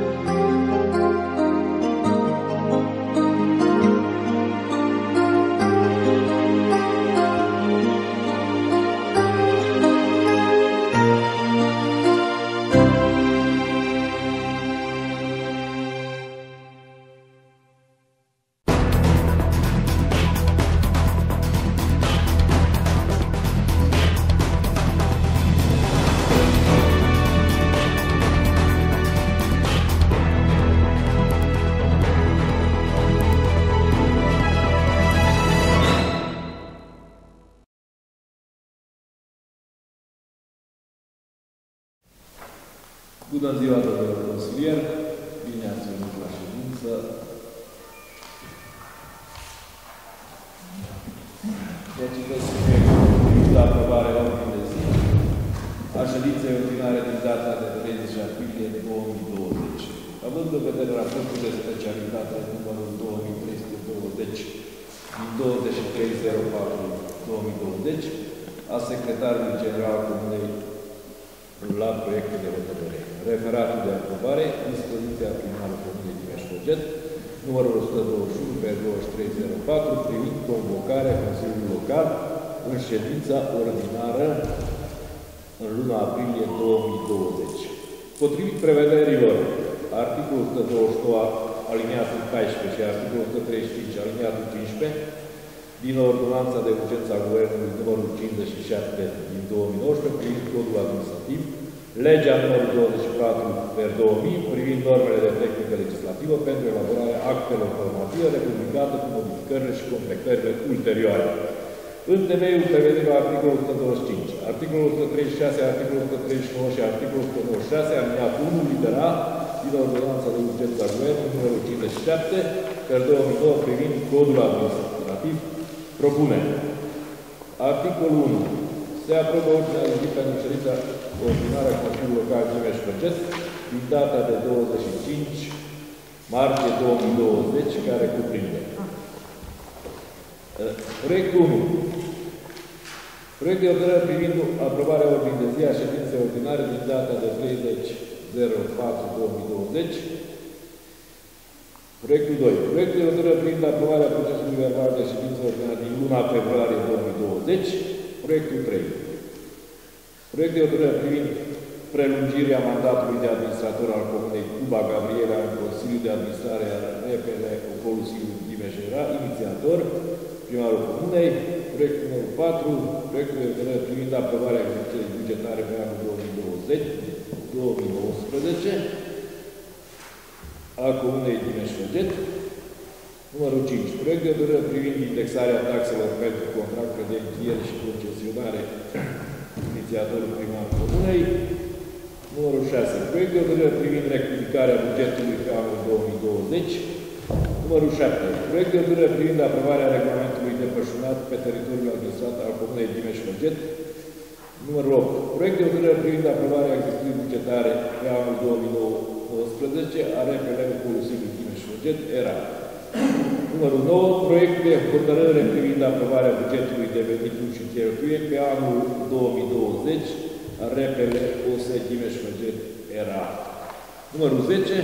Bună ziua, domnule consilier! Bine ați venit la ședință. Deci vă subiectul la aprobare ordine de zi a ședinței ordinare din data de 30 aprilie 2020. Având în vedere raportul de specialitate numărul 2320 din 2304-2020 a secretarului general al Comunei la proiectul de hotărâre. Referatul de aprobare, dispoziția primară Comunei Dimeș-Foget, numărul 121 pe 2304, privind convocarea Consiliului Local în ședința ordinară în luna aprilie 2020. Potrivit prevederilor articolul 129 aliniatul 14 și articolul 135 aliniatul 15 din Ordonanța de Urgență a Guvernului numărul 57 din 2019 privind codul administrativ, legea numărul 24 per 2000 privind normele de tehnică legislativă pentru elaborarea actelor normative republicate cu modificările și completările ulterioare. În temeiul prevederilor articolul 125, articolul 136, articolul 139 și articolul 196, aliniatul 1, litera din Ordonanța de Urgență a Guvernului numărul 57 per 2002 privind codul administrativ, propune articolul 1 se aprobă ordinea de zi pentru ședința ordinară a Consiliului Local Gimeș Păcet din data de 25 martie 2020, care cuprinde Proiectul 1. Proiect de hotărâre privind aprobarea ordinii de zi a ședinței ordinare din data de 30 04 2020. Proiectul 2. Proiectul de hotărâre privind aprobarea procesului verbal de ședință ordinară din luna februarie 2020. Proiectul 3. Proiect de hotărâre privind prelungirea mandatului de administrator al Comunei Cuba Gabriela în Consiliul de Administrare al RPL Opolul Silviu Dimeșera, inițiator, primarul Comunei, proiectul numărul 4, proiectul de hotărâre privind aprobarea exerciției bugetare pe anul 2020-2019 al Comunei Dimeș-Făget, numărul 5, proiect de hotărâre privind indexarea taxelor pentru contracte de închiriere și concesionare inițiatorul primar Comunei. Numărul 6. Proiect de hotărâre privind rectificarea bugetului pe anul 2020. Numărul 7. Proiect de hotărâre privind aprobarea regulamentului depășunat pe teritoriul administrat al Comunei Dimeș-Făget. Numărul 8. Proiect de hotărâre privind aprobarea execuției bugetare pe anul 2019 a RPL-ului Polisiului Dimeș-Făget era Numărul 9. Proiect de hotărâre privind aprobarea bugetului de venituri și cheltuieli pe anul 2020 a RPL OS Dimeș-Făget era. Numărul 10.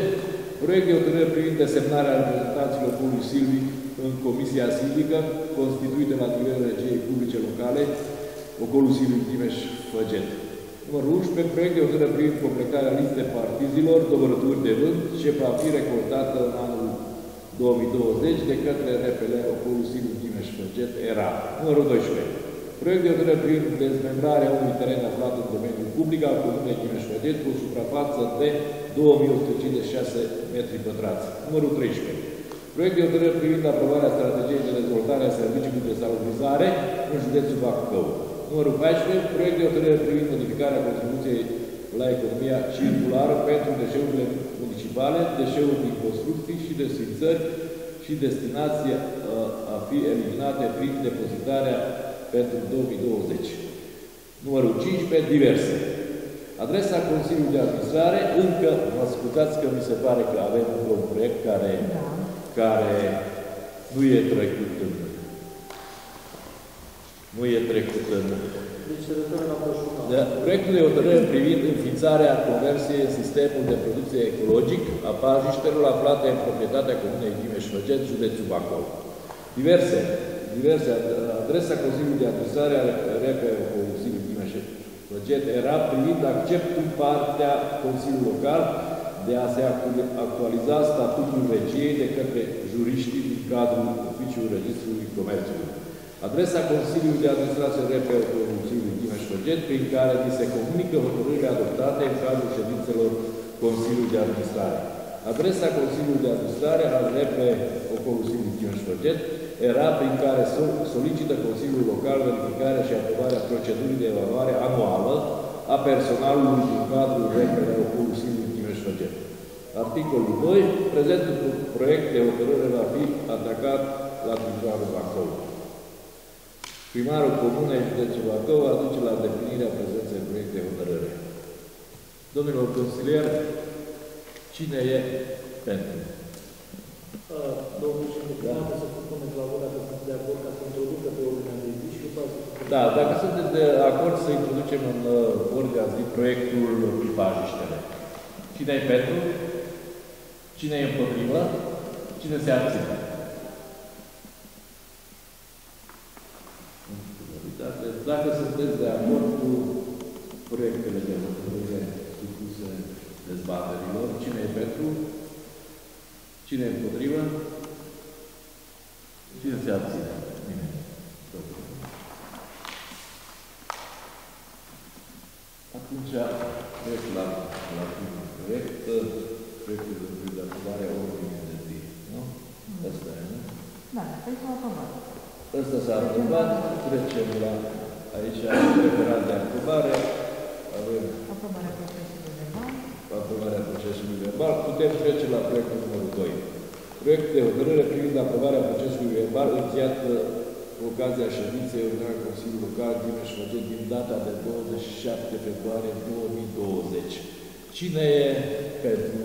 Proiect de hotărâre privind desemnarea reprezentanților Pului Silvic în Comisia Silvică constituită la nivelul regiei publice locale Ocolul Silvic Dimeș-Făget. Numărul 11. Proiect de hotărâre privind completarea listei partizilor, dobărături de vânt ce va fi recoltată în anul 2020 de către RPL Ocolul Silviu Dimeș Făget era. Numărul 12. Proiect de hotărâre privind dezmembrarea unui teren aflat în domeniul public al Comunei Dimeș Făget cu o suprafață de 2156 metri pătrați. Numărul 13. Proiect de hotărâre privind aprobarea strategiei de dezvoltare a serviciului de salubrizare în județul Bacău. Numărul 14. Proiect de hotărâre privind modificarea contribuției la economia circulară pentru deșeurile municipale, deșeuri din construcții și desfințări și destinație a fi eliminate prin depozitarea pentru 2020. Numărul 15, diverse. Adresa Consiliului de Administrare, încă mă scuzați că mi se pare că avem un proiect care, da. care nu e trecut în Nu e trecut în... Deci se referă la personal. Da, proiectul de hotărâre privind înființarea conversiei în sistemul de producție ecologic a pajiștelor aflate în proprietatea Comunei Dimeș-Făget, județul Bacău. Diverse, diverse, adresa Consiliului de Administrare a RPO Consiliului Dimeș-Făget era privind acceptul partea Consiliului Local de a se actualiza statutul regiei de către juriștii din cadrul Oficiului Registrului Comerțului. Adresa Consiliului de Administrație RPO Consiliului Dimeș-Făget, prin care ni se comunică hotărârile adoptate în cadrul ședințelor Consiliului de Administrare. Adresa Consiliului de Administrare al RPO Consiliului Dimeș-Făget era prin care solicită Consiliul Local verificarea și aprobarea procedurii de evaluare anuală a personalului din cadrul RPO Consiliului Dimeș-Făget. Articolul 2. Prezentul proiect de hotărâre va fi atacat la Tribunalul Bacău. Primarul Comunei Județul Bacău aduce la îndeplinirea prezenței proiect de hotărâre. Domnilor consilieri, cine e pentru? Domnul președinte, da. să supuneți la vot dacă sunt de acord ca să introducă pe ordinea de zi și după aceea Da, dacă sunteți de acord să introducem în uh, ordinea zi proiectul Pajiștele. Cine e pentru? Cine e împotrivă? Cine se abține? Dacă, dacă sunteți de acord cu proiectele de hotărâre supuse dezbaterilor, cine e pentru? Cine e împotrivă? Cine se abține? Nimeni. Atunci, trec la, la primul proiect, proiectul de, de aprobare a ordinii de zi. Nu? Asta e, nu? Da, pentru aprobare. Ăsta s-a aprobat, trecem la aici referat de aprobare. Avem Aprobarea procesului verbal. Aprobarea procesului verbal. Putem trece la proiectul numărul 2. Proiect de hotărâre privind aprobarea procesului verbal încheiat cu ocazia ședinței ordinare Consiliului Local Dimeș Făget din data de 27 februarie 2020. Cine e pentru?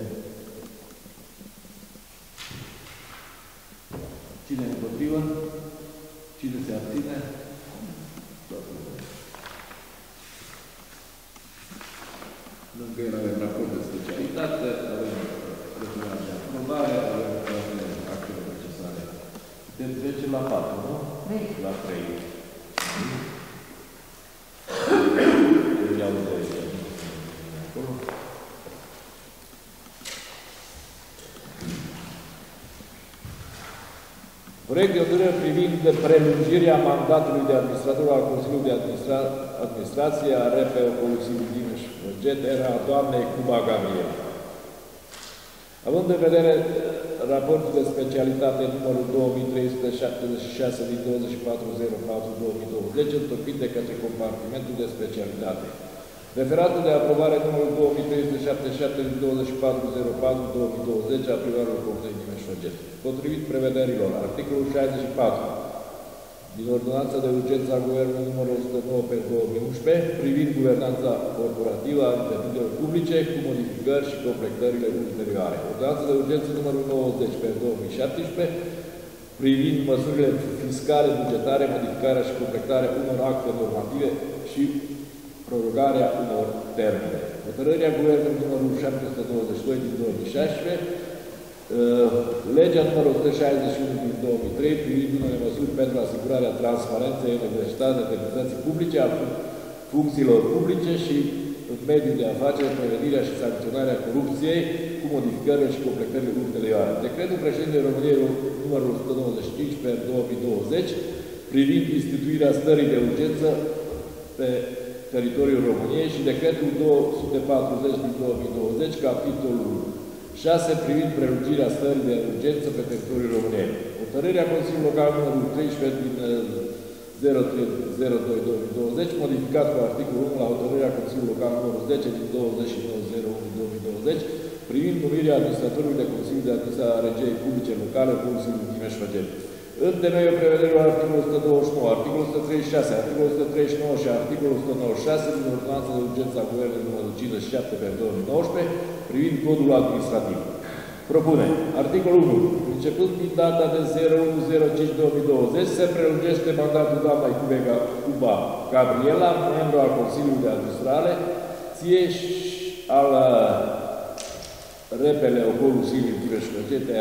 Cine e împotrivă? Cine se abține? Toată lumea. Lângă el avem raport de specialitate, avem referat de aprobare, avem toate actele necesare. Putem trece la 4, nu? Trei. La 3. Eu iau 2. Acolo. Proiect de hotărâre privind prelungirea mandatului de administrator al Consiliului de Administra Administrație a RPO Consiliului Dimeș Făget era a doamnei Cuba Gabriel. Având în vedere raportul de specialitate numărul 2376 din 2404-2020, întocmit de către compartimentul de specialitate, Referatul de aprobare numărul 2377 din 2404-2020 a primarului Comunei Dimeș-Făget. Potrivit prevederilor, articolul 64 din Ordonanța de Urgență a Guvernului numărul 109 pe 2011 privind guvernanța corporativă a întreprinderilor publice cu modificări și completările ulterioare. Ordonanța de Urgență numărul 90 pe 2017 privind măsurile fiscale, bugetare, modificarea și completarea unor acte normative și prorogarea unor termene. Hotărârea Guvernului numărul 722 din 2016, legea numărul 161 din 2003 privind unele măsuri pentru asigurarea transparenței în exercitarea activității publice a funcțiilor publice și în mediul de afaceri, prevenirea și sancționarea corupției cu modificările și completările ulterioare. Decretul președintele României numărul 195 pe 2020 privind instituirea stării de urgență pe teritoriul României și decretul 240 din 2020, capitolul 6, privind prelungirea stării de urgență pe teritoriul României. Hotărârea Consiliului Local numărul 13 din 02-2020, modificat cu articolul 1 la hotărârea Consiliului Local numărul 10 din 29-01-2020, privind numirea administratorului de Consiliu de Administrație a Regiei Publice Locale, Consiliul Dimeș-Făget. În temeiul prevederilor articolul 129, articolul 136, articolul 139 și articolul 196 din Ordonanța de Urgență a Guvernului numărul 57 pe 2019 privind codul administrativ. Propune. Articolul 1. Începând din data de 01.05.2020, se prelungește mandatul doamnei Cubega Cuba Gabriela, membru al Consiliului de Administrare, țieș și al repele Ocolul Silviu Tireș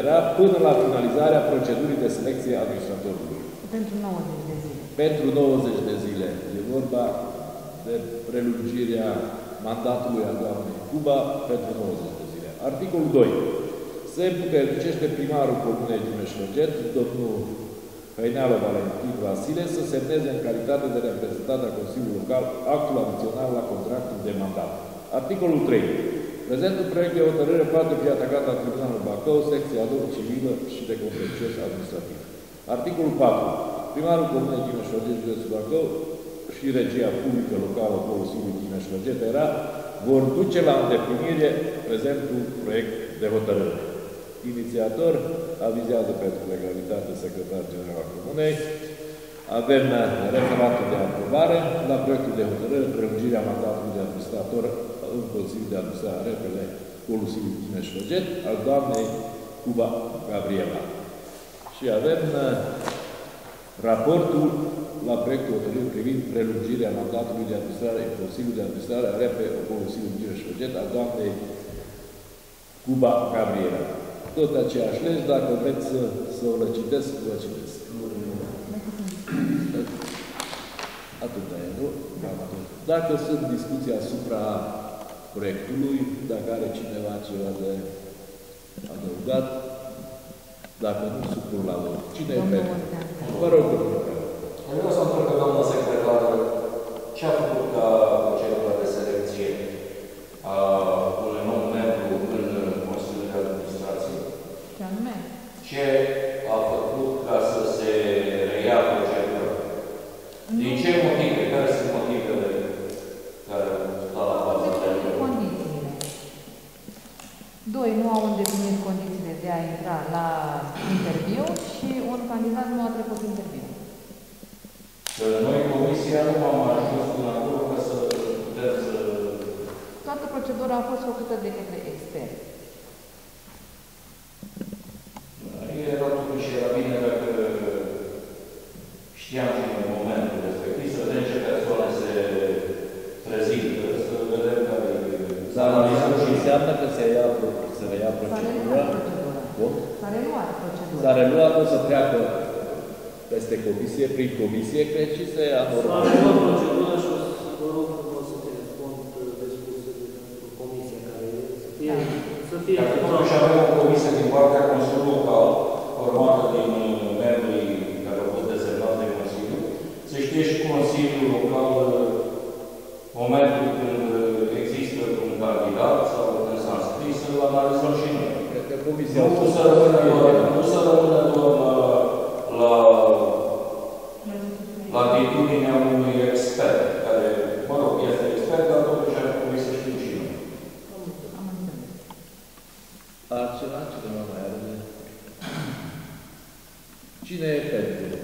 era până la finalizarea procedurii de selecție a administratorului. Pentru 90 de zile. Pentru 90 de zile. E vorba de prelungirea mandatului a doamnei Cuba pentru 90 de zile. Articolul 2. Se împuternicește primarul Comunei Dimeș-Roget, domnul Hăineală Valentin Vasile, să semneze în calitate de reprezentant al Consiliului Local actul adițional la contractul de mandat. Articolul 3. Prezentul proiect de hotărâre poate fi atacat la Tribunalul Bacău, secția 2 civilă și de contencios administrativ. Articolul 4. Primarul Comunei Chimeș-Roget, județul Bacău și regia publică locală Consiliul Chimeș-Roget era vor duce la îndeplinire prezentul proiect de hotărâre. Inițiator avizează pentru legalitate secretar general al Comunei. Avem referatul de aprobare la proiectul de hotărâre, prelungirea mandatului de administrator în Consiliul de Administrare Repele Consiliul Chimeș-Roget al doamnei Cuba Gabriela. Și avem uh, raportul la proiectul hotărârii privind prelungirea mandatului de administrare în Consiliul de Administrare a REPE Consiliul Chimeș-Roget al doamnei Cuba Gabriela. Tot aceeași lege, dacă vreți să, să o citesc, vă citesc. Atât e, nu? Dacă sunt discuții asupra proiectului, dacă are cineva ceva de adăugat, dacă nu, supru la vot. Cine e pentru? Vă rog, domnule. Vreau să întreb pe doamna secretară ce a făcut ca procedura de selecție a unui nou membru în Consiliul de Administrație? Ce anume? Ce a făcut ca să se reia procedura? Din ce motive? Care sunt motivele care au stat la baza Îndeplinit condițiile. Doi nu au îndeplinit condițiile de a intra la interviu și un candidat nu a trecut interviu. Că noi, Comisia, nu am ajuns până acolo ca să putem să... Toată procedura a fost făcută de către experți. Era totuși era bine dacă știam și în momentul respectiv să vedem ce persoane se prezintă, să vedem care Să analizăm și înseamnă că se ia, se reia S-a procedura. reluat procedura. Cum? S-a reluat procedura. S-a reluat, o să treacă peste comisie, prin comisie, cred, și se S-a anormal. reluat procedura și o să vă rog frumos să țineți cont de spuse de pentru comisia care e, să fie, să fie Dacă totuși avem o comisie din partea Consiliului Local, formată din uh, membrii care au fost desemnați de Consiliu, se știe și Consiliul Local uh, momentul când uh, există un candidat sau când s-a înscris, să-l analizăm și noi. Cred că comisia Nu să rămână doar, nu să rămână doar la, la la atitudinea unui expert, care, mă rog, este expert, dar totuși ar trebui să știm și noi. Am înțeles. Altceva? Cineva mai are? de- Cine e pentru?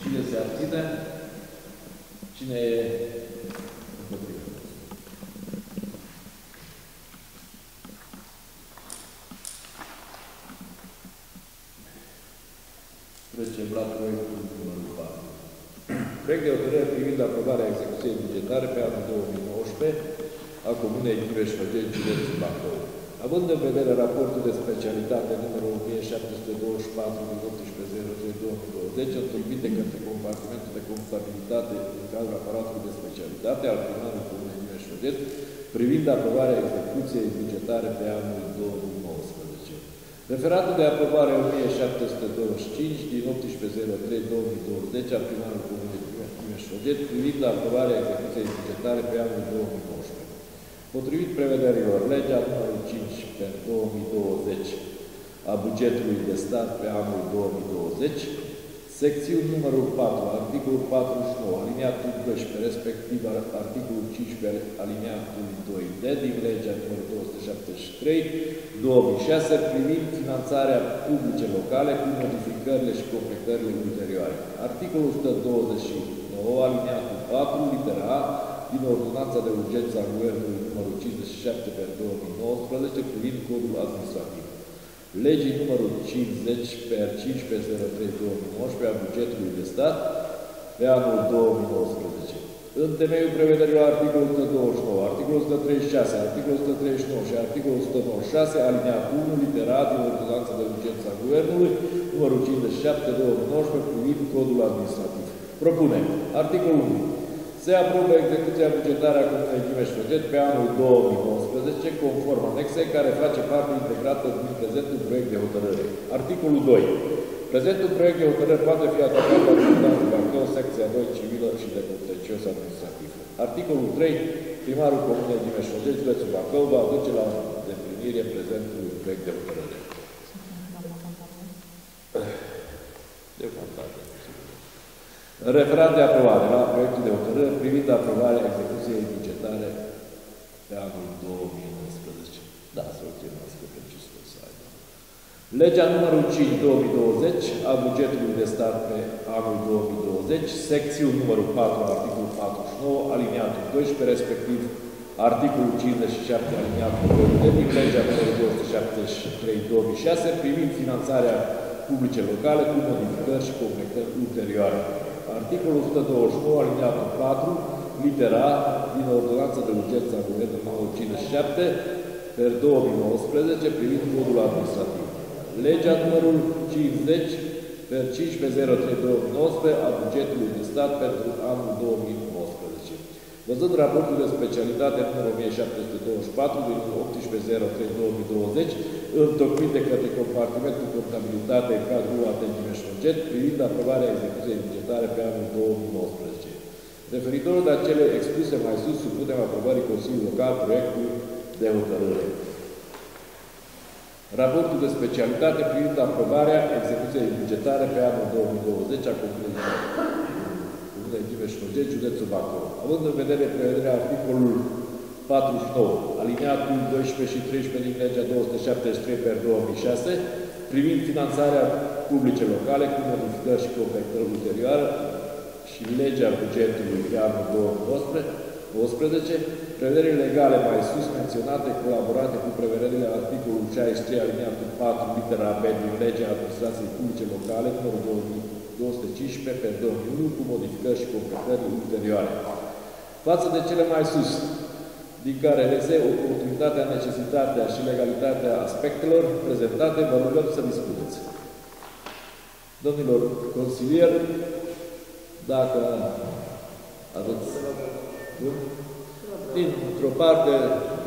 Cine se abține? Cine e împotrivă? Trecem la proiectul numărul 4. Proiect de hotărâre privind aprobarea execuției bugetare pe anul 2019 a Comunei Chiveș-Făgeni, județul Bacău. Având în vedere raportul de specialitate numărul 1724 din 18.03.2020, întâlnit de către compartimentul de contabilitate în cadrul aparatului de specialitate al primarului Comunei Chiveș-Făgeni, privind aprobarea execuției bugetare pe anul 2019. Referatul de aprobare 1725 din 18.03.2020 a primarului Comunei Chimeș-Roget privind aprobarea execuției bugetare pe anul 2019. Potrivit prevederilor legea numărul 5 pe 2020 a bugetului de stat pe anul 2020, secțiuni numărul 4, articolul 49, aliniatul 12, respectiv articolul 15, aliniatul 2D din legea numărul 273, 2006, privind finanțarea publice locale cu modificările și completările ulterioare. Articolul 129, aliniatul 4, litera A, din Ordonanța de Urgență a Guvernului numărul 57 pe 2019, 19 privind codul administrativ. Legii numărul 50 per 1503-2019 a bugetului de stat pe anul 2019. În temeiul prevederilor articolul 129, articolul 136, articolul 139 și articolul 196, alineatul 1, litera din ordonanța de urgență a Guvernului, numărul 57-2019, privind codul administrativ. Propune. Articolul 1. Se aprobă execuția bugetară a Comunei Gimeș-Făget pe anul 2019, conform anexei, care face parte integrată din prezentul proiect de hotărâre. Articolul 2. Prezentul proiect de hotărâre poate fi atacat la Tribunalul Bacău, secția 2, civilă și de contencios administrativ. Articolul 3. Primarul Comunei Gimeș-Făget, județul Bacău, va aduce la îndeplinire prezentului proiect de hotărâre. Deocamdată. Referat de aprobare la proiectul de hotărâre privind aprobarea execuției bugetare pe anul 2019. Da, să o chemați pe ce să aibă. Legea numărul 5 2020 a bugetului de stat pe anul 2020, secțiul numărul 4, articolul 49, aliniatul 12, respectiv articolul 57, aliniatul 2 din legea numărul 273 2006 privind finanțarea publice locale cu modificări și completări ulterioare articolul 129, alineatul 4, litera din Ordonanța de Urgență a Guvernului numărul 57 per 2019 privind codul administrativ. Legea numărul 50 per 1503-2019 a bugetului de stat pentru anul 2019. Văzând raportul de specialitate numărul 1724 din 1803-2020, întocmit de către compartimentul contabilitate în cadrul Atenției Buget privind aprobarea execuției bugetare pe anul 2019. Referitor la cele expuse mai sus, supunem aprobării Consiliului Local proiectul de hotărâre. Raportul de specialitate privind aprobarea execuției bugetare pe anul 2020 a Comunei Gimeș-Roget, județul Bacău. Având în vedere prevederea articolul 49, aliniatul 12 și 13 din legea 273 per 2006, privind finanțarea publice locale cu modificări și completări ulterioare și legea bugetului pe anul 2012, prevederile legale mai sus menționate, colaborate cu prevederile articolul 63 aliniatul 4 litera B din legea administrației publice locale numărul 215 pe 2001 cu modificări și completări ulterioare. Față de cele mai sus, din care reze oportunitatea, necesitatea și legalitatea aspectelor prezentate, vă rugăm să discutați. Domnilor consilieri, dacă aveți dintr-o parte,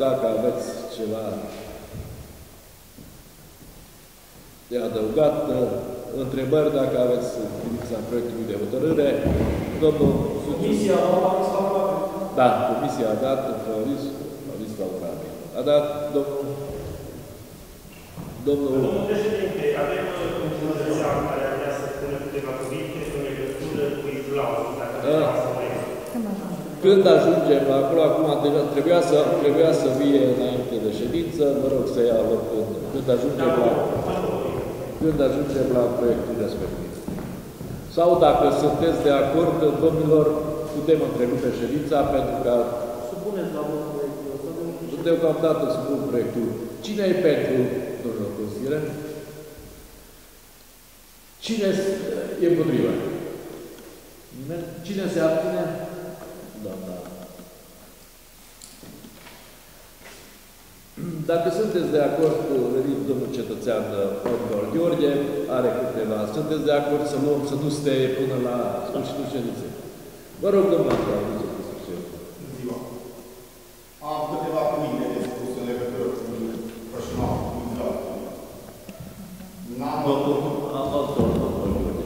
dacă aveți ceva de adăugat, întrebări, dacă aveți privința proiectului de hotărâre, domnul Comisia Da, comisia a dat aviz, aviz favorabil. A dat domnul Domnul... Domnul președinte, avem consultația care ar vrea să spună câteva cuvinte în legătură cu izlaul, dacă Da. să mai Când ajungem la acolo, acum deja trebuia să, trebuia să fie înainte de ședință, mă rog să ia loc când, când ajungem la, când ajungem la proiectul respectiv. Sau dacă sunteți de acord, domnilor, putem întrerupe ședința pentru că Supuneți la vot proiectul ăsta, domnul deocamdată supun proiectul. Cine e pentru, domnilor consiliere? Cine e împotrivă? Nimeni? Cine se abține? Doamna. Dacă sunteți de acord, venit domnul cetățean Odor Gheorghe, are câteva. Sunteți de acord să luăm, să nu ste până la sfârșitul ședinței? Vă rog, domnul Andrei, ziua. Am câteva cuvinte de spus în legătură cu personalul, cu Izrael. N-am Domnul, am luat domnul Gheorghe.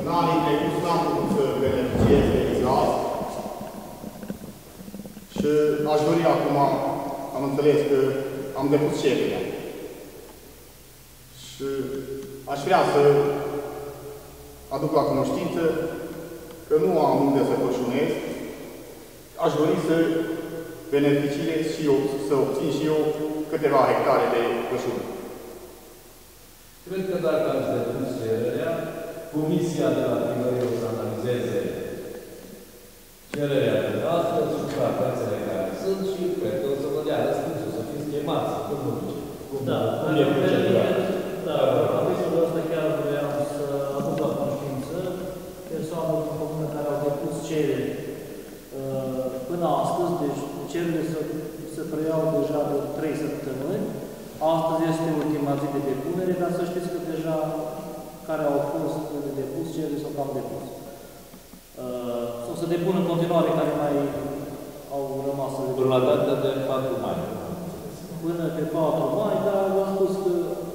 În anii trecuți n-am putut să beneficiez de Izrael. Și aș dori acum, am înțeles că am depus cererea. Și aș vrea să aduc la cunoștință că nu am unde să pășunesc. Aș dori să beneficiez și eu, să obțin și eu câteva hectare de pășune. Cred că dacă ați depus cererea, Comisia de la primărie o să analizeze cererea de noastră, suprafețele care sunt și cred că o să vă dea răspunsul, să fiți chemați față, cum o duce? Cum, Da, cum e procedura? Da, cererile se, se preiau deja de 3 săptămâni. Astăzi este ultima zi de depunere, dar să știți că deja care au fost de depus, cererile s-au cam depus. Uh, o să depun în continuare care mai au rămas să Până la data de 4 mai. până pe 4 mai, dar v-am spus că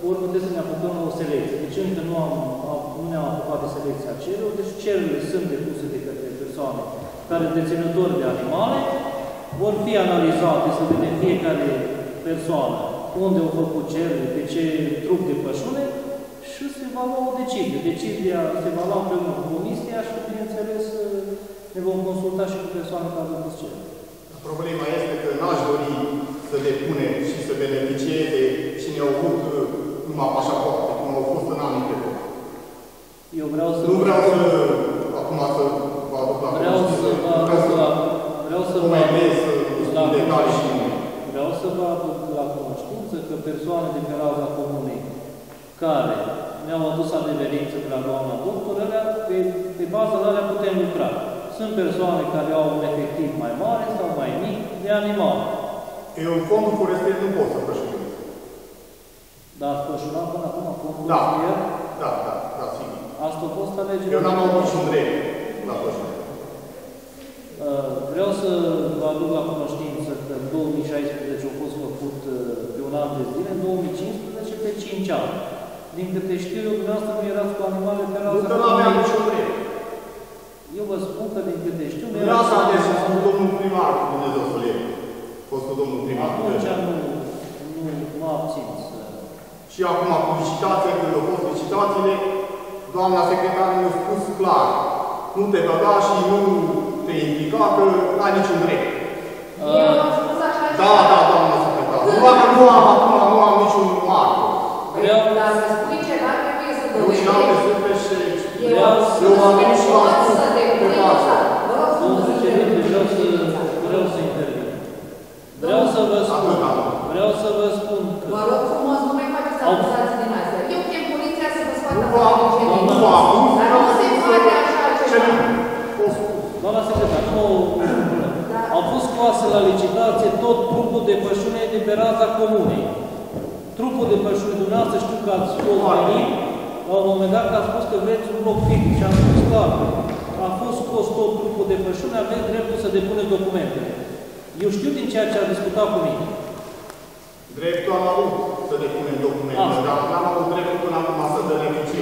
ori putem să ne apucăm la o selecție. Deci încă nu, am, am, nu ne-am apucat de selecția cererilor, deci cererile sunt depuse de către persoane care deținători de animale, vor fi analizate să vedem fiecare persoană unde au făcut cererile, pe ce trup de pășune și se va lua o decizie. Decizia se va lua împreună cu comisia și, bineînțeles, ne vom consulta și cu persoane care au depus cererile. Problema este că n-aș dori să depune și să beneficieze cine au avut uh, numai pașapoarte, cum au fost în anii trecut. Eu vreau să... Nu vreau să, acum să vă aduc la Vreau să cunoștință, vă vreau aduc să la, vreau să nu vă mai mes la în detalii și Vreau să vă aduc la cunoștință că persoane de pe raza comunei care mi-au adus adeverință de la doamna doctor, alea, pe, pe baza la alea putem lucra. Sunt persoane care au un efectiv mai mare sau mai mic de animale. Eu în fondul forestier nu pot să pășunesc. Dar ați pășunat până acum fondul Da. forestier? Da, da, da, sigur. Asta a fost alegerea. Eu n-am avut niciun drept la pășune. Uh, Vreau să vă aduc la cunoștință că în 2016 a fost făcut uh, pe un an de zile, în 2015 pe 5 ani. Din câte știu eu, dumneavoastră nu erați cu animale pe Nu raza că n-aveam comunei. niciun drept. Eu vă spun că din câte știu, nu Vreau să erați ales cu cu domnul primar, cu Dumnezeu să le fost cu domnul primar. Atunci nu, nu mă abțin să... Și acum cu licitația, când au fost licitațiile, doamna secretară mi-a spus clar, nu te băga și nu te implica, că n-ai niciun drept. Eu am spus așa Da, da, doamna secretară. Nu că nu am acum, nu am niciun marcă. Vreau- Păi, Dar să spui ceva, trebuie să Eu și am de dovedești. suflet și Eu Vreau am să- spus eu am că venit și v-am poți spus să pe depui față. dosar. Vă rog Domnul frumos să președinte, vreau să, depui vreau să intervin. Vreau să vă spun, Atât am. vreau să vă spun că... Vă rog frumos, nu mai faceți Au- acuzații din astea. Eu chem poliția să vă scoată nu vă afară am, din nu ședință. vă am, nu Dar vreau nu să se poate așa ce ceva. o spus. Doamna secretar, nu o problemă. Da. Au fost scoase la licitație tot trupul de pășune de pe raza comunei. Trupul de pășune, dumneavoastră știu că ați fost venit, la un moment dat că ați spus că vreți un bloc fix și am spus clar, a fost scos tot trupul de pășune, aveți dreptul să depuneți documentele. Eu știu din ceea ce a discutat cu mine. Dreptul am avut să depunem documente, Ah. dar n-am avut dreptul până acum să beneficiez.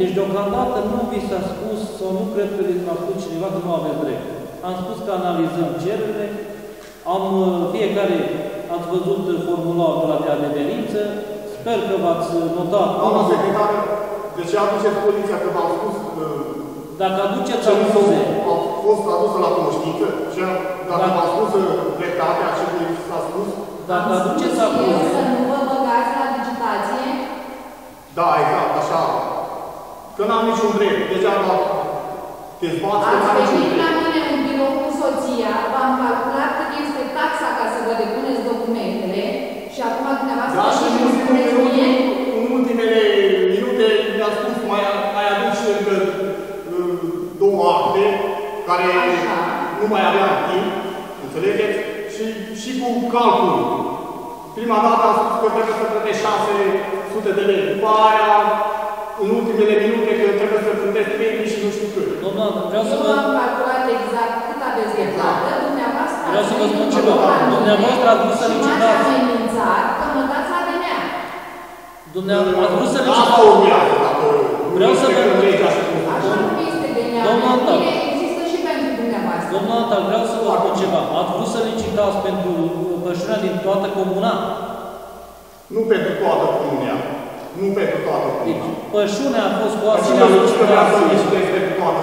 Nu, deci deocamdată nu vi s-a spus, sau nu cred că vi s-a spus cineva că nu aveți drept. Am spus că analizăm cererile, am uh, fiecare, ați văzut uh, formularul ăla de adeverință, sper că v-ați uh, notat. Doamna secretară, de ce aduceți poliția că v-am spus că Dacă aduceți ce nu acuze, a fost adusă la cunoștință și dacă Da. v-am spus uh, dreptatea ce s-a spus, dacă Am aduceți spus eu acuze, să nu vă băgați la licitație. da, exact, așa. Că n-am niciun drept, degeaba dezbați că Ați n-am niciun venit la drept. mine în birou cu soția, v-am calculat cât este taxa ca să vă depuneți documentele și acum dumneavoastră Da, și în îmi ultimele, spuneți mie în ultimele minute mi-a spus mai, mai aduc și încă uh, două acte care Așa. nu mai aveam timp, înțelegeți? Și, și cu calculul. Prima dată am spus că trebuie să plătești 600 de lei. După aia, în ultimele minute, 30 și nu știu cât. domnul, vreau să Eu vă... am calculat exact cât aveți de plată, dumneavoastră Vreau să vă ați spun venit ceva. cu anume Dumneavoastră ați vrut să și m-ați licitați. amenințat că mă dați la DNA. Dumneavoastră ați vrut să Asta licitați. urmează, dacă Vreau să vă- respectăm legea și cum Așa nu este DNA. Domnul Antal. Bine, există și pentru dumneavoastră. Domnul Antal, vreau să vă spun ceva. Ați vrut să licitați pentru pășunea din toată comuna? Nu pentru toată comunia. Nu pentru toată Deci, pășunea a fost coasă la licitație.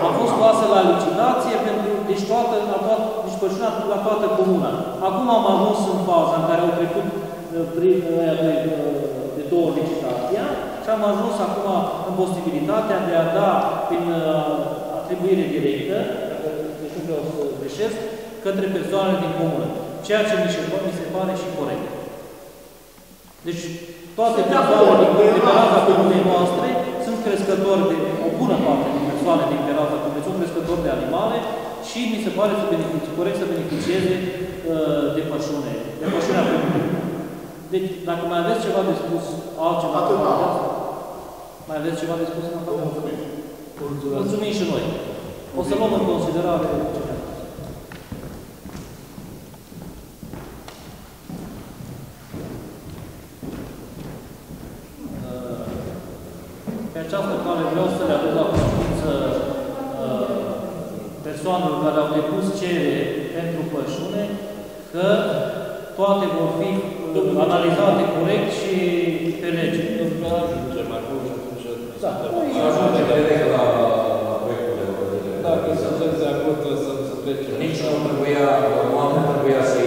A fost coasă la licitație pentru, deci, toată, la toată, deci pășunea la toată comuna. Acum am ajuns în faza în care au trecut uh, primul uh, de, uh, de două licitația și am ajuns acum în posibilitatea de a da prin atribuire directă, deci nu vreau să greșesc, către persoanele din comună. Ceea ce mi se pare și corect. Deci, toate persoanele din raza comunei noastre sunt crescători de, o bună parte din persoane din raza comunei, sunt crescători de animale și mi se pare să beneficie, corect să beneficieze uh, de pășune, de pășunea comunei. Deci, dacă mai aveți ceva de spus, altceva, Atât, da. mai aveți ceva de spus în afară? Mulțumim. Mulțumim și noi. O să luăm în considerare patru care au depus cerere pentru pășune, că toate vor fi Domnul uh, analizate corect și pe lege. Domnul ajungem acolo și atunci. Da, păi, ajungem da. la proiectul Dacă sunteți de acord, să trecem. Nici nu trebuia, oamenii trebuia să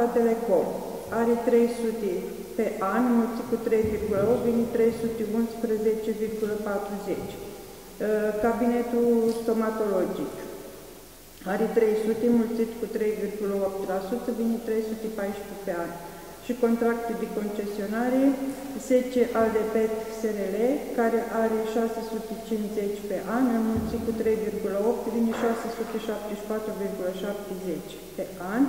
Acta Telecom are 300 pe an, mulțit cu 3,8, vine 311,40. Cabinetul stomatologic are 300 mulțit cu 3,8%, vine 314 pe an. Și contracte de concesionare, 10 Aldepet SRL, care are 650 pe an, înmulțit cu 3,8, vine 674,70 pe an.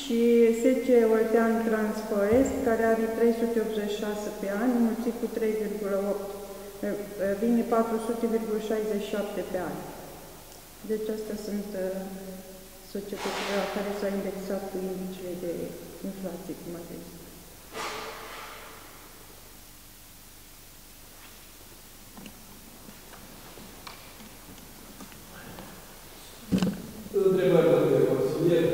Și 10 Oltean Transforest, care are 386 pe an, înmulțit cu 3,8, vine 400,67 pe an. Deci astea sunt uh, societățile la care s-a indexat cu indicele de inflație, cum a zis. Întrebări, domnule consilier,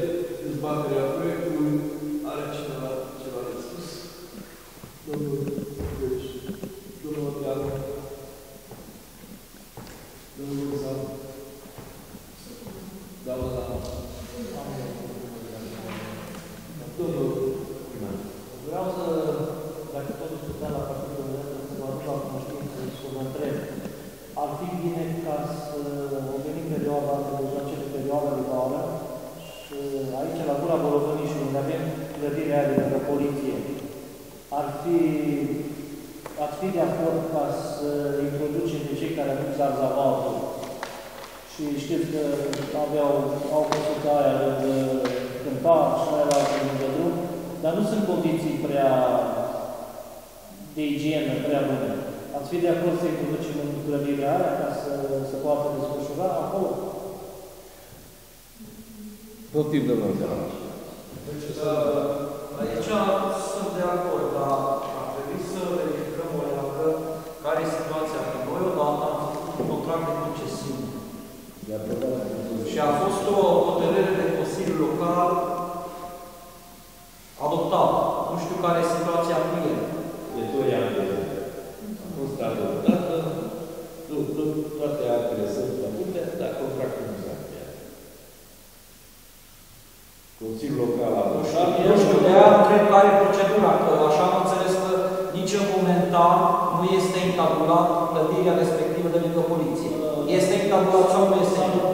dezbaterea proiectului, are cineva ceva de spus? Domnul, deci, domnul Oteanu, domnul Zan, doamna Zan, domnul primar. Vreau să, dacă totuși putea la partidul meu, să vă aduc la cunoștință și să vă întreb. Ar fi bine ca să o venim perioada, că deja începe perioada de vară, și aici, la Gura Bolovănișului, unde avem clădirea aia de lângă poliție, ar fi, ați fi de acord ca să introducem pe cei care aduc zarzavatul și știți că aveau, au făcut aia lângă cântar și mai la lângă drum, dar nu sunt condiții prea de igienă, prea bune. Ați fi de acord să introducem în clădirea aia ca să se poată desfășura acolo? Poftim, domnul Oteanu. Deci, aici sunt de acord, dar ar trebui să verificăm o dată care e situația. Că noi odată am făcut un contract de concesiune. Și a fost o hotărâre de Consiliu Local adoptată. Nu știu care e situația cu el. De 2 ani de zile. A fost adoptată, to- to- toate actele sunt făcute, dar contractul nu s-a încheiat. Consiliul Local a Nu știu, adoptat. nu știu, de aia întreb care e procedura, că așa am înțeles că nici în momentan nu este intabulat clădirea respectivă de lângă poliție. Este intabulat sau nu este intabulat?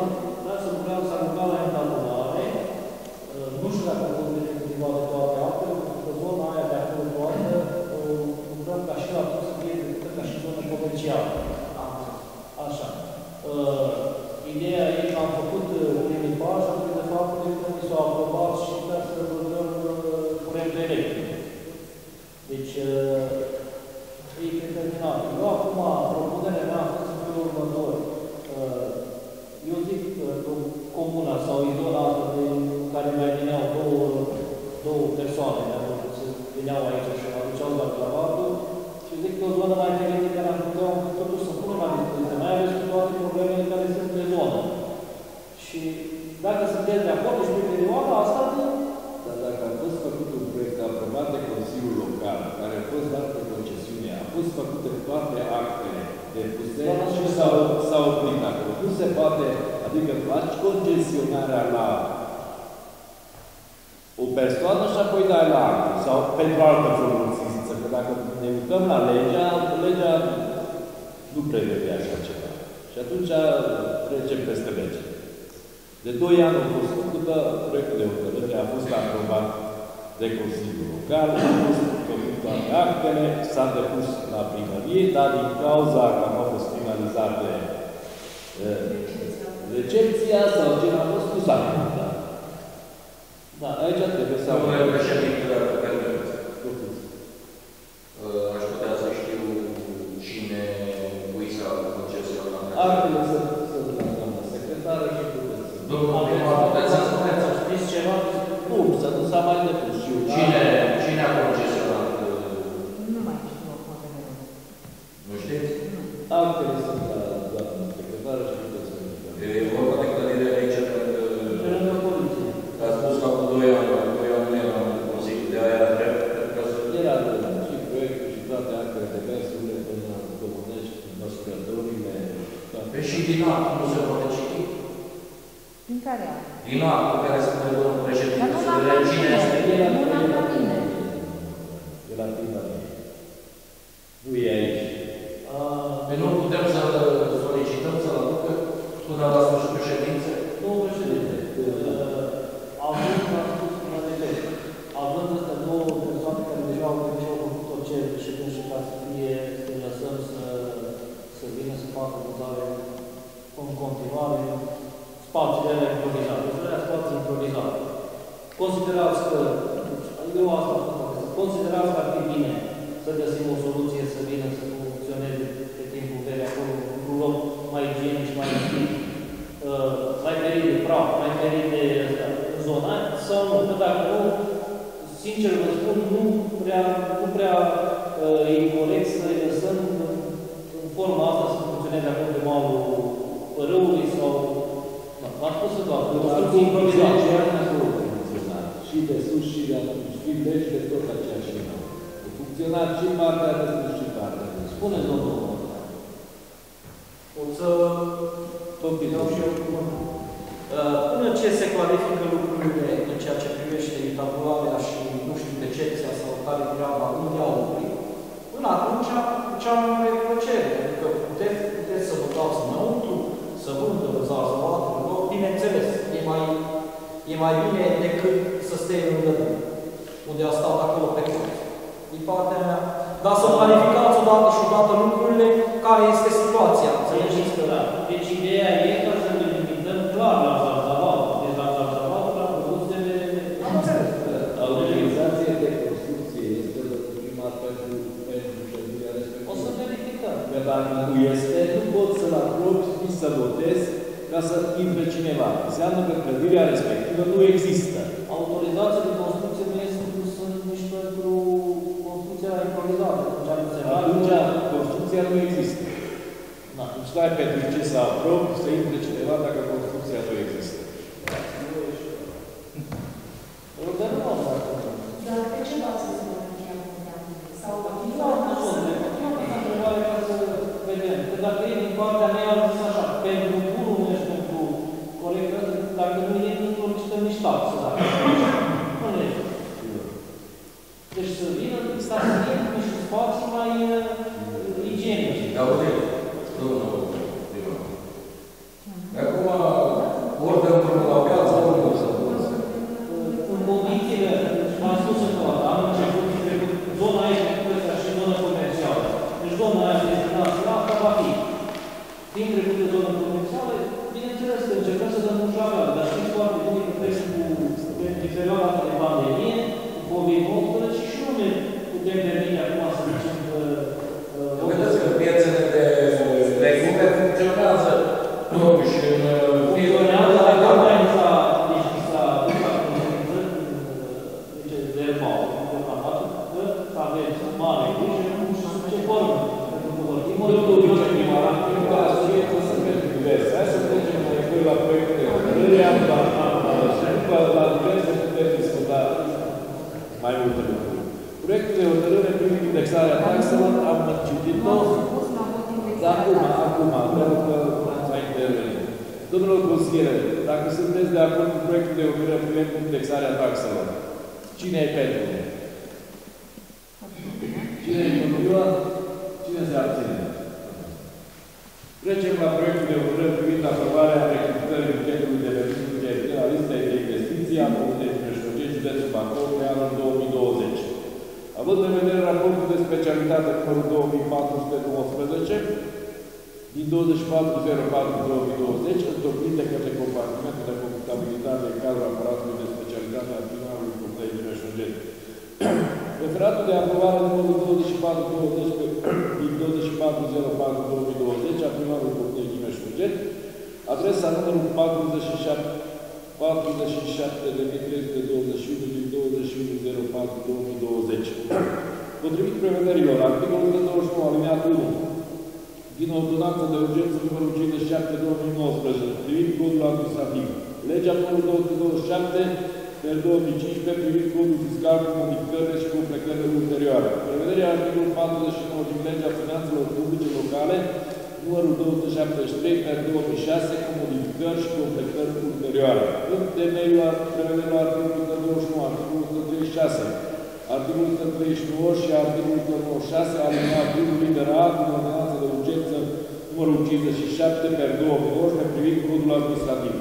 Numărul 57 pe 2012 privind codul administrativ.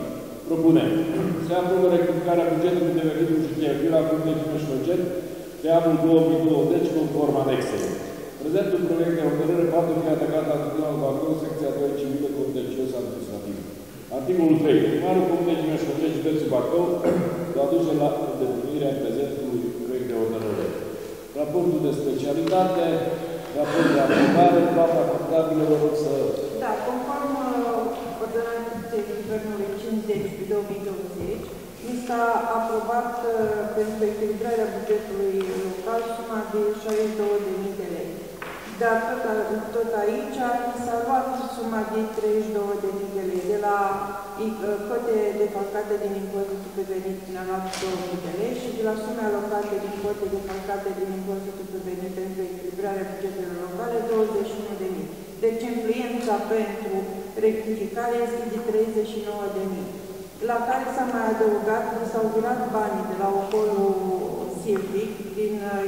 Propunem. Se aprobă rectificarea bugetului de venituri și cheltuieli la Comunei Cimeș-Logeni pe anul 2020 conform anexei. Prezentul proiect de hotărâre poate fi atacat la Tribunalul Bacău, secția 2 civilă contencios administrativ. Articolul 3. Primarul Comunei Cimeș-Logeni, județul Bacău, va duce la îndeplinirea prezentului proiect de hotărâre. Raportul de specialitate, raportul de aprobare, plata contabilă, vă rog să... Da, conform uh, ordonanței Guvernului 50 pe 2020, mi s-a aprobat uh, pentru echilibrarea bugetului local suma de 62.000 de lei. Dar tot, a- tot aici mi s-a luat suma de 32.000 de lei de la uh, cote defalcate din impozitul pe venit ne-a luat 2.000 de lei și de la sume alocate din cote defalcate din impozitul pe venit pentru echilibrarea bugetelor locale 21.000. Deci influența pentru rectificare este de 39.000 la care s-a mai adăugat că s-au virat banii de la ocolul silvic din, uh,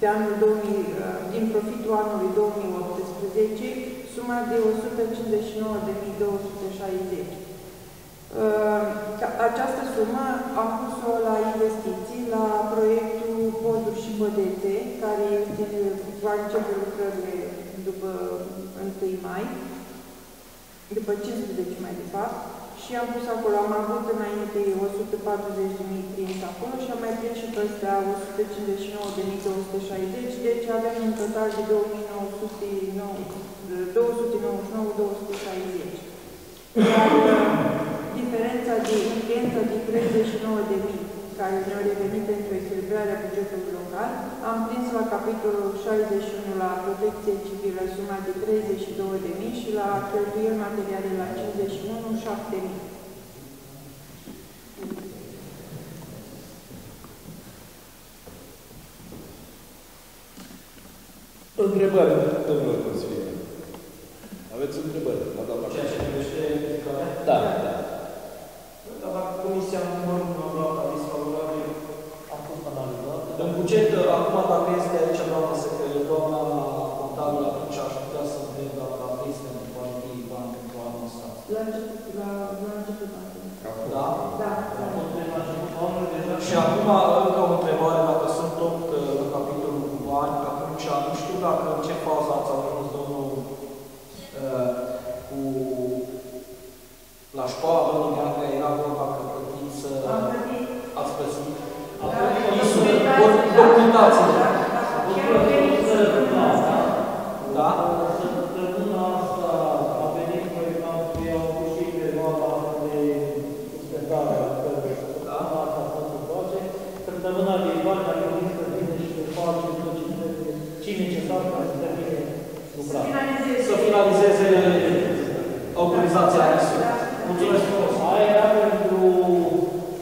de anul 2000, uh, din profitul anului 2018, suma de 159.260. Uh, Această sumă am pus-o la investiții, la proiectul Poduri și Bădete, care este, va începe lucrările după 1 mai după 15 mai de fapt, și am pus acolo, am avut înainte 140.000 prins acolo și am mai prins și pe ăstea 159.260, deci avem un total de 299.260. Iar uh, diferența de influența de 39.000 care ne-au revenit pentru echilibrarea bugetului local, am prins la capitolul 61 la protecție civilă suma de 32.000 și la cheltuieli materiale la 51 7.000. Întrebări, domnilor consilieri. Aveți întrebări? La doamna Ceea ce privește ridicarea? Da, da. Dar dacă Comisia numărul nu a luat aviz favorabil, A fost analizat. în buget, acum dacă este aici doamna secretară, doamna contabilă, atunci aș putea să întreb dacă aveți pentru banii bani pentru anul ăsta. La început, la, la început am prins. Da? Da, A da. fost prin la început anului deja. Și acum încă o întrebare, dacă sunt tot uh, în capitolul cu bani, atunci nu știu dacă și perioada de suspendare a lucrării. Săptămâna asta a fost în pace. Săptămâna viitoare, dacă venit să vină și să face tot ce trebuie, ce e necesar ca să termine lucrarea. finalizez. Să finalizeze autorizația Da, ISU. da. Mulțumesc frumos! Aia era pentru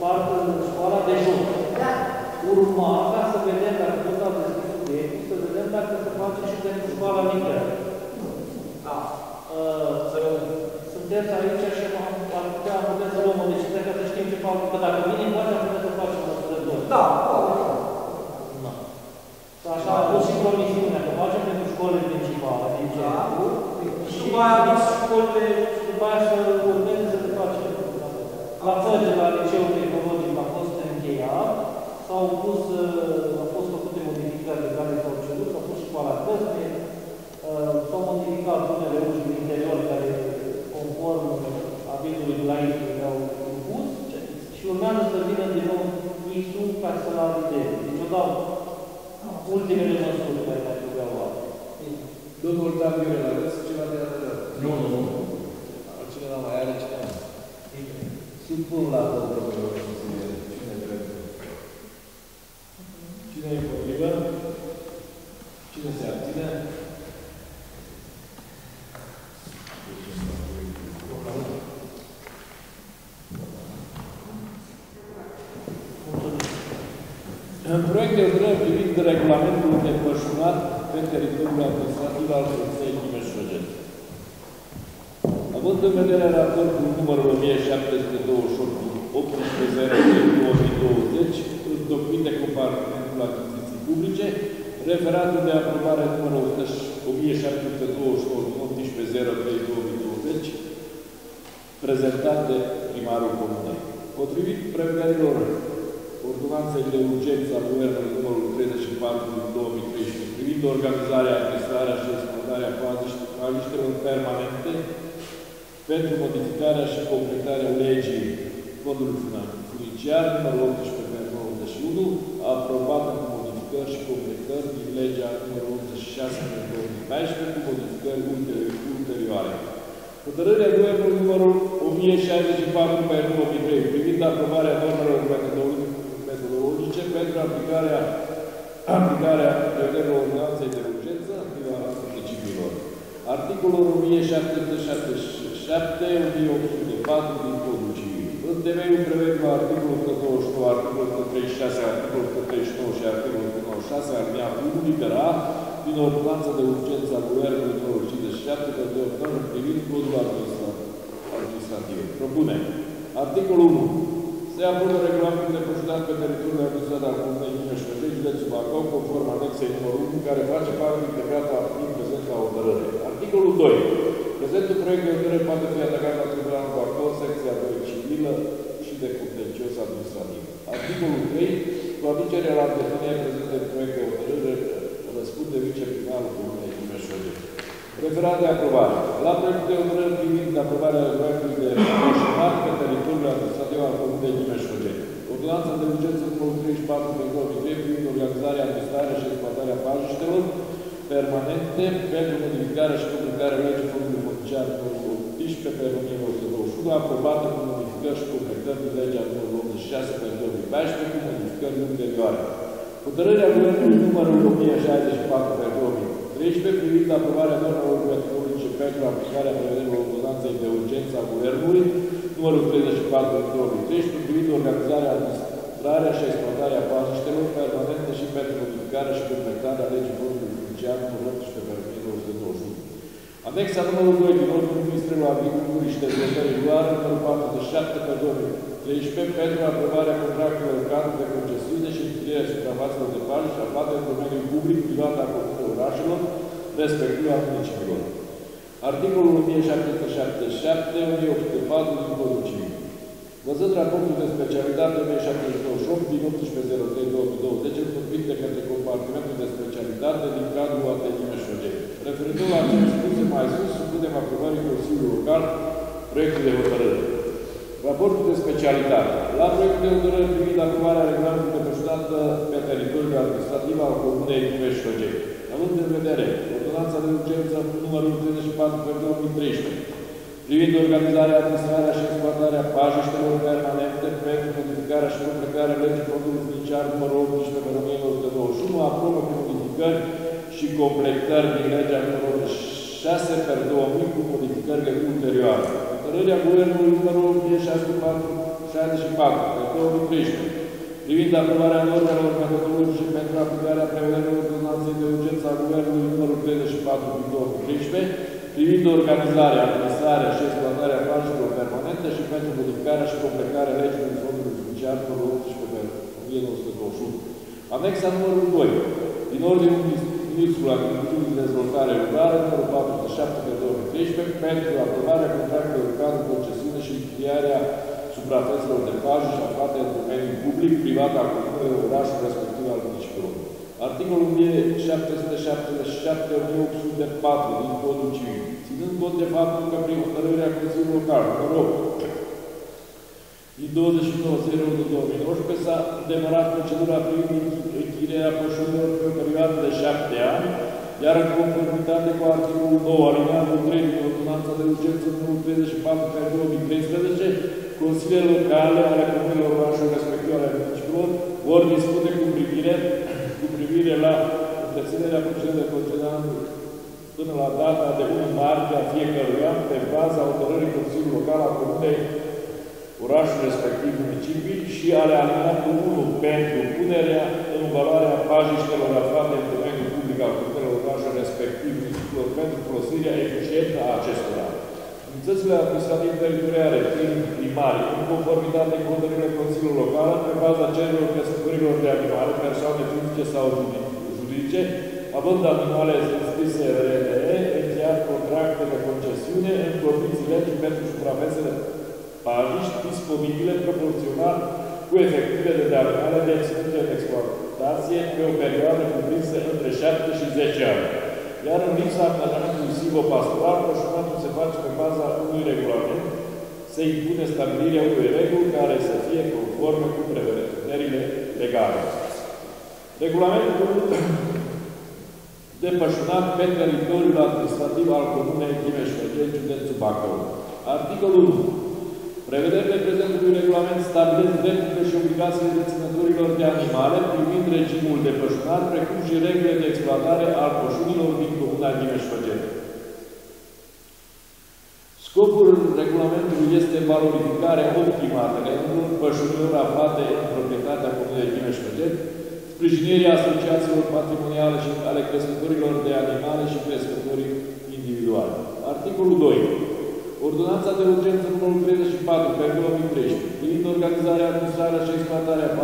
partea școala de jos. Da. Urma, ca să vedem dacă tot a deschis subiectul, să vedem dacă se face și pentru școala mică. Da. Uh, Să vedem. Sunteți aici și am am putea, am putea să luăm o decizie ca să știm ce facem, că dacă vine încoace, am putea să facem o sărători. Da, Da. Și așa a fost și promisiunea, că facem pentru școlile principale din da. centru. Și după aia vin școlile Și după aia să urmeze să se face. La fel de la liceul tehnologic a fost încheiat, s-au pus, uh, au fost făcute modificări de care s-au cerut, s-au pus școala căsme, uh, s-au modificat unele uși din interior care, conform avizului de la ISU, le-au impus și urmează să vină din nou ISU ca să la idee. Deci o dau ultimele măsuri care mai trebuiau luate. Domnul Dan Iurel, aveți ceva de adăugat? Nu, nu, nu. Altcineva mai are cineva? Supun la vot, domnilor consilieri. Cine trebuie? Cine e împotrivă? Cine se abține? În proiect de hotărâre privind regulamentul de pășunat pe teritoriul administrativ al județului Chimeș Având în vedere raportul numărul 1728 din 18.03.2020, întocmit de compartimentul achiziții publice, referatul de aprobare numărul 1729 din 18.03.2020, prezentat de primarul comunei. Potrivit prevederilor ordonanței de urgență a Guvernului numărul 34 din 2013 privind organizarea, administrarea și exploatarea paziștelor permanente pentru modificarea și completarea legii Fondului Financiar numărul 18 pe 91, aprobată cu modificări și completări din legea numărul 86 pe 2014 cu modificări ulterioare. Hotărârea Guvernului numărul 1064 pe 2003 privind aprobarea normelor metodologice pentru aplicarea, aplicarea prevederilor ordonanței de urgență împotriva municipiilor. Articolul 1777, 1804 din Codul Civil. În temeiul prevederilor articolul 129, articolul 136, articolul 139 și articolul 196, alineatul 1, litera din ordonanța de urgență a Guvernului numărul 57 pe 2 octombrie privind codul administrativ. Propune. Articolul 1. Se aprobă regulamentul de procedură pe teritoriul administrat al Comunei Chimeș-Mădei, județul Bacău, conform anexei numărul 1, care face parte integrată a fiind prezent la hotărâre. Articolul 2. Prezentul proiect de hotărâre poate fi atacat la Tribunalul Bacău, secția 2 civilă și de contencios administrativ. Articolul 3. Cu aducerea la definierea prezentului proiect de hotărâre răspunde viceprimarul Comunei Chimeș-Mădei. Referat de aprobare. La proiectul de hotărâre privind aprobarea proiectului de mașinat pe teritoriul administrativ al Comunei Chimeș-Mădei. Ordonanța de urgență numărul 34 pe 2003 privind organizarea, administrarea și exploatarea pajiștelor permanente pentru modificarea și completarea legii Fondului Financiar numărul 18 pe 1921, aprobată cu modificări și completări din legea numărul 86 pe 2014 cu modificări ulterioare. Hotărârea Guvernului numărul 1064 pe 2013 privind aprobarea normelor metodologice pentru aplicarea prevederilor ordonanței de urgență a Guvernului numărul 34 pe 2013 privind organizarea, administrarea și exploatarea paziștelor permanente și pentru modificarea și completarea legii Fondului Financiar numărul 18 pe 1921. Anexa numărul 2 din ordinul Ministerului Agriculturii și Dezvoltării Rurale numărul 47 pe 2013 pentru aprobarea contractelor cadru de concesiune și închirierea suprafațelor de pajiști aflate în domeniul public privat al comunelor orașelor, respectiv al municipiilor. Articolul 1777, 1804 din Codul Civil. Văzând raportul de specialitate 1728 din 18.03.2020, întocmit de către compartimentul de specialitate din cadrul Ateliei Meșogei. Referitor la cele spuse mai sus, supunem aprobării Consiliului Local proiectul de hotărâre. Raportul de specialitate. La proiectul de hotărâre privind aprobarea regulamentului de procedată pe teritoriul administrativ al Comunei Chimeș-Șogei. Având în vedere ordonanța de urgență numărul 34 pe 2013, privind organizarea, administrarea și exploatarea pajiștelor permanente pentru modificarea și completarea legii Fondului Financiar numărul 18 pe 1921, aprobă cu modificări și completări din legea numărul 6 pe 2000 cu modificările ulterioare. Hotărârea Guvernului numărul 64 pe 2013 privind aprobarea normelor metodologice pentru aplicarea prevederilor ordonanței de urgență a Guvernului numărul 34 din 2013, privind organizarea, administrarea și exploatarea pajiștilor permanente și pentru modificarea și completarea legii din Fondul Financiar numărul 18 pe 1921. Anexa numărul 2 din Ordinul Ministrului Agriculturii și Dezvoltare Rurală numărul 47 pe 2013 pentru aprobarea contractelor cadru concesiune și încheiarea suprafețelor de pajiști și aflate în domeniul public, privat al comunelor orașului respectiv al municipiului. Articolul 1777-1804 din Codul Civil. Ținând cont de faptul că prin hotărârea Consiliului Local, rog, din 29.01.2019 s-a demarat procedura privind închirierea pășunilor pe o perioadă de șapte ani, iar în conformitate cu articolul 9, alineatul 3 din Ordonanța de Urgență numărul 34 pe 2013, Consiliile Locale ale Comunelor Orașului respectiv ale municipiilor vor dispune cu privire, cu privire la întreținerea procedurii de procedură până la data de 1 martie a fiecărui an, pe baza hotărârii Consiliului Local a Comunei orașului respectiv municipii și ale alineatului 1 pentru punerea în valoare a pajiștelor aflate în domeniul public al comunelor orașului respectiv municipilor pentru folosirea eficientă a acestora. Unitățile administrative teritoriale prin primari, în conformitate cu hotărârile Consiliului Local, pe baza cererilor crescătorilor de animale, persoane fizice sau juridice, având animale înscrise RDE, încheiat contracte de concesiune în condiții legii pentru suprafețele pajiști disponibile proporțional cu efectivele de animale de execuție de exploatație pe o perioadă cuprinsă între 7 și 10 ani. Iar în lipsa amenajamentului silvo-pastoral, coșunatul se face pe baza unui regulament, se impune stabilirea unui reguli care să fie conforme cu prevederile legale. Regulamentul depășunat pe teritoriul administrativ al Comunei Chimeș-Făgeni, județul Bacău. Articolul 1. Prevederile prezentului regulament stabilesc drepturile și obligațiile deținătorilor de animale privind regimul de pășunat, precum și regulile de exploatare al pășunilor din Comuna Ghimeș-Făgeni. Scopul regulamentului este valorificarea optimă a terenurilor pășunilor aflate în proprietatea Comunei Ghimeș-Făgeni, sprijinirea asociațiilor patrimoniale și ale crescătorilor de animale și crescătorii individuali. Articolul 2. Ordonanța de urgență numărul 34 pe 2013 privind organizarea, administrarea și exploatarea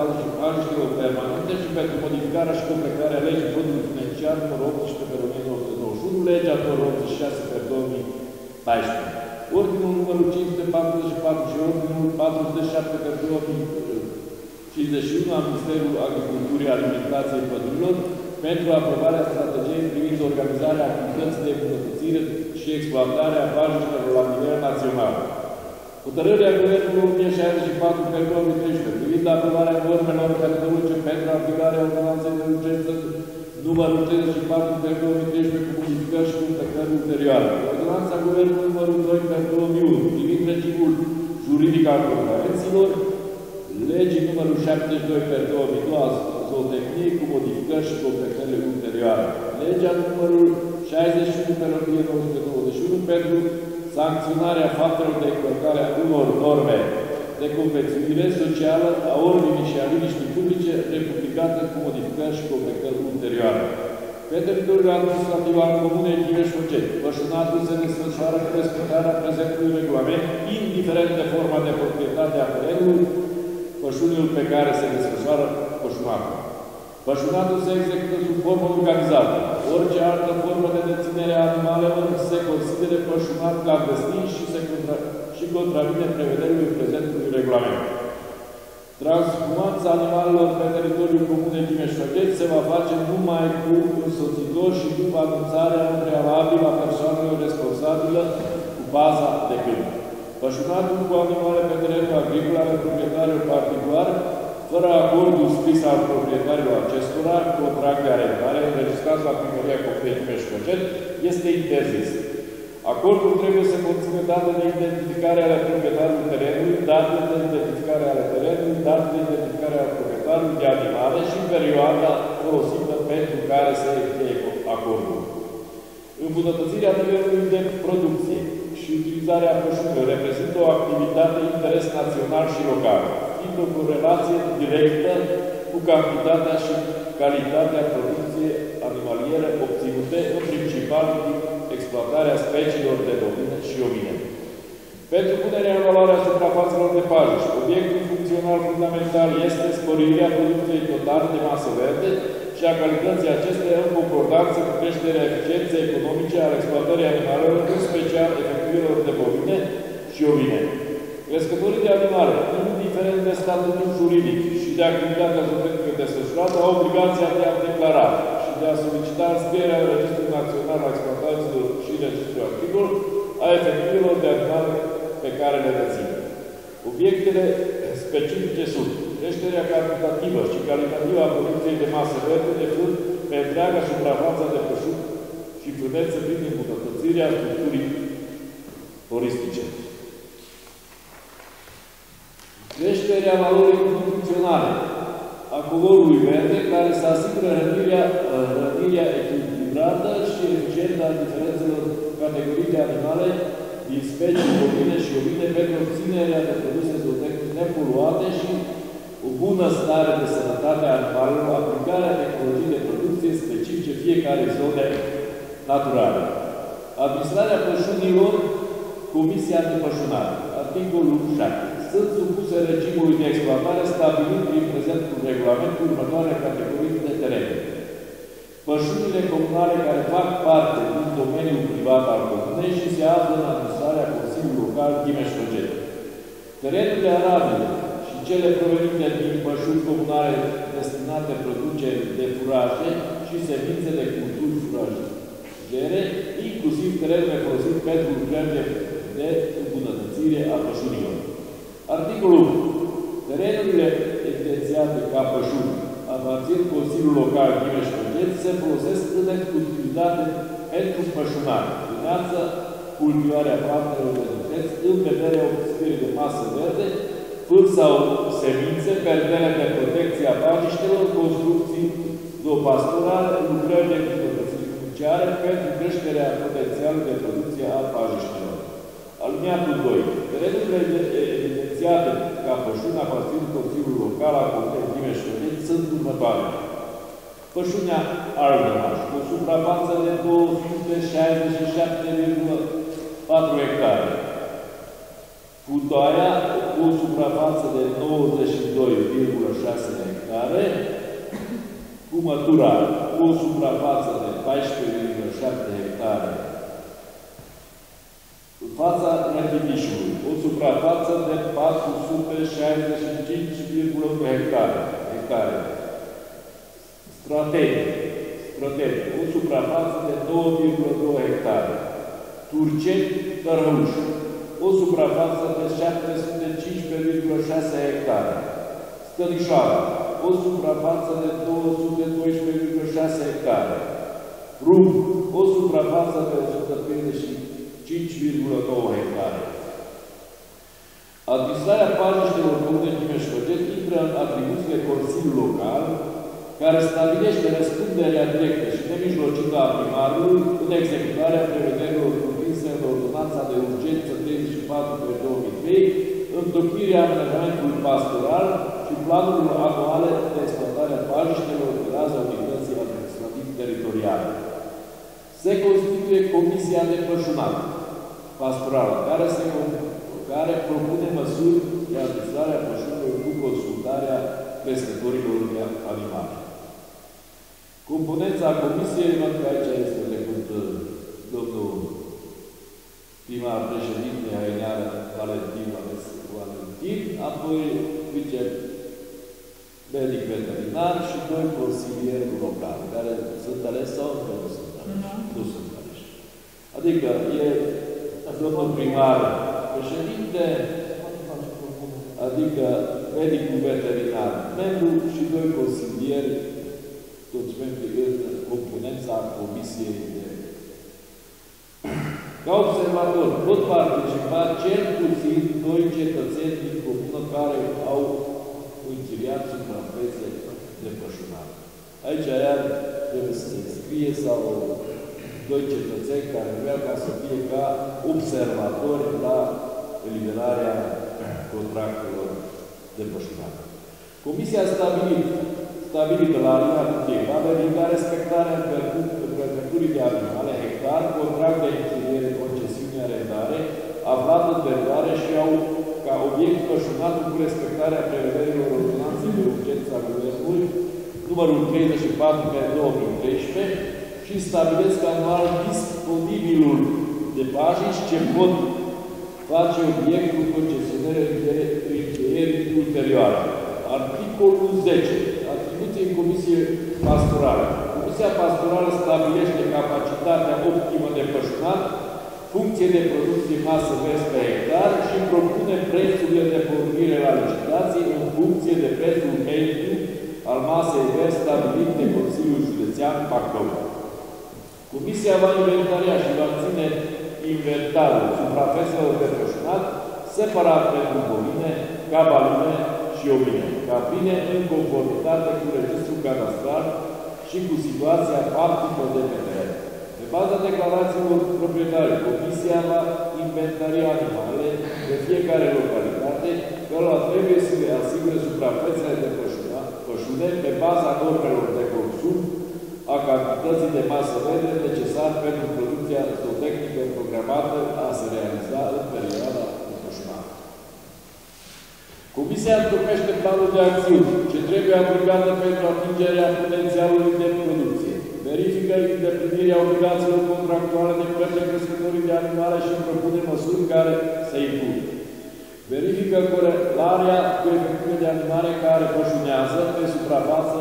pajiștilor permanente și pentru modificarea și completarea legii fondului financiar numărul 18 pe 1991, legea numărul 86 pe 2014. Ordinul numărul 544 și ordinul 407 pe 2051 al Ministerului Agriculturii, Alimentației Pădurilor pentru aprobarea strategiei privind organizarea activității de îmbunătățire și exploatarea pajiștilor la nivel național. Hotărârea Guvernului 1064 pe 2013 privind aprobarea normelor metodologice pentru aplicarea ordonanței de urgență numărul 34 pe 2013 cu modificări și completări ulterioare. Ordonanța Guvernului numărul 2 pe 2001 privind regimul juridic al contravențiilor, legii numărul 72 pe 2002 a zootehniei cu modificări și completări ulterioare. Legea numărul 61 pe 1991 pentru sancționarea faptelor de încălcare a unor norme de convențiune socială a ordinii și a liniștii publice republicate cu modificări și completări ulterioare. Pe teritoriul administrativ al Comunei Chiveș-Făgeni, pășunatul se desfășoară cu respectarea prezentului regulament, indiferent de forma de proprietate a terenului, pășunul pe care se desfășoară pășunatul. Pășunatul se execută sub formă organizată. Orice altă formă de deținere a animalelor se consideră pășunat clandestin și, se contra și contravine prevederului prezentului regulament. Transhumanța animalelor pe teritoriul Comunei chimeș se va face numai cu însoțitor și după anunțarea în prealabil a persoanelor responsabile cu baza de câmp. Pășunatul cu animale pe terenul agricol ale proprietarilor particular fără acordul scris al proprietarilor acestora, contract de arendare înregistrat la Primăria Comunei Meșcocet, este interzis. Acordul trebuie să conțină date de identificare ale proprietarului terenului, date de identificare ale terenului, date de identificare ale proprietarului de animale și perioada folosită pentru care se încheie acordul. Îmbunătățirea nivelului de producție și utilizarea pășunilor reprezintă o activitate interes național și local fiind o corelație directă cu cantitatea și calitatea producției animaliere obținute în principal din exploatarea speciilor de bovine și ovine. Pentru punerea în valoare a suprafațelor de pajiș, obiectul funcțional fundamental este sporirea producției totale de masă verde și a calității acesteia în concordanță cu creșterea eficienței economice a exploatării animalelor, în special efectivelor de bovine și ovine. Crescătorii de animale, indiferent de statutul juridic și de activitatea zootehnică desfășurată, au obligația de a declara și de a solicita înscrierea în Registrul Național al Exploatațiilor și Registrul Articol a efectivelor de animale pe care le dețin. Obiectele specifice sunt creșterea cantitativă și calitativă a producției de masă verde de fân pe întreaga suprafață de pășuni și frânețe prin îmbunătățirea structurii floristice. Creșterea valorii nutriționale a colorului verde, care să asigură rănirea, rănirea echilibrată și eficientă a diferențelor categorii de animale din specii bovine și ovine pentru obținerea de produse zootehnice nepoluate și o bună stare de sănătate a animalelor, aplicarea tehnologiei de producție specifice fiecare zone naturale. Administrarea pășunilor Comisia de Pășunare. Articolul 7. Sunt supuse regimului de exploatare stabilit prin prezentul regulament cu următoarea categorii de terene. Pășunile comunale care fac parte din domeniul privat al comunei și se află în administrarea Consiliului Local Chimeș-Făget. Terenurile arabile și cele provenite din pășuni comunale destinate produceri de furaje și semințe de culturi furajere, inclusiv terenurile folosite pentru lucrări de, de îmbunătățire a pășunilor. Articolul 1. Terenurile evidențiate ca pășuni aparțin Consiliul Local Chimeș se folosesc în exclusivitate pentru pășunare, vineață, cultivarea plantelor de nutrienți în vederea obținerii de masă verde, fân sau semințe, perdere de protecție a pajiștelor, construcții zoopastorale, lucrări de funciare pentru creșterea potențialului de producție a pajiștelor. Aliniatul 2. Terenurile evidențiate ca pășuni aparțin Consiliul Local al Comunei Dimeș sunt următoare. Pășunea Argălaș, cu o suprafață de 267,4 hectare. Putoaia, cu o suprafață de 92,6 hectare. Cu mătura, cu o suprafață de 14,7 hectare. Fața Rătibișului, o suprafață de 465,1 hectare. hectare. Strategi, strategi, o suprafață de 2,2 hectare. Turceni, Tărăuș, o suprafață de 715,6 hectare. Stănișoara, o suprafață de 212,6 hectare. Rum, o suprafață de 135,2 hectare. Administrarea pajiștelor Comune Chimeș intră în atribuțiile Consiliului Local, care stabilește răspunderea directă și nemijlocită a primarului în executarea prevederilor cuprinse în Ordonanța de Urgență 34 pe 2003, întocmirea amenajamentului pastoral și planurilor anuale de exploatare a pajiștelor pe raza unității administrativ teritoriale. Se constituie Comisia de Pășunat pastorală, care, se, care propune măsuri de administrare a pășunilor cu consultarea crescătorilor de animale. Componența comisiei, văd că aici este trecut uh, domnul primar președinte Aineară Valentin Valentin, apoi vice medic veterinar și doi consilieri locali, care sunt aleși sau nu sunt aleși? Nu, nu sunt aleși. Adică e domnul primar președinte, adică medicul veterinar, membru și doi consilieri toți membrii în componența Comisiei de... Ca observator pot participa cel puțin doi cetățeni din comună care au închiriat suprafețe de pășunare. Aici iar trebuie să se scrie sau doi cetățeni care vreau ca să fie ca observatori la eliberarea contractelor de pășunare. Comisia a stabilit stabilită la alineatul C, va verifica respectarea încărcăturii de animale, hectar, contract de închiriere, concesiune, arendare, aflat în derivare și au ca obiect pășunatul cu respectarea prevederilor ordonanței de urgență a Guvernului, numărul 34 pe 2013, și stabilesc anual disponibilul de pajici ce pot face obiectul concesionării încheierii ulterioare. Articolul 10 atribuții în Comisie Pastorală. Comisia Pastorală stabilește capacitatea optimă de pășunat, funcție de producție masă vest pe hectar și propune prețurile de pornire la licitație în funcție de prețul mediu al masei vest stabilit de Consiliul Județean Bacău. Comisia va inventaria și va ține inventarul suprafețelor de pășunat separat pentru bovine, cabaline și ovine bine în conformitate cu registrul cadastral și cu situația faptică de pe teren. Pe baza declarațiilor proprietare, Comisia va inventaria animale de fiecare localitate, cărora trebuie să le asigure suprafețele de pășune pe baza normelor de consum a cantității de masă verde necesar pentru producția zootehnică programată a se realiza în perioada desfășurată. Comisia întocmește planul de acțiuni ce trebuie aplicată pentru atingerea potențialului de producție. Verifică îndeplinirea obligațiilor contractuale de către crescătorii de animale și propune măsuri care se impun. Verifică corelarea cu efective de animale care pășunează pe suprafață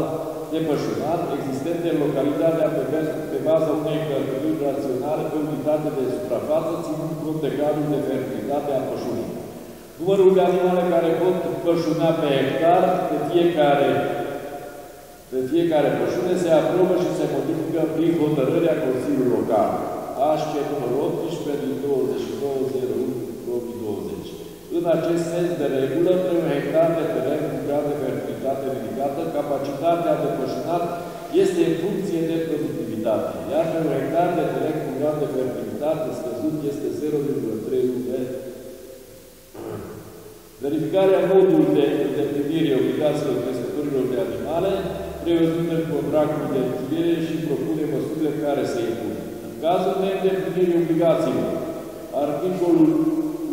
de pășunat existente în localitatea pe, pe baza unei încărcături raționale pe unitate de suprafață, ținând cont de gradul de fertilitate a pășunii. Numărul de animale care pot pășuna pe hectar pe fiecare, pe fiecare pășune se aprobă și se modifică prin hotărârea Consiliului Local. HC numărul 18 din 22.01.2020. În acest sens, de regulă, pe un hectar de teren cu grad de fertilitate ridicată, capacitatea de pășunat este în funcție de productivitate, iar pe un hectar de teren cu grad de fertilitate scăzut este 0,31 de Verificarea modului de îndeplinire obligațiilor crescătorilor de animale, prevăzute în contractul de închiriere și propune măsurile care se impun. În cazul neîndeplinirii obligațiilor, articolul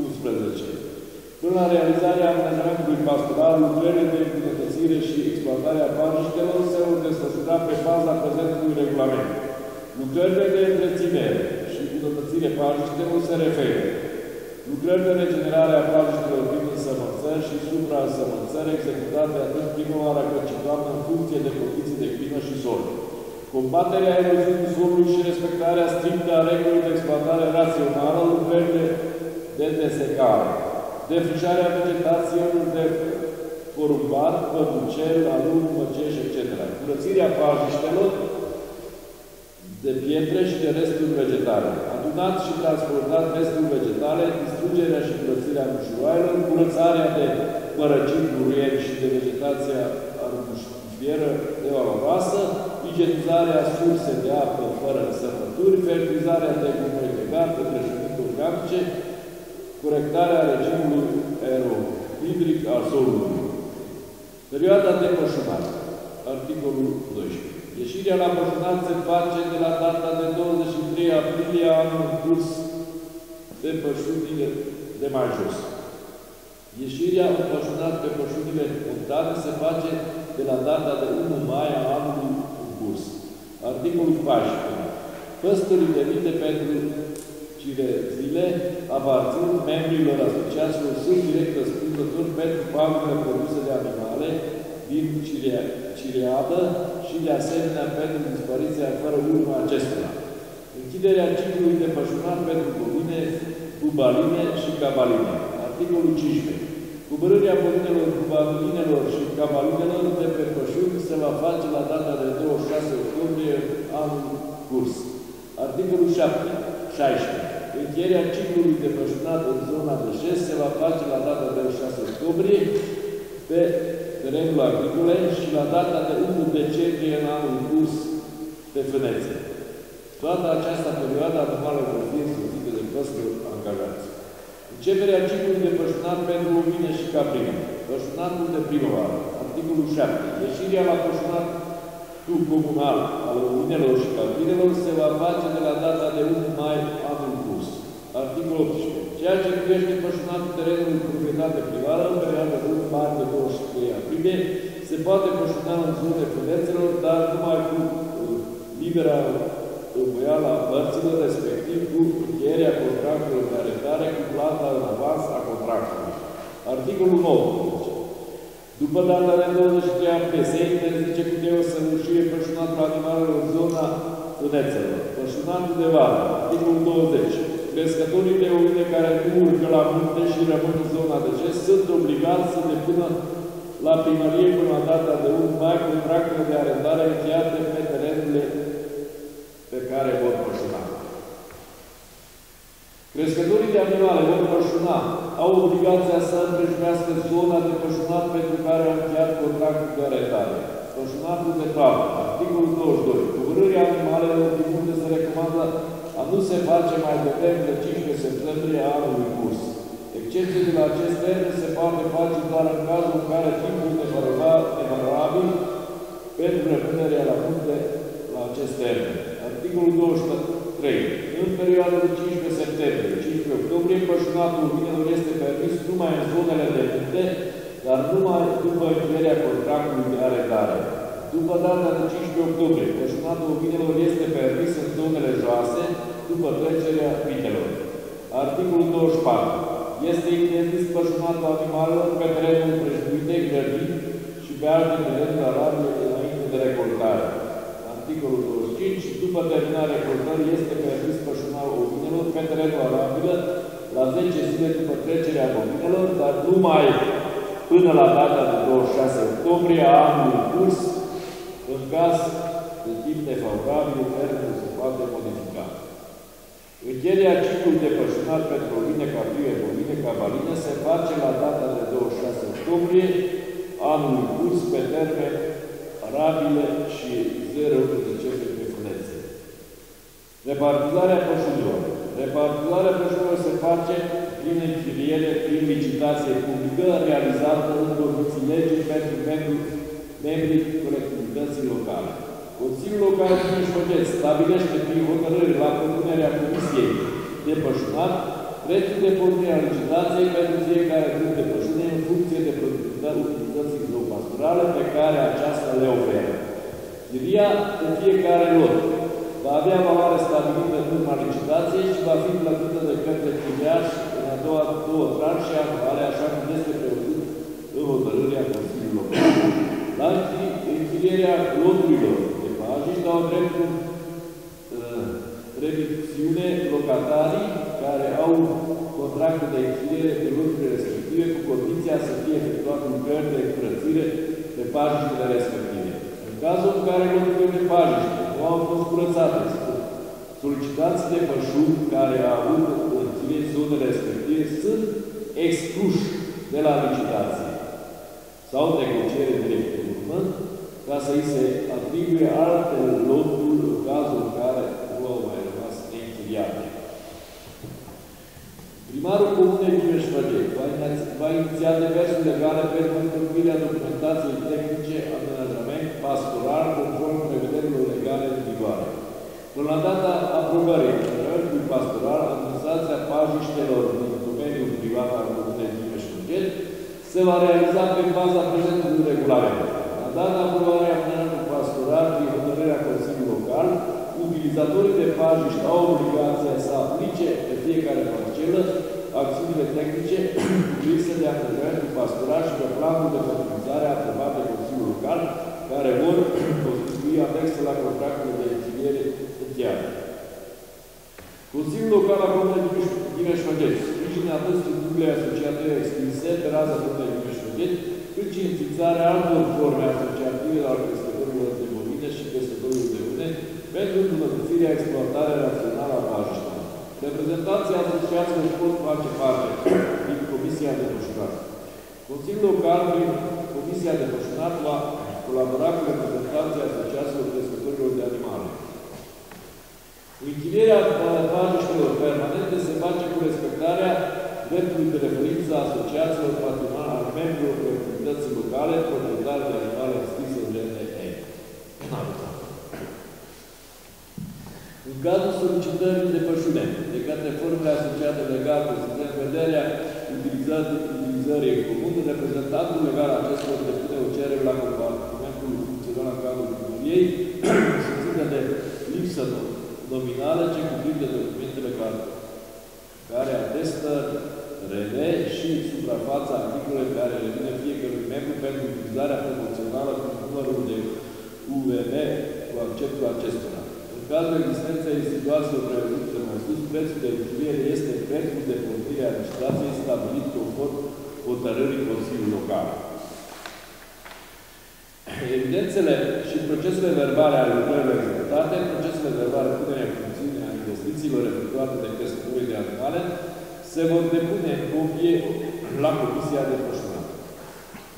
11, până la realizarea amenajamentului pastoral, lucrările de îmbunătățire și exploatarea parjiștelor se vor desfășura pe baza prezentului regulament. Lucrările de întreținere și îmbunătățire parjiștelor se referă lucrări de regenerare a parjiștelor prin însămânțări și supra-însămânțări executate atât primăvara cât și toamnă în funcție de condiții de climă și sol. Combaterea eroziunii solului și respectarea strictă a regulii de exploatare rațională, lucrările de desecare defrișarea vegetației de porumbar, păducel, alun, măceș, etc. Curățirea pajiștelor de pietre și de resturi vegetale. Adunat și transportat resturi vegetale, distrugerea și curățirea mușuroaielor, curățarea de părăcini, buruieri și de vegetația arbustivieră de valoroasă, igienizarea surse de apă fără săpături, fertilizarea de gunoi de gard, îngrășăminte organice, corectarea regimului aerohidric al solului. Perioada de pășunat. Articolul 12. Ieșirea la pășunat se face de la data de 23 aprilie anul curs de pășunile de mai jos. Ieșirea pășunat pe pășunile montane se face de la data de 1 mai a anului în curs. Articolul 14. Păstării de vite pentru cele zile aparțin membrilor asociațiilor sunt direct răspunzători pentru pagubele produse de animale din cireadă și de asemenea pentru dispariția fără urmă acestora. Închiderea ciclului de pășunat pentru bovine, bubaline și cabaline. Articolul 15. Cubărârea bovinelor, bubalinelor și cabalinelor de pe pășuni se va face la data de 26 octombrie anul curs. Articolul 7. 16. Încheierea ciclului de pășunat în zona de șes se va face la data de 6 octombrie pe terenul agricole și la data de 1 decembrie în anul curs pe Fânețe. Toată această perioadă anuală vor fi însoțită de păstori angajați. Începerea ciclului de pășunat pentru ovine și caprine. Pășunatul de primăvară. Articolul 7. Ieșirea la pășunatul comunal al ovinelor și caprinelor se va face de la data de 1 mai anul curs. Articolul 18. Ceea ce privește pășunatul terenului în proprietate privată în perioada de 1 martie 23 aprilie se poate pășuna în zone fânețelor, dar numai cu uh, libera învoială a părților, respectiv cu încheierea contractelor de arendare cu plata în avans a contractului. Articolul 19. După data de 23 aprilie se interzice cu teo să înșuie pășunatul animalelor în zona fânețelor. Pășunatul de vară. Articolul 20. Crescătorii de ovine care nu urcă la munte și rămân în zona de gest sunt obligați să depună la primărie până la data de 1 mai contractele de arendare încheiate pe terenurile pe care vor pășuna. Crescătorii de animale vor pășuna, au obligația să împrejumească zona de pășunat pentru care au încheiat contractul de arendare. Pășunatul de clavă. Articolul 22. Cuvrârea animalelor din munte se recomandă a nu se face mai devreme de 15 septembrie a anului curs. Excepție de la acest termen se poate face doar în cazul în care timpul nefavorabil pentru rămânerea la munte la acest termen. Articolul 23. În perioada de 15 septembrie, 15 octombrie, pășunatul vinelor este permis numai în zonele de munte, dar numai după încheierea contractului de aredare. După data de 15 octombrie, pășunatul vinelor este permis în zonele joase, după trecerea vitelor. Articolul 24. Este interzis pășunatul animalelor pe terenul prăjduite, grădini și pe alte terenuri arabile înainte de recoltare. Articolul 25. După terminarea recoltării este permis pășunatul ovinelor pe terenul arabilă la 10 zile după trecerea bovinelor, dar numai până la data de 26 octombrie a anului curs, în caz de timp defavorabil, termenul se poate modifica. Încheierea ciclului de pășunat pentru ovine, caprie, bovine, cabaline se face la data de 26 octombrie anului curs pe termen arabile și 0 de cifre pe funețe. Repartizarea pășunilor. Repartizarea pășunilor se face prin închiriere, prin licitație publică realizată în condiții legii pentru membrii colectivității locale. Consiliul Local din Șoget stabilește prin hotărâre la propunerea Comisiei de pășunat prețul de pornire a licitației pentru fiecare grup de pășune în funcție de utilității pastorale pe care aceasta le oferă. Chiria de fiecare lot va avea valoare stabilită în urma licitației și va fi plătită de către chiriaș în a doua două tranșe anuale, așa cum este prevăzut în hotărârea Consiliului Local. La închirierea loturilor pajiști au dreptul uh, reducțiune locatarii care au contracte de închiriere pe locurile respective cu condiția să fie efectuat lucrări de curățire pe pajiștile respective. În cazul în care locurile de pajiște nu au fost curățate, solicitații de pășuni care au avut închiriere zonele respective sunt excluși de la licitație sau negociere direct în urmă, ca să îi se atribuie alte loturi în cazul în care nu au mai rămas neînchiriate. Primarul Comunei Gimeș-Făget va iniția demersul legale pentru întâlnirea documentației tehnice, amenajament, pastoral, conform prevederilor legale în vigoare. Până la data aprobării amenajamentului pastoral, administrația pajiștelor din domeniul privat al Comunei Gimeș-Făget se va realiza pe baza prezentului regulament. La data aprobării amenajamentului pastoral prin hotărârea Consiliului Local, utilizatorii de pajiști au obligația să aplice pe fiecare parcelă acțiunile tehnice lipsă de angajamentul pastoral și pe planul de fertilizare aprobat de Consiliul Local, care vor constitui anexe la contractele de închiriere încheiate. Consiliul Local al Comunei Dimeș-Făgeți sprijină atât structurile asociative extinse pe raza Comunei Dimeș-Făgeți, cât și înființarea altor forme asociative al crescătorilor de bovine și crescătorilor de une pentru îmbunătățirea exploatarea rațională a pajiștilor. Reprezentanții asociațiilor pot face parte din Comisia de Pășunat. Consiliul Local, prin Comisia de Pășunat, va colabora cu reprezentanții asociațiilor crescătorilor de animale. Închirierea pajiștilor permanente se face cu respectarea dreptului de referință a asociațiilor patrimoniale al membrilor colectivității locale, proprietare de animale înscrise în GNE. În cazul solicitării de pășune, de către formele asociate legal, considerând vederea utilizării în comun, reprezentantul legal acestor depune o cerere la compartimentul funcțional în cadrul primăriei, susțită de lipsă nominală ce cuprinde documentele care, care atestă rele și suprafața articole care revine fiecărui membru pentru utilizarea promoțională cu numărul de UVM cu acceptul acestora. În cazul existenței situațiilor prevăzute mai sus, prețul de închiriere este prețul de pornire a licitației stabilit conform hotărârii Consiliului Local. Evidențele și procesele verbale ale lucrărilor executate, procesele verbale punerea în funcțiune a investițiilor efectuate de crescătorii de animale, se vor depune în copie la Comisia de Pășunat.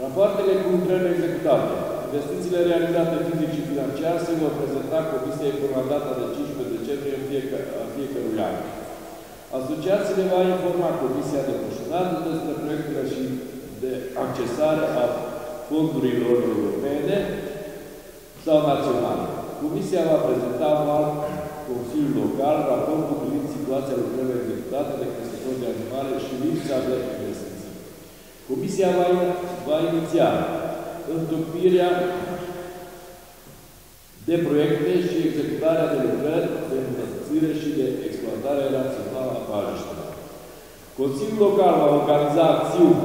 Rapoartele cu lucrările executate, investițiile realizate fizic și financiar se vor prezenta Comisiei până la data de 15 decembrie în fiecare, a fiecărui an. Asociațiile va informa Comisia de Pășunat despre proiectele și de accesare a fondurilor europene sau naționale. Comisia va prezenta anual Consiliul Local raportul privind situația lucrărilor executate de crescători de animale și lipsa de investiții. Comisia va, va iniția întocmirea de proiecte și executarea de lucrări de îmbunătățire și de exploatare rațională a pajiștelor. Consiliul Local va organiza acțiuni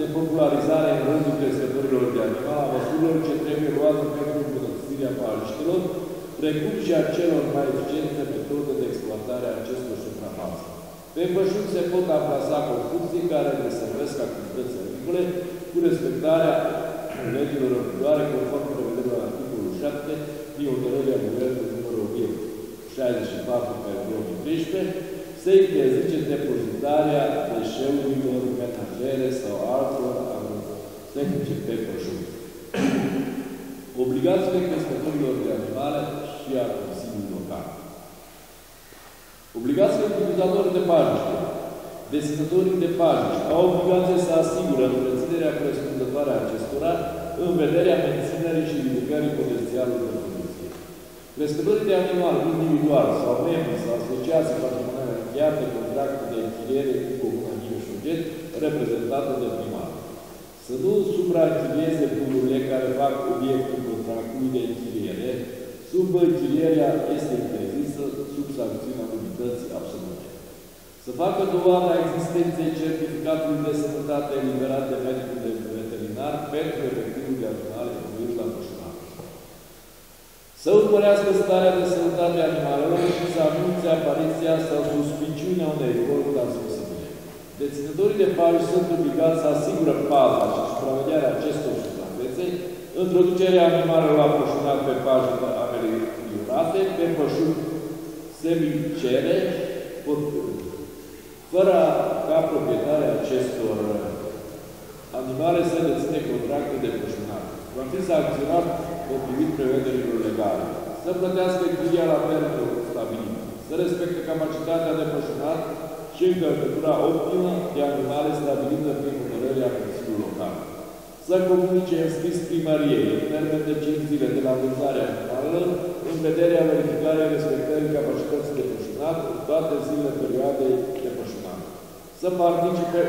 de popularizare în rândul crescătorilor de animale a măsurilor ce trebuie luate pentru îmbunătățirea pajiștelor, precum și a celor mai eficiente metode de exploatare a acestor suprafațe. Pe pășuni se pot amplasa construcții care deservesc activități agricole cu respectarea legilor în vigoare conform prevederilor articolul 7 din hotărârea Guvernului numărul 64 pe 2013, se interzice depozitarea deșeurilor menajere sau altor tehnice pe pășuni. Obligațiile crescătorilor de animale și a Consiliului Local. Obligațiile utilizatorilor de pajiște. Deținătorii de pajiști au obligație să asigură întreținerea corespunzătoare a acestora în vederea menținerii și ridicării potențialului de producție. Crescătorii de animale individual sau membri sau asociații patrimoniale încheiate contracte de închiriere cu Comuna Ghiu reprezentată de primar. Să nu supraînchirieze bunurile care fac obiectul contractului de închiriere, sub închirierea este interzisă sub sancțiunea unității absolute. Să facă dovada existenței certificatului de sănătate eliberat de medicul de veterinar pentru efectivul de animale conduit la pășunat. Să urmărească starea de sănătate a animalelor și să anunțe apariția sau suspiciunea unei boli transmisibile. Deținătorii de pași sunt obligați să asigură paza și supravegherea acestor suprafețe, introducerea animalelor la pășunat pe pagina ameliorate, pe pășuni semicere, fără ca proprietatea acestor animale să deține contracte de pășunat. Va fi sancționat potrivit prevederilor legale. Să plătească chiria la termenul stabilit. Să respecte capacitatea de pășunat și încărcătura optimă de animale stabilită prin hotărârea Consiliului Local. Să comunice în scris primăriei, în termen de 5 zile de la vânzarea animalelor, în vederea verificării respectării capacității de pășunat în toate zilele perioadei de pășunat. Să participe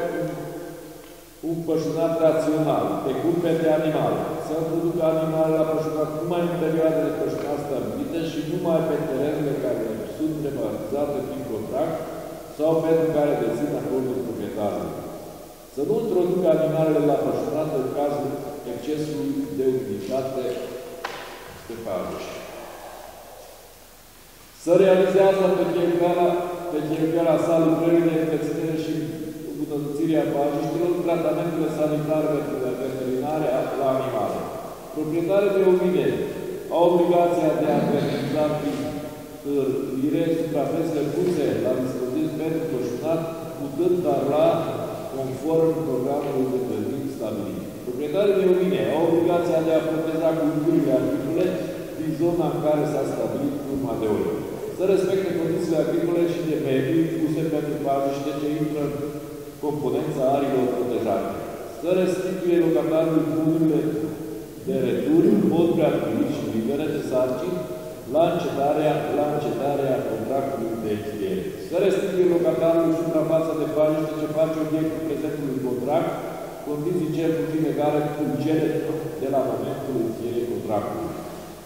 un pășunat rațional, pe curpe de animale, să introducă animale la pășunat numai în perioade de pășunat stabilite și numai pe terenele care sunt repartizate prin contract sau pentru care dețin acordul proprietarului. Să nu introducă animalele la pășunat în cazul excesului de utilitate pe pajiști. Să realizează pe cheltuiala, pe cheltuiala sa lucrările de întreținere și îmbunătățirea pajiștilor, tratamentele sanitare veterinare la animale. Proprietarii de ovine au obligația de a realiza prin hârtire suprafețele puse la dispoziție pentru pășunat, putând dar la conform programului de păzit stabilit. Proprietarii de ovine au obligația de a proteza culturile agricole din zona în care s-a stabilit urma de ori. Să respecte condițiile agricole și de mediu puse pentru pajiște ce intră în componența arilor protejate. Să restituie locatarului bunurile de returi în mod gratuit și libere de sarcini la încetarea, la încetarea contractului de închiriere. Să restituie locatarului suprafața de pajiște ce face obiectul prezentului contract, condiții cel puțin egale cu cele de la momentul închirierii contractului.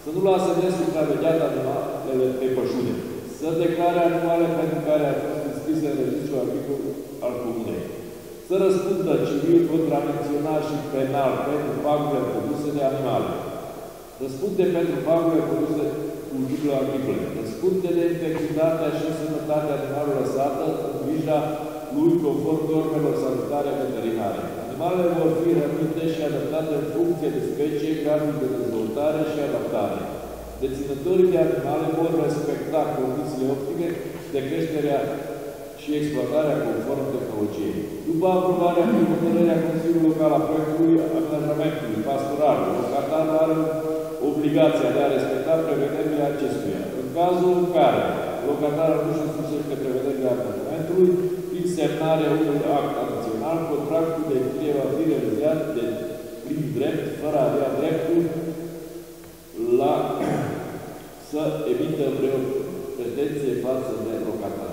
Să nu lasă nesupravegheate animalele pe pășune. Să declare animale pentru care a fost înscrise în registrul agricol al comunei. Să răspundă civil, contravențional și penal pentru pagurile produse de animale. Răspunde pentru pagurile produse cu lucruri agricole. Răspunde de integritatea și sănătatea animalului lăsată în grija lui conform normelor sanitare veterinare. Animalele vor fi rămite și adaptate în funcție de specie, gradul de dezvoltare și adaptare. Deținătorii de animale vor respecta condițiile optime de creșterea și exploatarea conform tehnologiei. După aprobarea prin hotărârea Consiliului Local a proiectului amenajamentului pastoral, locatarul are obligația de a respecta prevederile acestuia. În cazul în care locatarul nu își însușește prevederile amenajamentului, prin semnarea unui act adițional, contractul de închiriere va fi realizat de plin drept, fără a avea dreptul la să emită vreo pretenție față de locatar.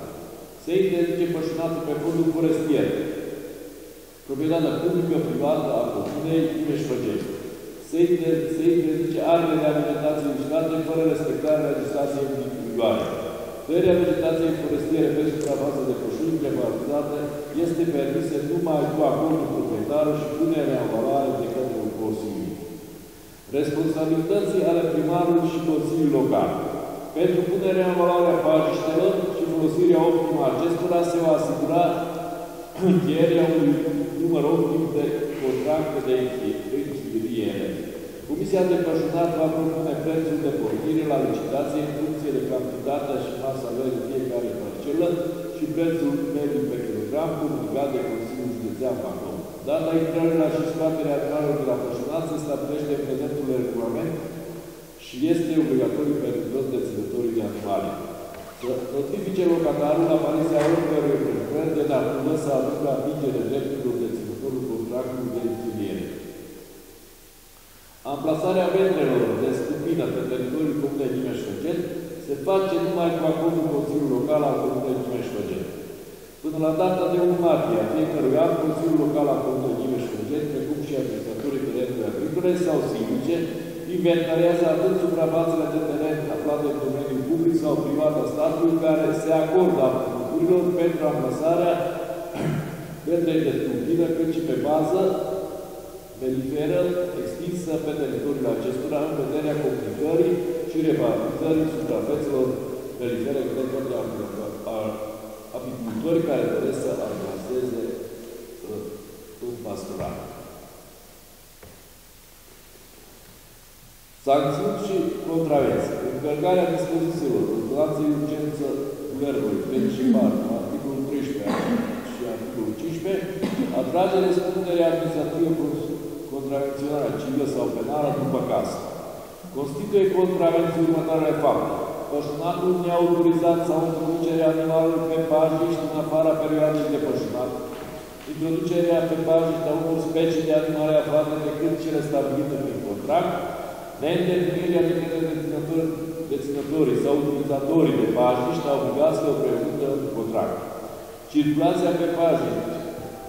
Se interzice pășunatul pe fondul forestier, proprietatea publică privată a comunei Imeș-Făgeni. Se, inter, se interzice arderea vegetației uscate fără respectarea legislației în vigoare. Tăierea vegetației forestiere pe suprafață de pășuni privatizată este permisă numai cu acordul proprietarului și punerea în valoare de către un Consiliu. Responsabilității ale primarului și Consiliului Local. Pentru punerea în valoare a pajiștelor și folosirea optimă a acestora se va asigura încheierea unui număr optim de contracte de închiriere. Comisia de pășunat va propune prețul de pornire la licitație în funcție de cantitatea și masa de fiecare parcelă și prețul mediu pe kilogram comunicat de Consiliul Județean Bacău. Data intrării la și scoaterea animalelor de la pășunat se stabilește în prezentul regulament și este obligatoriu pentru toți deținătorii de animale. Să notifice locatarul apariția oricărui întâmplări de natură să aducă atingere drepturilor deținătorului contractului de închiriere. Amplasarea vendrelor de stupină pe teritoriul Comunei Dimeș-Făgeni se face numai cu acordul Consiliului Local al Comunei Dimeș-Făgeni. Până la data de 1 martie a fiecărui an, Consiliul Local al Comunei Dimeș-Făgeni, precum și administratorii terenului agricole sau silvice, inventariază atât suprafațele de teren aflate în domeniul public sau privat al statului care se acordă aplicurilor pentru amplasarea vendrei de stupină, cât și pe bază periferă extinsă pe teritoriul acestora în vederea comunicării și repartizării suprafețelor perifere de către apicultori care doresc să avanseze în pastoral. Sancțiuni și contravenții. Încălcarea dispozițiilor în relației urgență guvernului, principal, articolul 13 și articolul 15, atrage răspunderea administrativă contravenționarea civilă sau penală după casă. Constituie contravenții următoarele fapte. Pășunatul neautorizat sau introducerea animalului pe pajiști în afara perioadei de pășunat, introducerea pe pajiști a unor specii de animale aflate decât cele stabilite prin contract, neîndeplinirea de către deținători, deținătorii sau utilizatorii de pajiști obligați să o prevăzută în contract. Circulația pe pajiști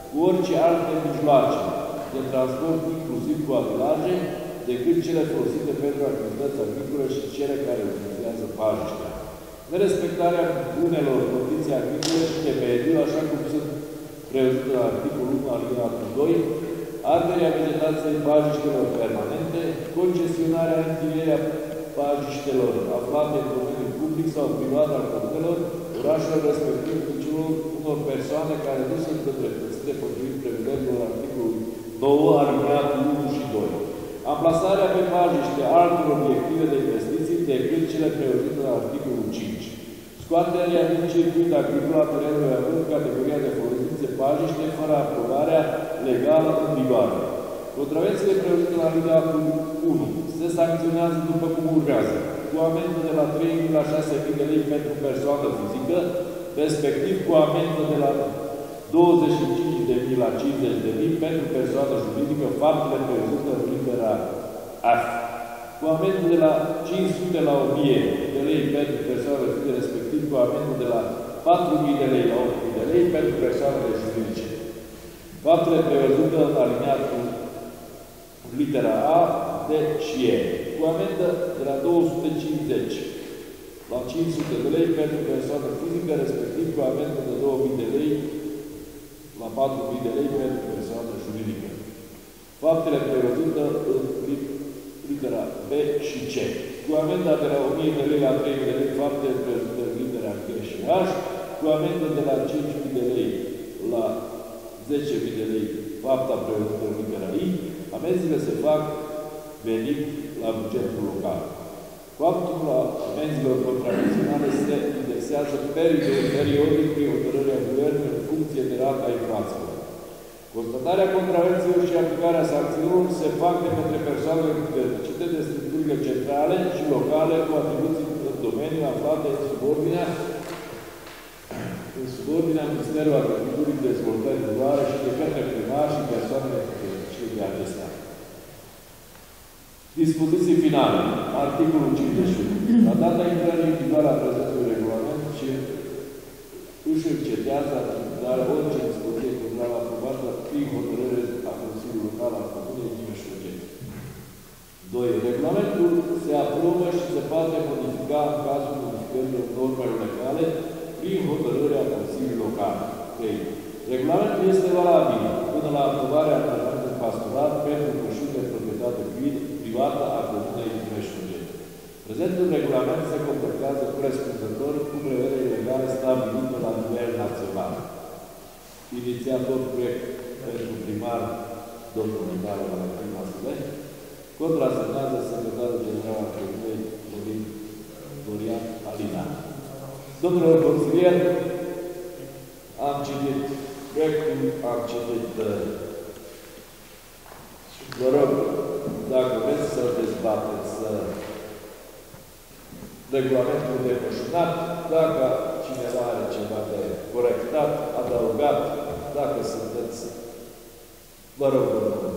cu orice alte mijloace de transport, inclusiv cu atilaje, decât cele folosite pentru activități agricole și cele care utilizează pajiștea. Nerespectarea bunelor condiții agricole și de mediu, așa cum sunt prevăzute la articolul 1 alineatul 2, arderea vegetației pajiștelor permanente, concesionarea închirierea pajiștelor aflate în domeniul public sau privat al comunelor, orașelor respectiv cu celor unor persoane care nu sunt îndreptățite potrivit prevederilor articolului 9, alineatul 1 și 2. Amplasarea pe pajiște altor obiective de investiții decât cele prevăzute la articolul 5. Scoaterea din circuit agricol a terenului având categoria de folosințe pajiște fără aprobarea legală în vigoare. Contravențiile prevăzute la alineatul 1 se sancționează după cum urmează, cu amendă de la 3.000 la 6.000 de lei pentru persoană fizică, respectiv cu amendă de la 25 de mii la 50 de mii pentru persoană juridică, faptele prevăzute în litera F. Cu amendul de la 500 la 1000 de lei pentru persoană fizică, respectiv cu amendul de la 4.000 de lei la 8.000 de lei pentru persoanele juridice. Faptele prevăzute în alineatul litera A, D și E. Cu amendă de la 250 la 500 de lei pentru persoană fizică, respectiv cu amendă de 2000 de lei la 4.000 de lei pentru persoană juridică. Faptele prevăzute în litera B și C. Cu amenda de la 1.000 de lei la 3.000 de lei, faptele prevăzute în litera G și H. Cu amenda de la 5.000 de lei la 10.000 de lei, fapta prevăzută în litera I. Amenzile se fac venit la bugetul local. Faptul amenzilor contravenționale se indexează periodic prin hotărârea Guvernului în funcție de rata inflației. Constatarea contravențiilor și aplicarea sancțiunilor se fac de către persoanele deficite de structurile centrale și locale cu atribuții în domeniu aflate în subordinea în subordinea Ministerului Agriculturii, Dezvoltării Rurale și de către primari și persoanele și de acestea. Dispoziții finale. Articolul 51. La data intrării în vigoare a prezentului regulament și își încetează dar orice dispoziție culturală aprobată prin hotărâre a Consiliului Local al Comunei Timișoara. 2. Regulamentul se aprobă și se poate modifica în cazul modificărilor normelor legale prin hotărârea Consiliului Local. 3. Regulamentul este valabil până la aprobarea angajamentului pastoral pentru pășuri de proprietate privată a Comunei Timișoara. Prezentul regulament se completează corespunzător cu prevederile legale stabilite la nivel național. Inițiator proiect pentru primar, domnul Mihail Valentin Vasile, contrasemnează secretarul general al Comunei Dorin Dorian Alina. Domnilor consilier, am citit proiectul, am citit Vă rog, dacă vreți să dezbateți, să regulamentul de pășunat, dacă cineva are ceva de corectat, adăugat, dacă sunteți, vă rog, domnul.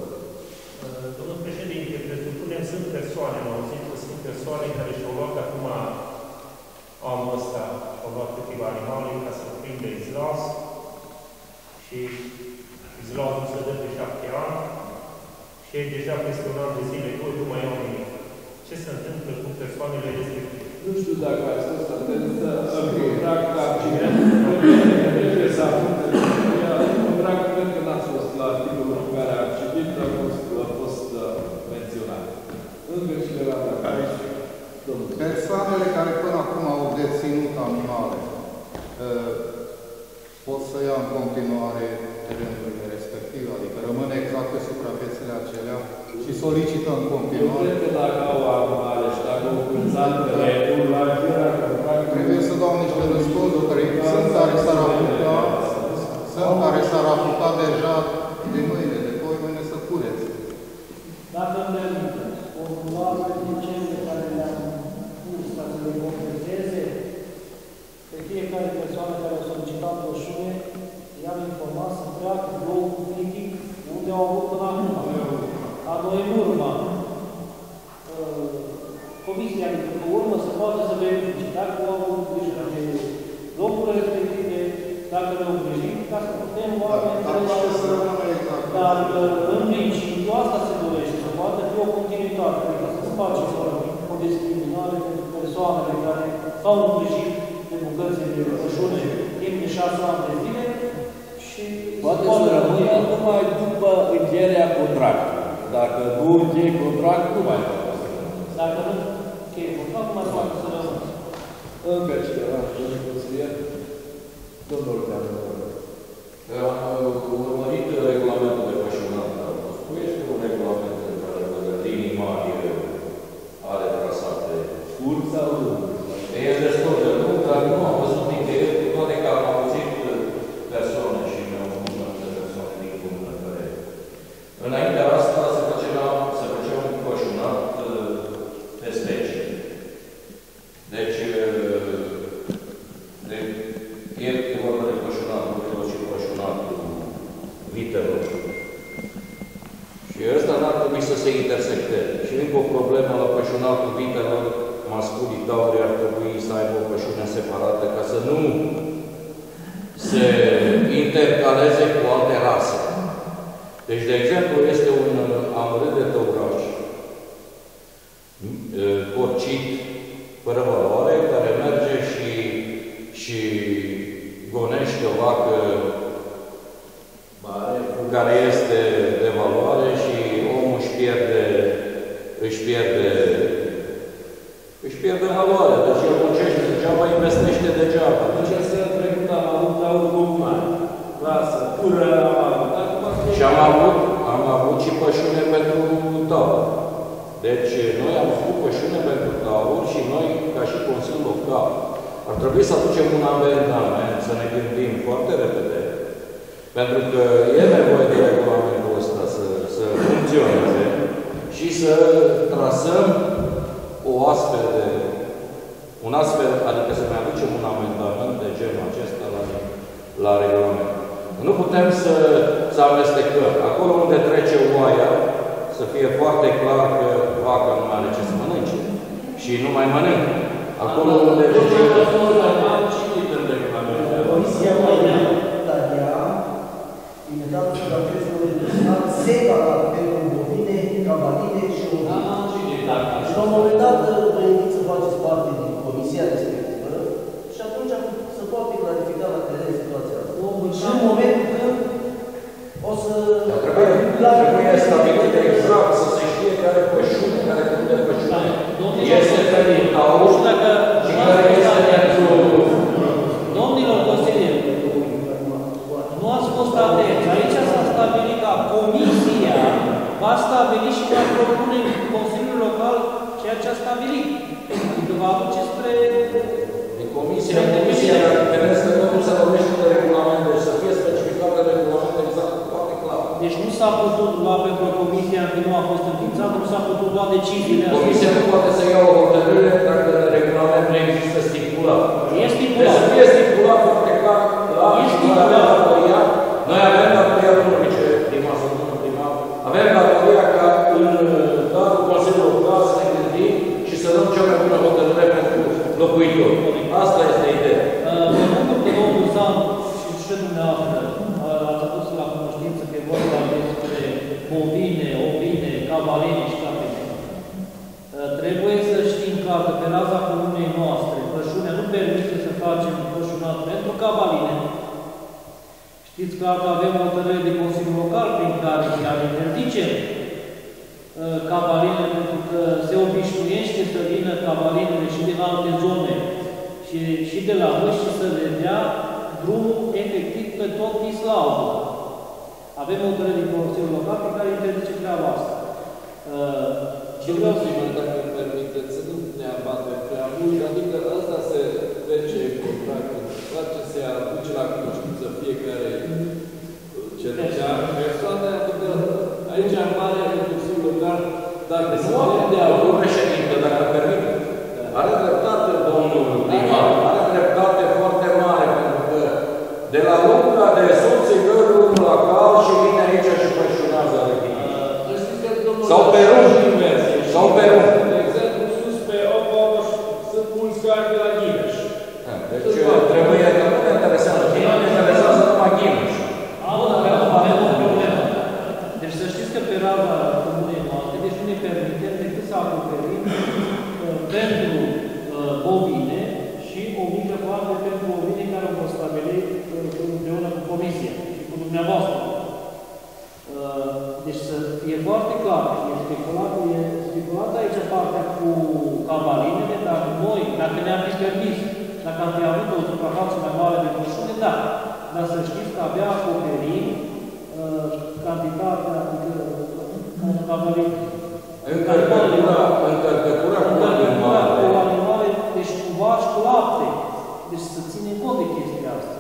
Domnul președinte, presupunem, sunt persoane, am auzit că sunt persoane care și-au luat acum anul ăsta, au luat câteva animale ca să prindă izlas și izlasul se dă de șapte ani și deja peste un an de zile, voi nu mai au nimic. Ce se întâmplă cu persoanele respective? Nu știu dacă ai spus atent în contract ca cine trebuie să apunte contract, cred că n-ați fost la articolul în care a citit, a fost, a fost uh, menționat. Încă cineva dacă are Domnul. Persoanele care până acum au deținut animale uh, pot să ia în continuare terenurile respective, adică rămâne exact pe suprafețele acelea și solicită în Eu continuare. cred că dacă au animale și dacă au cumpărat terenul, la fiera contract, Trebuie să dau niște răspunsuri care sunt care s-ar apuca, sunt care s-ar apuca deja de mâine, de voi mâine să cureți. Dacă îmi permiteți, o culoare din cele care le-am pus ca să le completeze, pe fiecare persoană care a solicitat broșure, i-am informat să treacă blocul critic unde au avut până acum. La noi în urmă, uh, comisia de după urmă să poată să verifice dacă au avut grijă de locurile respective, dacă le-au grijit, ca să putem oameni Dar poate să rămână exact. dar uh, în principiu asta se dorește, să poată fi o continuitate, adică să se face o discriminare pentru persoanele care s-au îngrijit de bucățe de pășune timp de șase ani de zile și Poate să rămână numai după încheierea contractului. Dacă nu încheie contract, nu mai poate să rămână. Dacă nu încheie contract, nu mai poate să rămână. Încă cineva, domnul consilier? Domnul Ordeanu. Am urmărit regulamentul de pășunat al nostru. Este un regulament în care linii mari are trasate. Scurt sau lung? E destul de lung, dar nu am văzut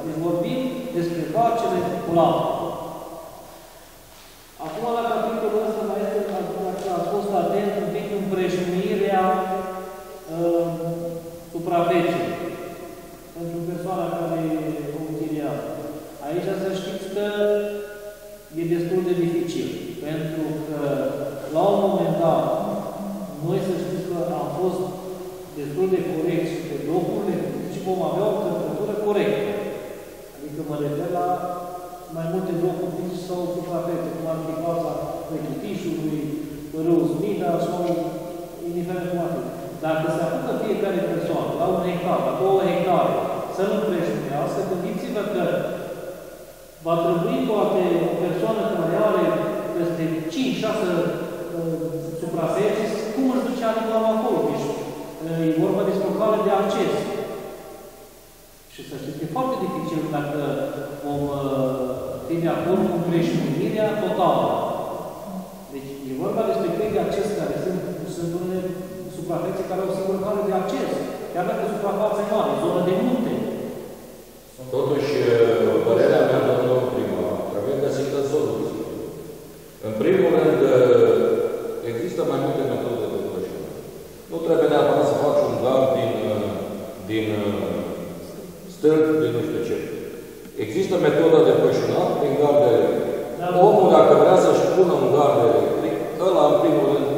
Deci vorbim despre facele cu lapte. Acum, la capitolul ăsta, mai este, dacă ați fost atent, un pic împrejmirea uh, supravegii pentru persoana care o utiliază. Aici să știți că e destul de dificil, pentru că la un moment dat, noi să știți că am fost destul de corecți pe locurile și vom avea o temperatură corectă adică mă refer la mai multe locuri sau suprafețe, cum ar fi fața Vechitișului, Râu Zmina sau indiferent cum ar fi. Dacă se apucă fiecare persoană la un hectar, la două hectare, să nu creștească, gândiți-vă că va trebui poate o persoană care are peste 5-6 uh, suprafețe, cum își duce animalul acolo? Deci, uh, e vorba despre o cale de acces. Și să știți, e foarte dificil dacă vom uh, vine acum cu creștinirea totală. Deci e vorba despre căi de acces care sunt, sunt unele suprafețe care au singur cale de acces. Chiar dacă suprafața e mare, zonă de munte. Totuși, uh, părerea mea Există metoda de pășunat prin gard electric. Omul, dacă vrea să-și pună un gard electric, ăla, în primul rând,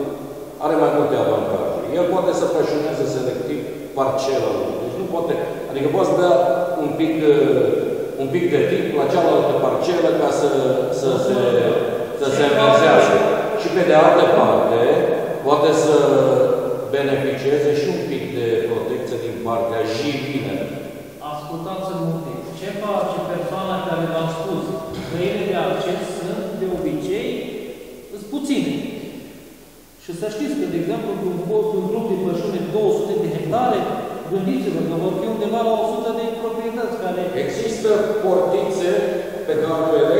are mai multe avantaje. El poate să pășuneze selectiv parcela lui. Deci nu poate... Adică poate să dea un pic, uh, un pic de tip la cealaltă parcelă ca să, să se Gândiți-vă că vor fi undeva la 100 de proprietăți care... Există portițe pe care le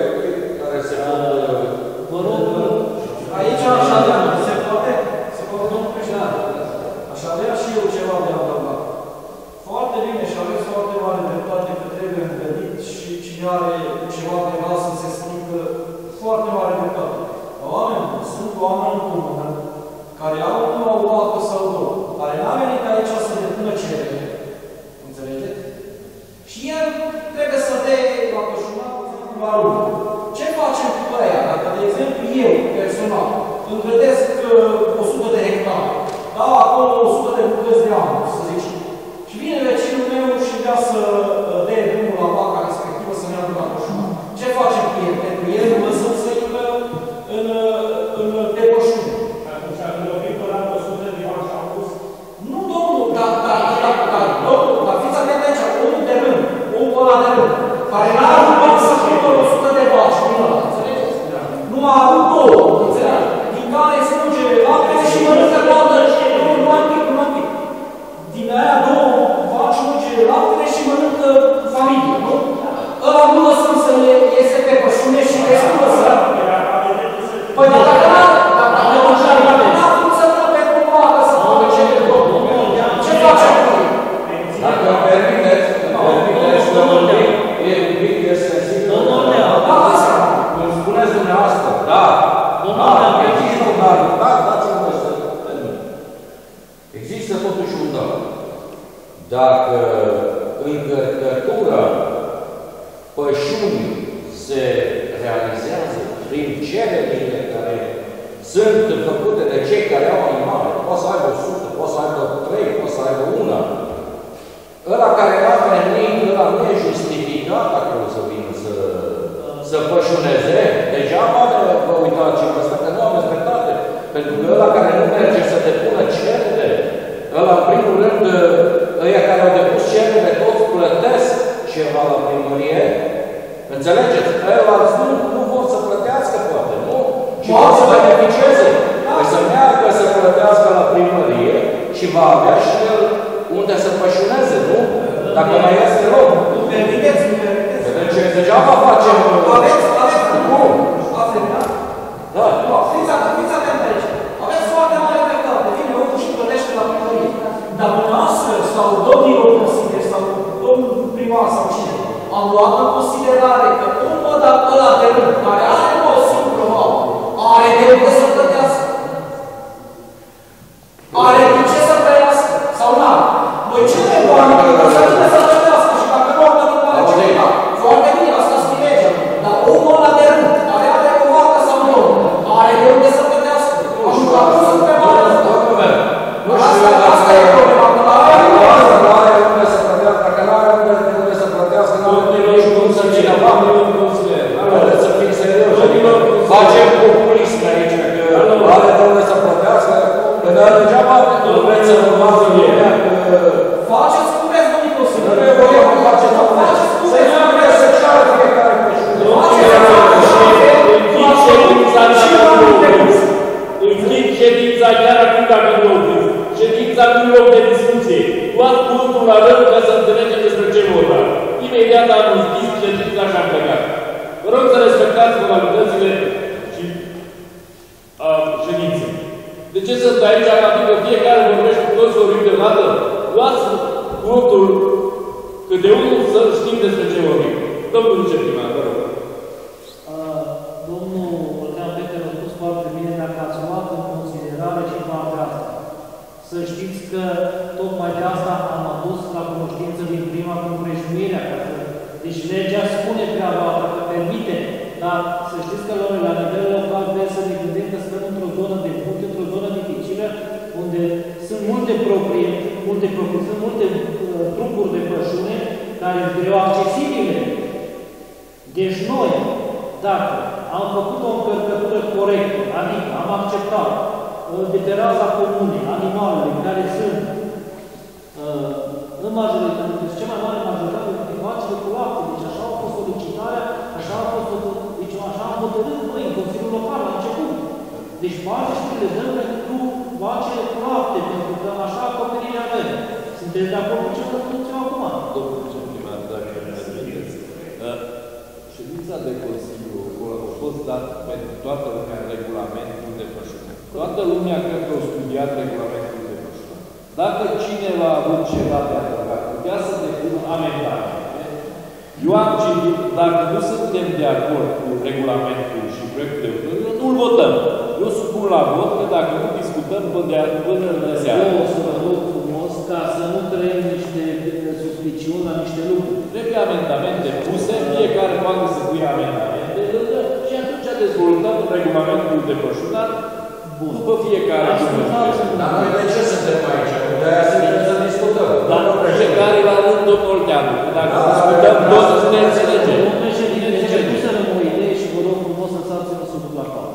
toți să ne înțelegem. Domnul președinte, începusem o idee și vă rog frumos să stați-vă sub la cap.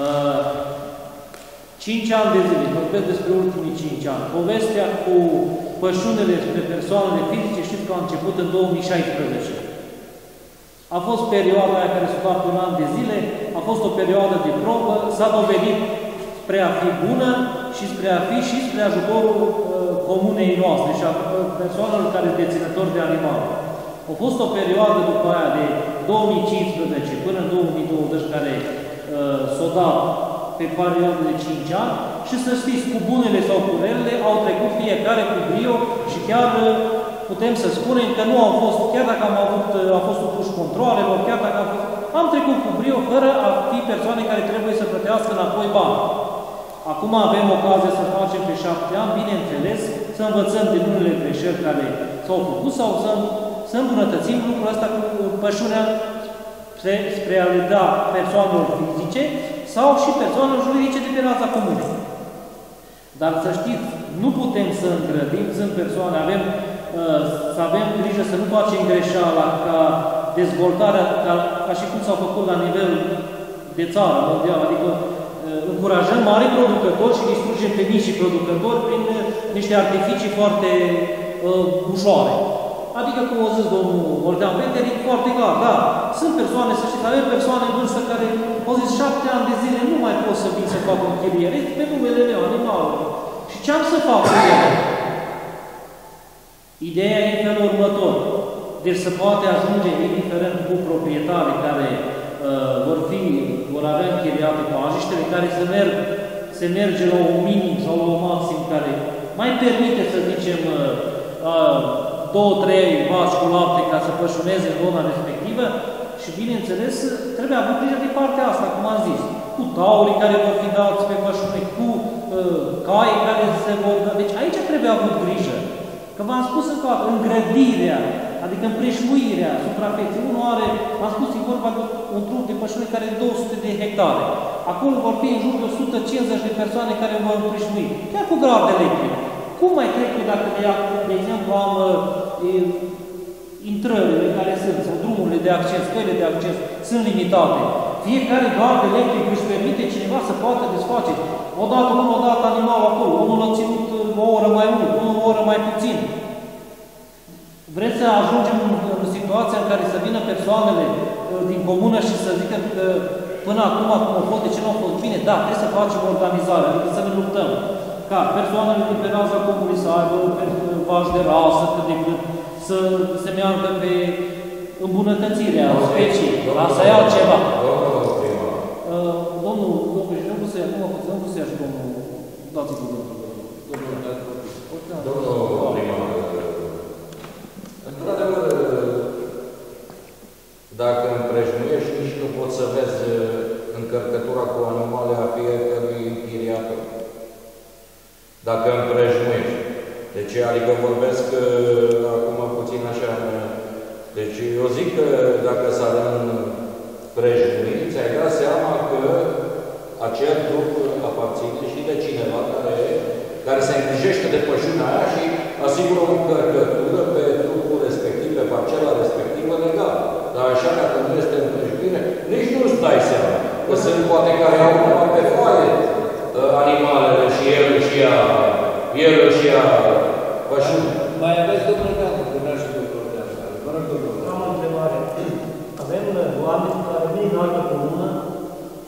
Uh, Cinci ani de zile, vorbesc despre ultimii cinci ani. Povestea cu pășunele spre persoanele fizice, știți că a început în 2016. A fost perioada aia care s-a fac un an de zile, a fost o perioadă de probă, s-a dovedit spre a fi bună și spre a fi și spre ajutorul uh, comunei noastre și a uh, persoanelor care sunt deținători de animale. A fost o perioadă după aia de 2015 până în 2020 care uh, s-a dat pe perioadă de 5 ani și să știți, cu bunele sau cu relele au trecut fiecare cu brio și chiar uh, putem să spunem că nu au fost, chiar dacă am avut, uh, au fost supuși controlelor, chiar dacă am, fost, am trecut cu brio fără a fi persoane care trebuie să plătească înapoi bani. Acum avem ocazie să facem pe șapte ani, bineînțeles, să învățăm din unele greșeli care s-au făcut sau să, să îmbunătățim lucrul ăsta cu pășunea spre, spre a le da persoanelor fizice sau și persoanelor juridice de pe raza comună. Dar să știți, nu putem să îngrădim, sunt persoane, avem, uh, să avem grijă să nu facem greșeala ca dezvoltarea, ca, ca și cum s-au făcut la nivel de țară mondial, adică uh, încurajăm mari producători și distrugem pe mici producători prin uh, niște artificii foarte uh, ușoare. Adică, cum a zis domnul Oltean Peteric, foarte clar, da, sunt persoane, să știți, avem persoane în vârstă care au zis șapte ani de zile nu mai pot să vin să fac un chiriere pe numele meu, animalul. Și ce am să fac cu ele? Ideea e în felul următor. Deci se poate ajunge, indiferent cu proprietare care uh, vor fi, vor avea închiriate pajiștele, care se merg, se merge la un minim sau la un maxim care mai permite, să zicem, uh, uh, două, trei vaci cu lapte ca să pășuneze în zona respectivă și, bineînțeles, trebuie avut grijă de partea asta, cum am zis, cu taurii care vor fi dați pe pășune, cu uh, cai care se vor da. Deci aici trebuie avut grijă. Că v-am spus încă o dată, îngrădirea, adică împreșmuirea suprafeței. Unul are, v-am spus, e vorba de un trup de pășune care are 200 de hectare. Acolo vor fi în jur de 150 de persoane care vor împreșmui, chiar cu grad electric. Cum mai cred că dacă de, de exemplu am e, intrările care sunt, sau drumurile de acces, căile de acces, sunt limitate. Fiecare gard electric își permite cineva să poată desface. Odată unul, odată animalul acolo, unul a ținut o oră mai mult, unul o oră mai puțin. Vreți să ajungem în, în situația în care să vină persoanele din comună și să zică că până acum, cum a fost, de ce nu a fost bine? Da, trebuie să facem organizare, adică să ne luptăm ca persoanele din pe raza comunii să aibă vaci de rasă, cât de cât, să se meargă pe îmbunătățirea speciei. Asta e altceva. Uh, domnul, domnul președinte, nu se, nu, nu se așa, domnul, dați cuvântul. Domnul Dacă împrejmuiești, nici nu poți să vezi uh, încărcătura cu anomale a fiecărui închiriator. Dacă împrejmuiești. Deci, adică vorbesc uh, acum puțin așa. Uh, deci, eu zic că dacă s-ar împrejmui, ți-ai dat seama că acel trup aparține și de cineva care, care se îngrijește de pășuna aia și asigură o încărcătură pe Că sunt poate care au numai pe foaie uh, animalele și el și ea, el și ea pășuni. Mai aveți domnul Gancu, că n-aș fi doctor de asta. Vă rog, domnul. Am o întrebare. Avem uh, oameni care vin în altă comună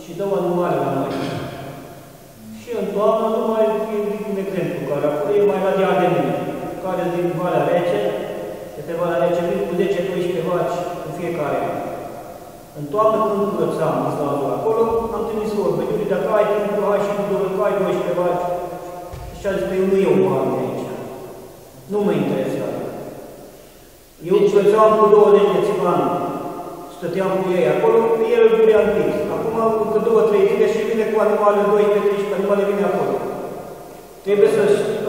și dau animale la noi. Și în toamnă nu mai e un exemplu, care acolo e mai la diademie, care din Valea Rece, este Valea Rece, vin cu 10-12 vaci în fiecare an. În toamnă, când curățam izlatul acolo, am trimis vorbe. Uite, dacă ai timp, hai și cu două, ai 12 vaci. Și a zis că eu nu iau bani de aici. Nu mă interesează. Eu plăteam cu 20 de țigani. Stăteam cu ei acolo, el durea în pic. Acum, cu două, trei zile și vine cu animale 12-13 animale, vine acolo. Trebuie să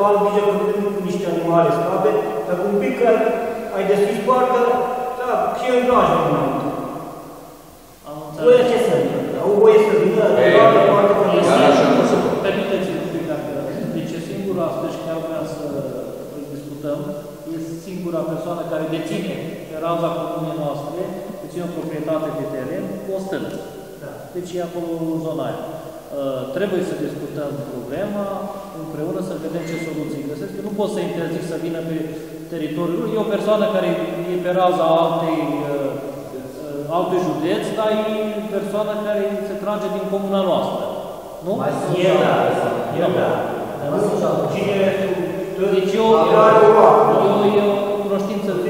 am grijă că nu cu niște animale scape, dar cu un pic că ai deschis poarta, da, și eu îmi înăuntru. Voi ce să întâmplă? Au voie să vină de toată poartă că Permiteți-mi un pic dacă... Deci singura, deci chiar vreau să îl discutăm, este singura persoană care deține pe raza comunei noastre, deține o proprietate de teren cu o stână. Da. Deci e acolo în zona aia. Uh, trebuie să discutăm problema împreună, să vedem ce soluții găsesc. Eu nu pot să interzic să vină pe teritoriul lui. E o persoană care e pe raza altei, uh, uh, altui județ, dar e persoană care se trage din comuna noastră. Nu? Mai sunt El da, el da. Dar nu sunt alții. Cine este Deci eu, Are o roată. eu, eu, cunoștință de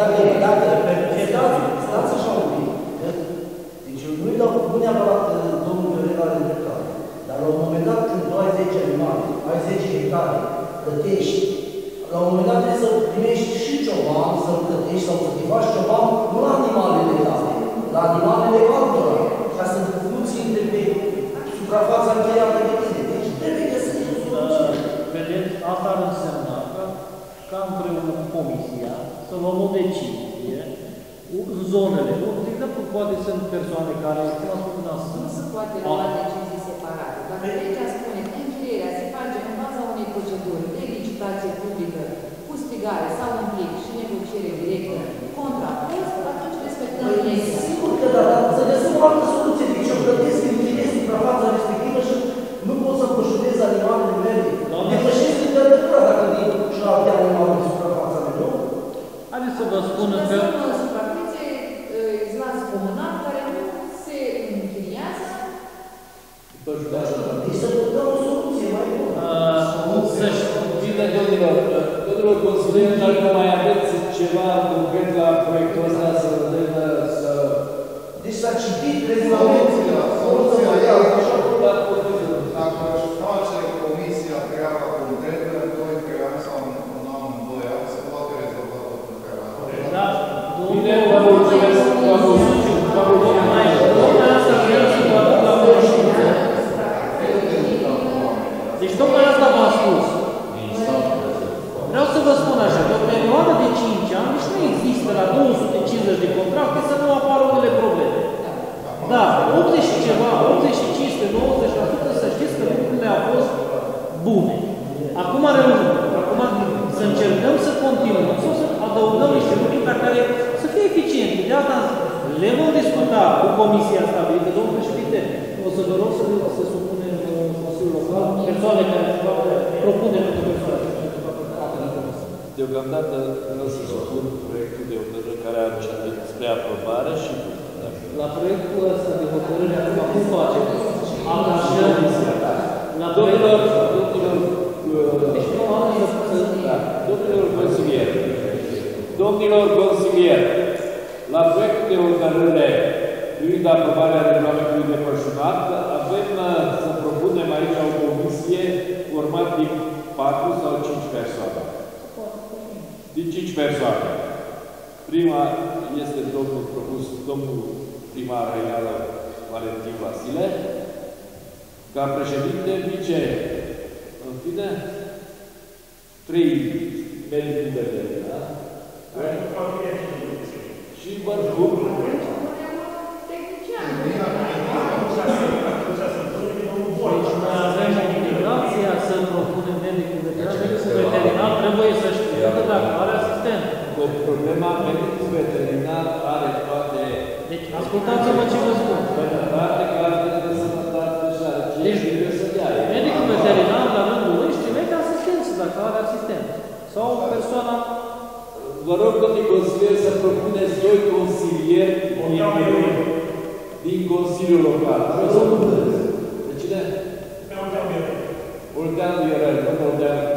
Dacă, dacă, stați, stați așa un pic. Deci eu nu-i dau, nu neapărat că domnul Viorel are dreptate. Dar la un moment dat, când tu ai 10 animale, ai 10 hectare, plătești, la un moment dat trebuie să primești și cioban, să-l plătești sau să te faci cioban, nu la animalele tale, la animalele altora, ca să nu ți intre pe suprafața încheiată de tine. Deci trebuie găsit o soluție. Vedeți, asta ar însemna că, ca împreună cu Comisia, să luăm o decizie în zonele. De exemplu, poate sunt persoane care, cum a spus Nu dumneavoastră, se poate lua decizii separate. Dacă legea spune că închirierea se face în baza unei proceduri de licitație publică cu stigare sau un plic și negociere directă contra post, atunci respectăm legea. Sigur că da, dar să găsim o altă soluție. Deci eu plătesc închiriez suprafața respectivă și nu pot să pășunez animalele mele. Depășesc încărcătura dacă din și alte animale în suprafața mea, nu? haideți să vă spun că Lăsăm suprafețe uh, izlas comunal care nu se închiriază Deci să dăm o soluție mai bună. uh, să Bine, domnilor, domnilor consilieri, dacă mai aveți ceva concret la proiectul ăsta să vedem să... Deci s-a citit regulamentul. Soluția e așa. Dar puteți să- Dacă își face comisia treaba cum trebuie, în 2-3 ani sau în un an, în 2 ani, se poate rezolva totul treaba. Da, Bine, domnul, vă mulțumesc, vă mulțumesc, vă mulțumesc. tocmai asta vreau să vă aduc la cunoștință. Deci tocmai asta v-am spus. Vreau să vă spun așa, pe o perioadă de 5 ani, deci nu există la 250 de contracte să nu apară unele probleme. Da, 80 și ceva, 85 pe 90%, să știți că lucrurile au fost bune. Acum rămâne, acum să încercăm să continuăm, sau să adăugăm niște lucruri pe care să fie eficiente. De asta le vom discuta cu comisia stabilită, domnul președinte, o să vă rog să, să supunem uh, Consiliul Local persoane care fac propuneri pentru persoane. Deocamdată vreau să supun proiectul de hotărâre care a început spre aprobare și La proiectul ăsta de hotărâre, acum cum facem? Angajăm la Domnilor, proiectul domnilor, Deci nu am să da, domnilor consilieri, domnilor consilieri, la proiectul de hotărâre privind aprobarea regulamentului de pășunat, avem uh, să propunem aici o comisie format din 4 sau 5 persoane. Din 5 persoane. Prima este domnul propus, domnul primar real Valentin Vasile, ca președinte vice, în fine, trei meri de da? Și bărbucul să-l propunem medicul veterinar, medicul veterinar trebuie să știe că dacă are asistent. Cu problema medicul veterinar are toate... Deci, ascultați-mă ce vă spun. Toate cartele de sănătate și are ce deci, să dea. Medicul veterinar, la rândul lui, știe de asistență, dacă are asistent. Sau persoana... Vă rog, domnul consilier, să propuneți doi consilieri din Consiliul Local. Aveți să Pe cine? Pe Olteanu Iorel. Olteanu Iorel, domnul Olteanu.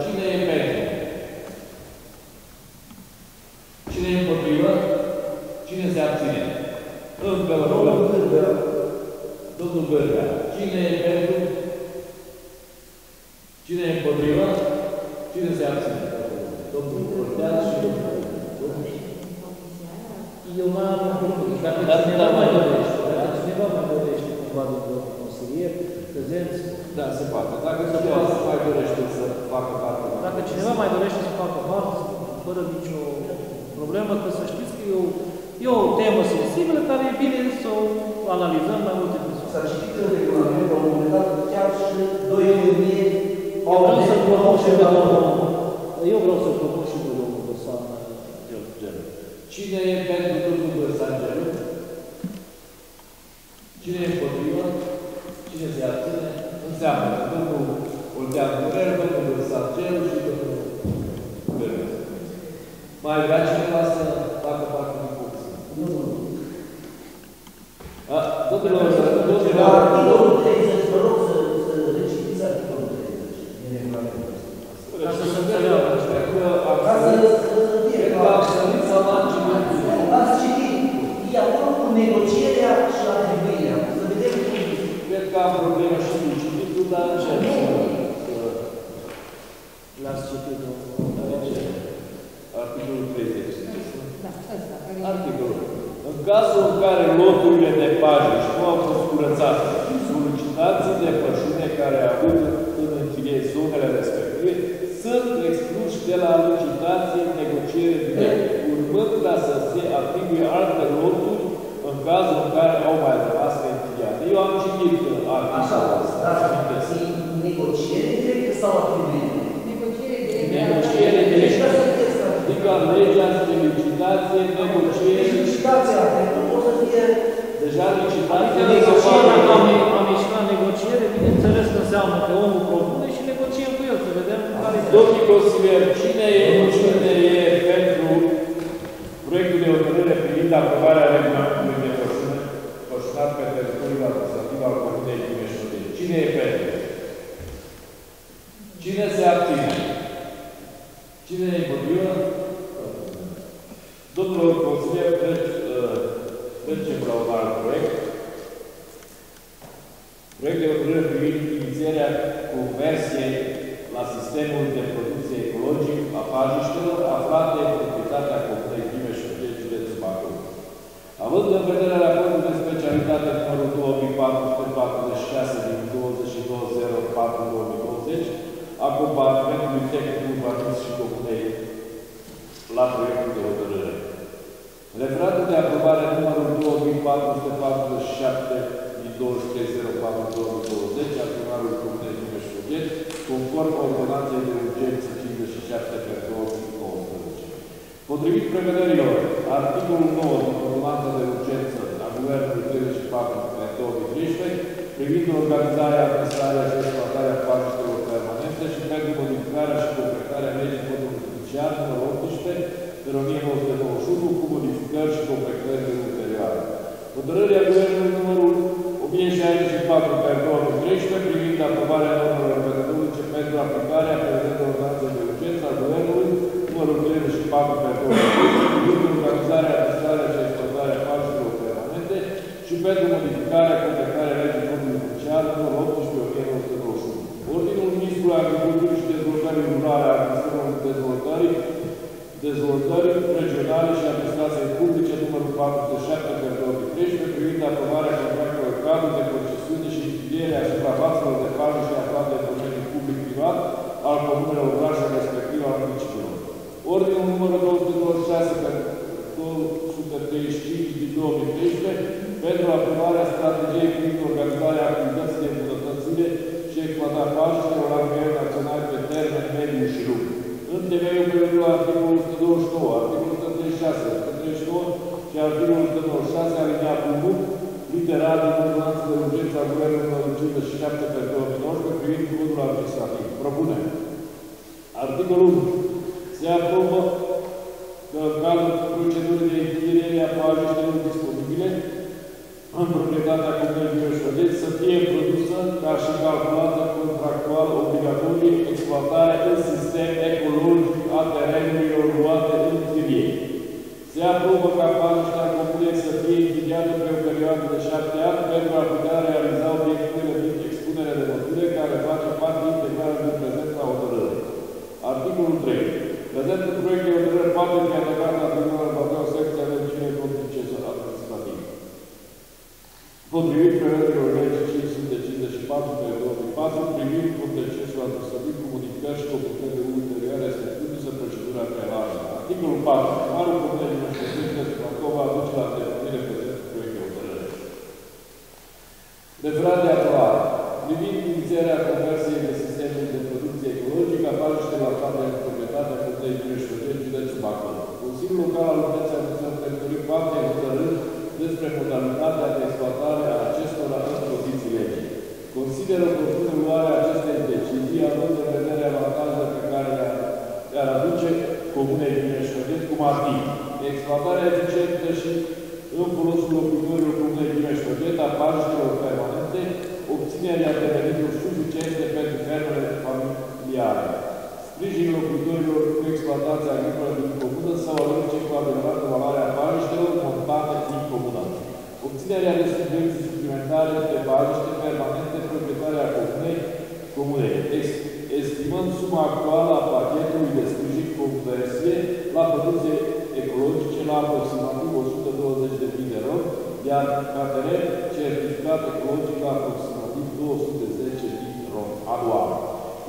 Iar ca teren certificat ecologic la aproximativ 210.000 de euro anual.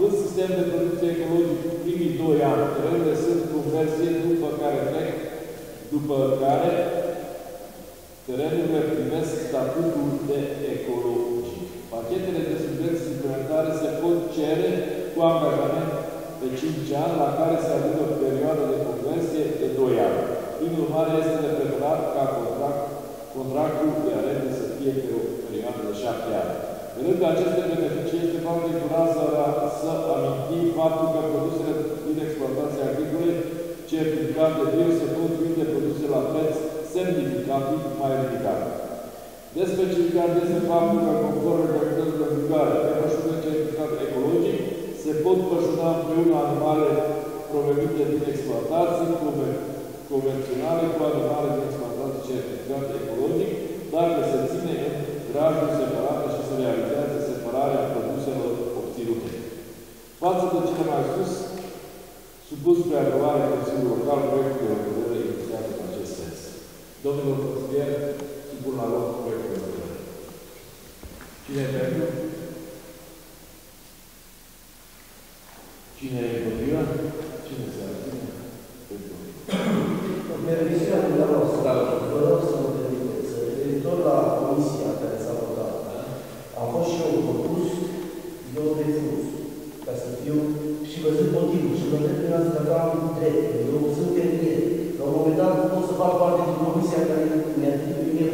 În sistem de producție ecologic, primii doi ani, terenurile sunt conversie, după care trec, după care terenurile primesc statutul de ecologic. Pachetele de subvenții suplimentare se pot cere cu angajament de 5 ani, la care se aducă perioada de conversie de 2 ani. Prin urmare, este de preferat ca contract, contractul de arendă să fie pe o perioadă de 7 ani. Pe lângă aceste beneficii, este foarte important să, să amintim faptul că produsele din exploatație agricole certificate de bio se pot vinde produse la preț semnificativ mai ridicat. De specificat este faptul că conform reglementărilor în vigoare pe pășunile certificat ecologic se pot pășuna împreună animale provenite din exploatații convenționale cu animale din exploatații certificate ecologic, dacă se ține în grajuri separate și se realizează separarea produselor obținute. Față de cele mai sus, supus pe aprobare Consiliului Local proiectul de hotărâre inițiat în acest sens. Domnilor consilier, supun la loc proiectul de hotărâre. Cine e pentru? Cine e împotriva? Cine se abține? Pentru. Permisiunea dumneavoastră, vă rog să mă permiteți, referitor la comisia care s-a votat, am fost și eu propus, eu refuz, ca să fiu și văzut motivul și mă determinați dacă am drept, eu sunt fermier. La un moment dat pot să fac parte din comisia care mi-a trimis mie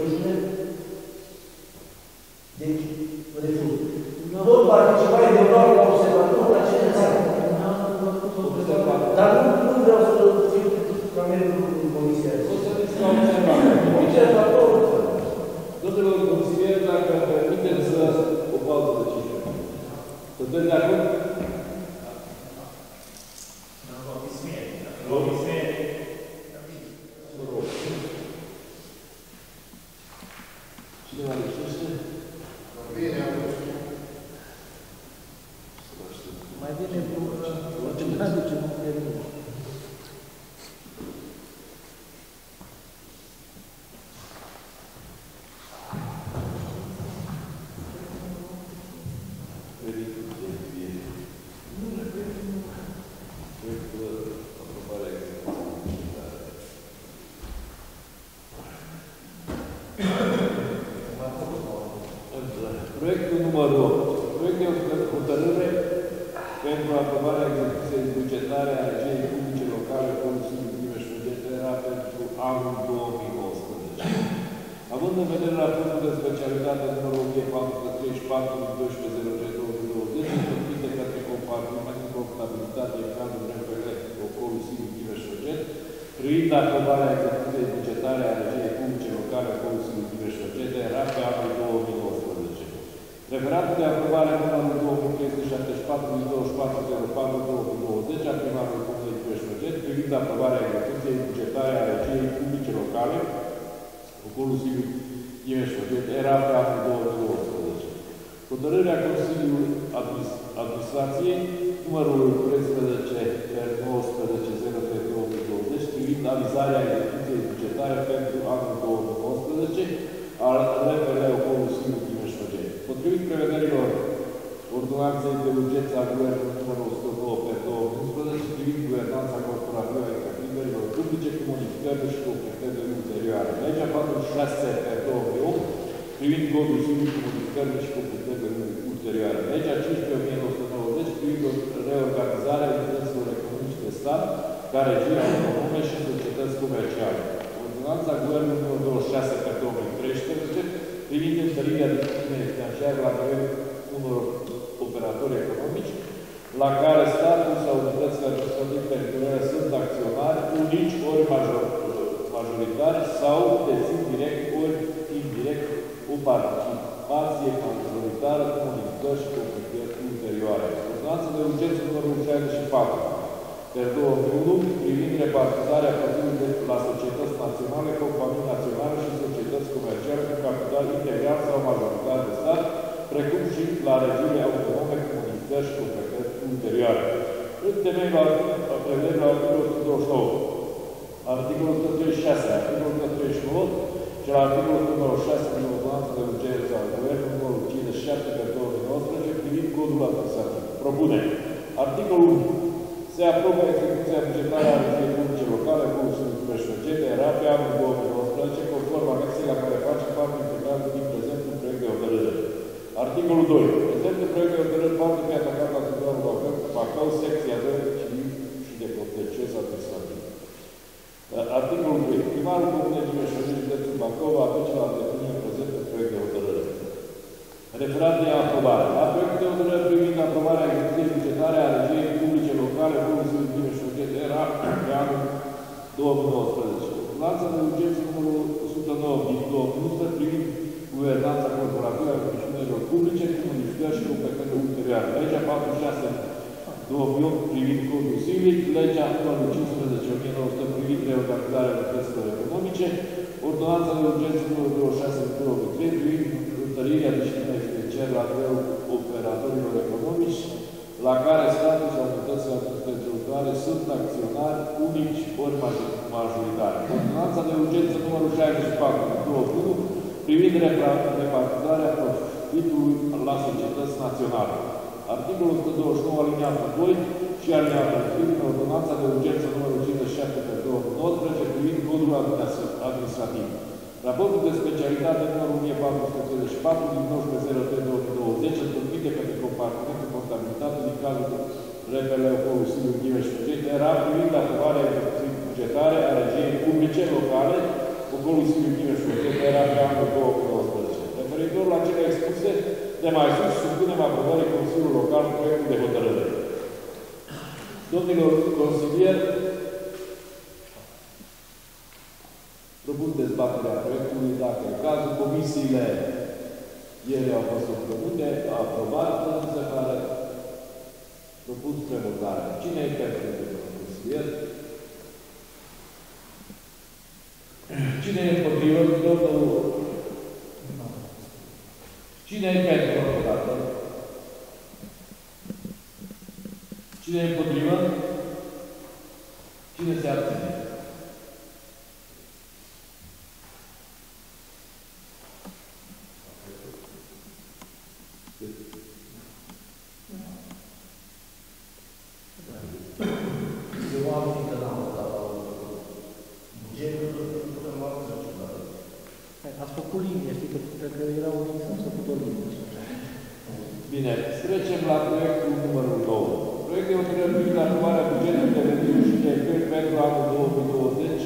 linie, ați făcut o linie. Bine, trecem la proiectul numărul 2. Proiect de hotărâre privind aprobarea bugetului de venituri și cheltuieli pentru anul 2020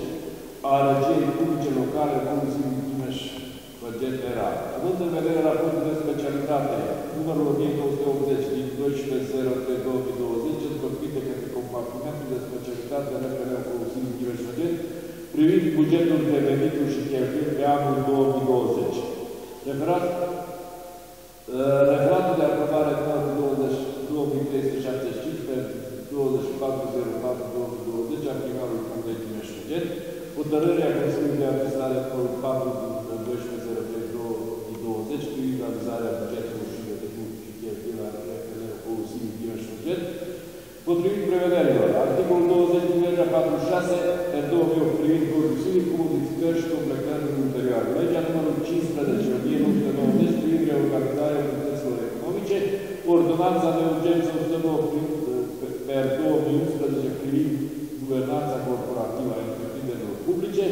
a regiei publice locale Consiliul Chimeș Băget era. Având în vedere raportul de specialitate numărul 1280 din 12.03.2020, înfăptuit de către compartimentul de specialitate RFL Consiliul Chimeș Băget, privind bugetul de venituri și cheltuieli pe anul 2020. Referat Referatul de aprobare numărul 2375 pe 2404-2020 a primarului Comunei Timeș-Buget, hotărârea Consiliului de Administrare numărul 4 din 12.03.2020 privind realizarea bugetului și de și cheltuielile a Consiliului Timeș-Buget, Potrivit prevederilor, articolul 20 din legea 46 pe 2008 privind condusirii cu modificări și completări ulterioare. Legea numărul 15 1990 privind reorganizarea unităților economice, ordonanța de urgență 109 per 2011 privind guvernanța corporativă a întreprinderilor publice,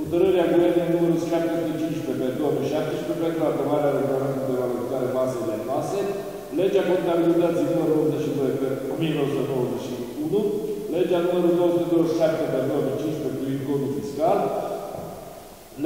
hotărârea Guvernului numărul 715 pe 2017 pentru aprobarea regulamentului de valorizare bazei de mase, legea contabilității numărul 82 pe 1991, legea numărul 227 pe 2015 privind codul fiscal,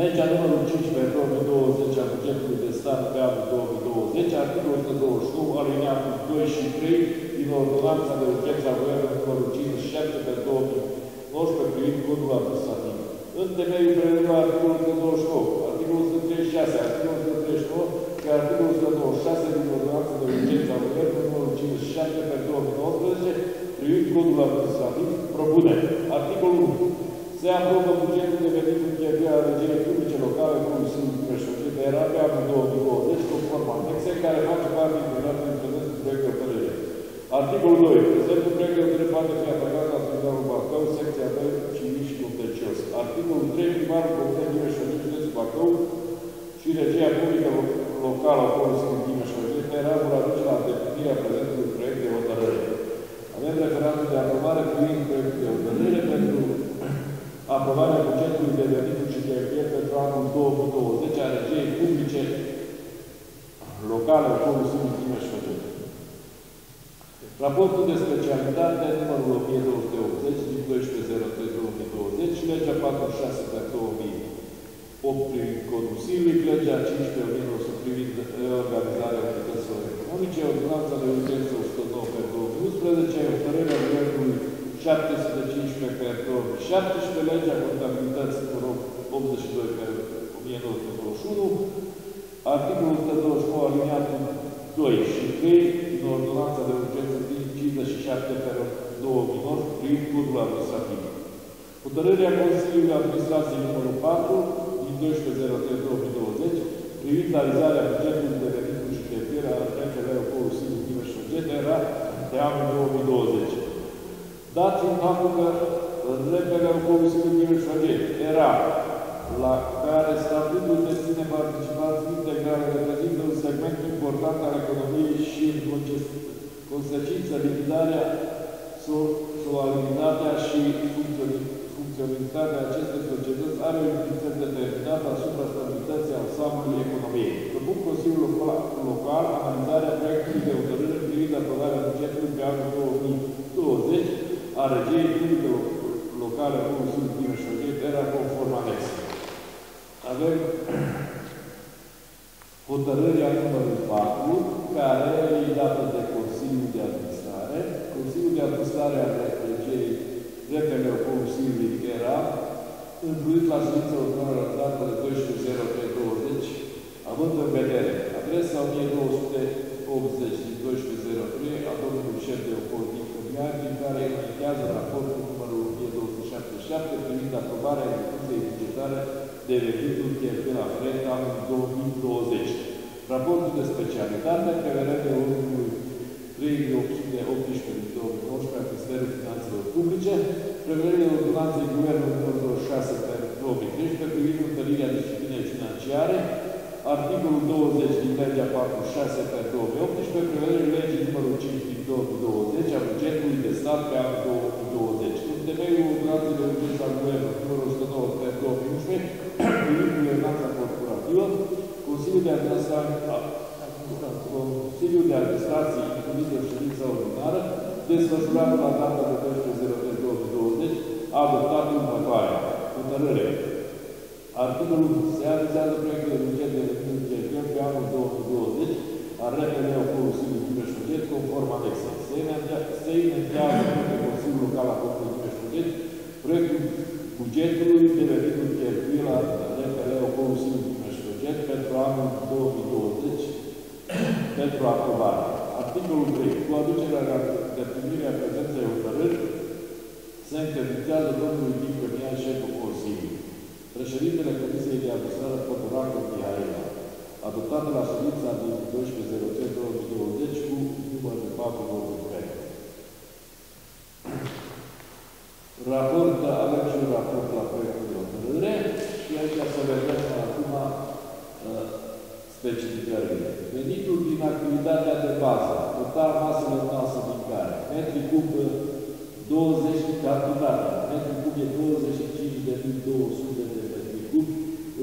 legea numărul 5 pe 2020 a bugetului de stat pe anul 2020, articolul 129, alineatul 2 și 3 din ordonanța de urgență a Guvernului numărul 57 pe 2019 privind codul administrativ. În temeiul prevederilor articolul 128, articolul 136, articolul 139 și articolul 196 din ordonanța de urgență a Guvernului numărul 57 pe 2019 privind codul administrativ, propune articolul 1. Se aprobă bugetul de venituri cheltuieli al regiei publice locale cu Consiliul Președinte de era pe anul 2020, conform anexe, care face parte integrată din prezentul proiect de hotărâre. Articolul 2. Prezentul proiect de hotărâre poate fi atacat la Tribunalul Bacău, secția 2, civil și contencios. Articolul 3. Primarul Comunei Dimeș-Făgit, județul Bacău și regia publică locală a Consiliului Dimeș-Făgit era vor aduce la îndeplinirea prezentului proiect de hotărâre. Avem referatul de aprobare privind proiectul de hotărâre pentru aprobarea bugetului de venituri și cheltuieli pentru anul 2020 a regiei publice locale a Consiliului Dimeș-Făgit. Raportul de specialitate numărul 1280 din 12.03.2020 și legea 46 pe 2008 privind codul silvic, legea 15.1900 privind reorganizarea unităților economice, ordonanța de urgență 109 pe 2011, hotărârea Guvernului 715 pe 2017, legea contabilității numărul 82 pe 1991, articolul 129 aliniatul 2 și 3 din ordonanța de urgență din 57 pe 2009 privind codul administrativ. Hotărârea Consiliului Administrației numărul 4 din 12.03.2020 privind realizarea bugetului de venituri și cheltuieli a FFL-ul Consiliului Dimeș era de anul 2020. Dat fiind faptul că FFL-ul Consiliului Dimeș era la care statutul destine participații integrale reprezintă un segment important al economiei și în consecință lichidarea, soliditatea și funcționalitatea acestei societăți are o influență determinată asupra stabilității ansamblului economiei. Propun Consiliul Local analizarea proiectului de hotărâre privind aprobarea bugetului pe anul 2020 a regiei publice locale a Consiliului Dimeș-Făghet era conform anexei. Avem hotărârea numărul 4, care e dată de Consiliul de Administrare. Consiliul de Administrare al regiei repele Consiliului era înfluit la ședința următoare dată de 12.03.20, având în vedere adresa 1280 din 12.03 a domnului șef de opolitic Comiar, din care indichează raportul numărul 1277 privind aprobarea execuției bugetare de venituri cheltuieli aferente anul 2020. Raportul de specialitate prevede ordinul 3818 din 2019 a Ministerului Finanțelor Publice, prevederile ordonanței Guvernului numărul 6 pe 2013 privind întărirea disciplinei financiare, articolul 20 din legea 46 pe 2018, prevederile legii numărul 5 din 2020 a bugetului de stat pe anul 2020. În temeiul ordonanței de urgență al Guvernului numărul 109 pe 2011, privind guvernanța corporativă, Consiliul de Administrație, Consiliul de Administrație, inclusiv ședința ordinară, desfășurat la data de 12.03.2020, a adoptat următoarea. Hotărâre. Articolul 1. Se avizează proiectul de buget de revenit cheltuieli pe anul 2020 al RPL Consiliului Timiș-Buget conform anexei. Se inițiază de Consiliul Local al Comunei Timiș-Buget proiectul bugetului de venituri cheltuieli al RPL Consiliului Timiș-Buget pentru anul 2020 pentru aprobare. Articolul 3. Cu aducerea de primire a prezenței hotărâri se încreditează domnului Din Cămian, șeful Consiliului. Președintele Comisiei de Adresare Păturacă Mihaela, adoptată la ședința din 12.03.2020 cu număr de 4 voturi pentru. Raport, avem și un raport la proiectul de hotărâre și aici să vedem acum uh, specificările. Venitul din activitatea de bază, total masele noastre din care, metri cub 20 cantitatea, metri cub e 25.200 de metri cub,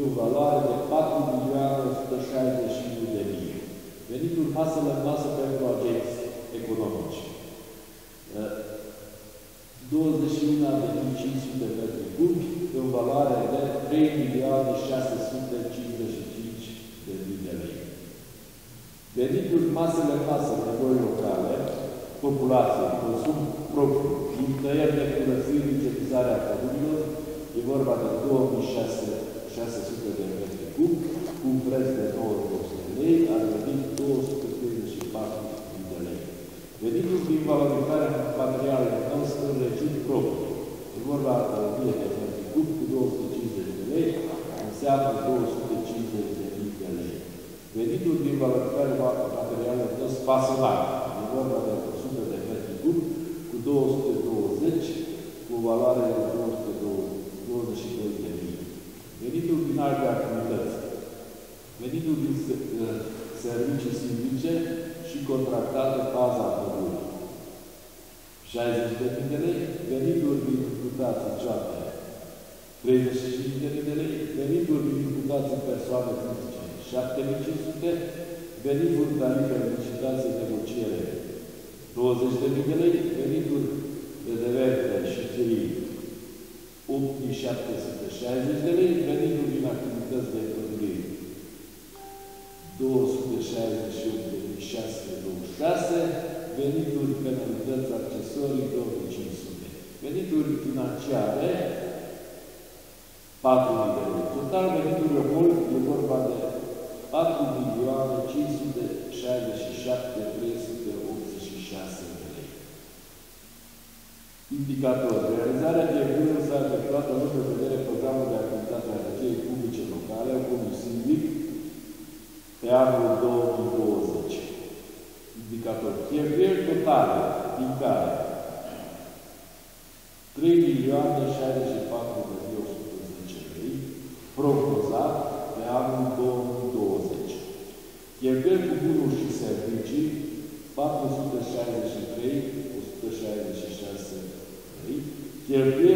în valoare de 4 milioane 161 de mii. Venitul masele în masă pentru agenți economici. 21 de 500 de metri cubi, în valoare de 3 milioane 655 de mii de lei. Venitul masele în masă nevoi locale, populație, consum propriu, din tăieri de curățiri, încetizarea pădurilor, e vorba de 2600 de metri cub, cu un preț de 900 de lei, ar veni 234 de lei. Venitul din valorificarea materialelor noastre în regim propriu, e vorba de 1000 de metri cub cu 250 de lei, înseamnă 250 de mii de lei. Venitul din valorificarea materialelor noastre pasonare, e vorba de 100 de metri cub cu 220, cu o valoare de 222 de mii. Venitul din alte activități. Venitul din servicii silvice și contractate baza pădurii. 60 de mii de lei. Venitul din imputații ceate. 35 de mii de lei. Venitul din imputații persoane fizice. 7500. Venitul tarife licitație negociere. 20 de mii de lei. Venitul de deverte și chirii. 8760 de lei, venitul din activități de pădurire 268.626, venituri penalități accesorii 2500. Venituri financiare 4.000 de lei. Total venituri omol e vorba de 4 milioane 567 386 de lei. Indicator. Realizarea cheltuielor s-a efectuat în vedere programul de activitate a energiei publice locale, Comunul Sindic, pe anul 2020. Indicator. Cheltuieli totale, din care 3 milioane 64 de 110 lei, prognozat pe anul 2020. Cheltuieli cu bunuri și servicii, 463 166 lei, cheltuieli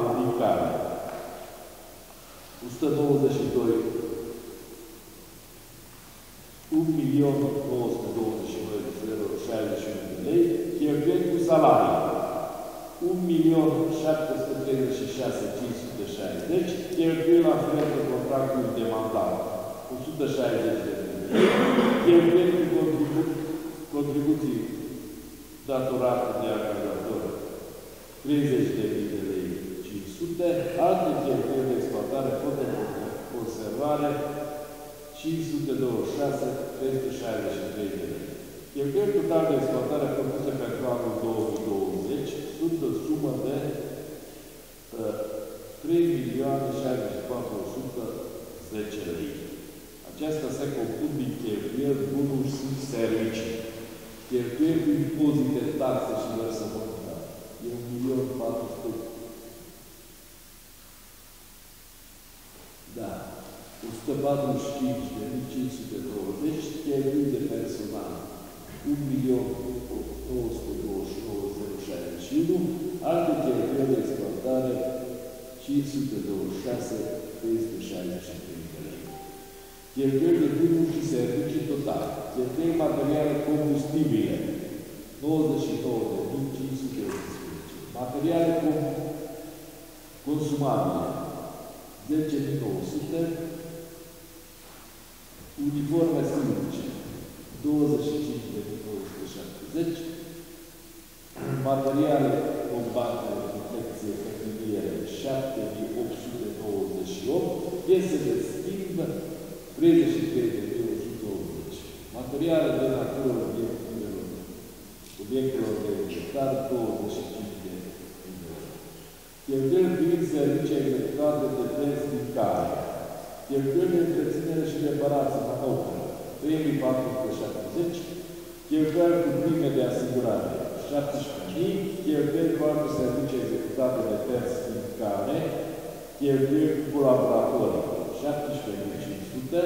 personalul din care 192 1.922.061 de lei, cheltuieli cu salarii 1.736.560, cheltuieli la aferente contractului de mandat 160 de lei, cheltuieli cu contribu contribuții datorate de angajator 30 de mii de lei 500, alte cheltuieli de exploatare, fotă de conservare 526, 363 de lei. Cheltuieli total de exploatare propuse pentru anul 2020 sunt în sumă de uh, 3 milioane 64 110 lei. Aceasta se compun din cheltuieli, bunuri și servicii. Cheltuieli cu impozite, taxe și vărsământă. E 1.400 Da. 145 de 520 cheltuieli de personal. 1.229.061, alte cheltuieli de exploatare 526.363 526 363 de lei. Cheltuieli de bunuri și servicii total. Cheltuieli materiale combustibile 92 de 518. Materiale com consumabile 10.900. Uniforme silvice 25.970. Materiale combatere protecție fermiliere 7898, piese de schimb 33.180, materiale de natură obiectelor, obiectelor de inventar 25 de milioane. Cheltuieli privind servicii executate de planificare, cheltuieli de întreținere și reparații manovră 3470, cheltuieli cu prime de asigurare. 17.000, cheltuieli cu alte servicii executate de terți în care, cheltuieli cu colaboratori 17.500,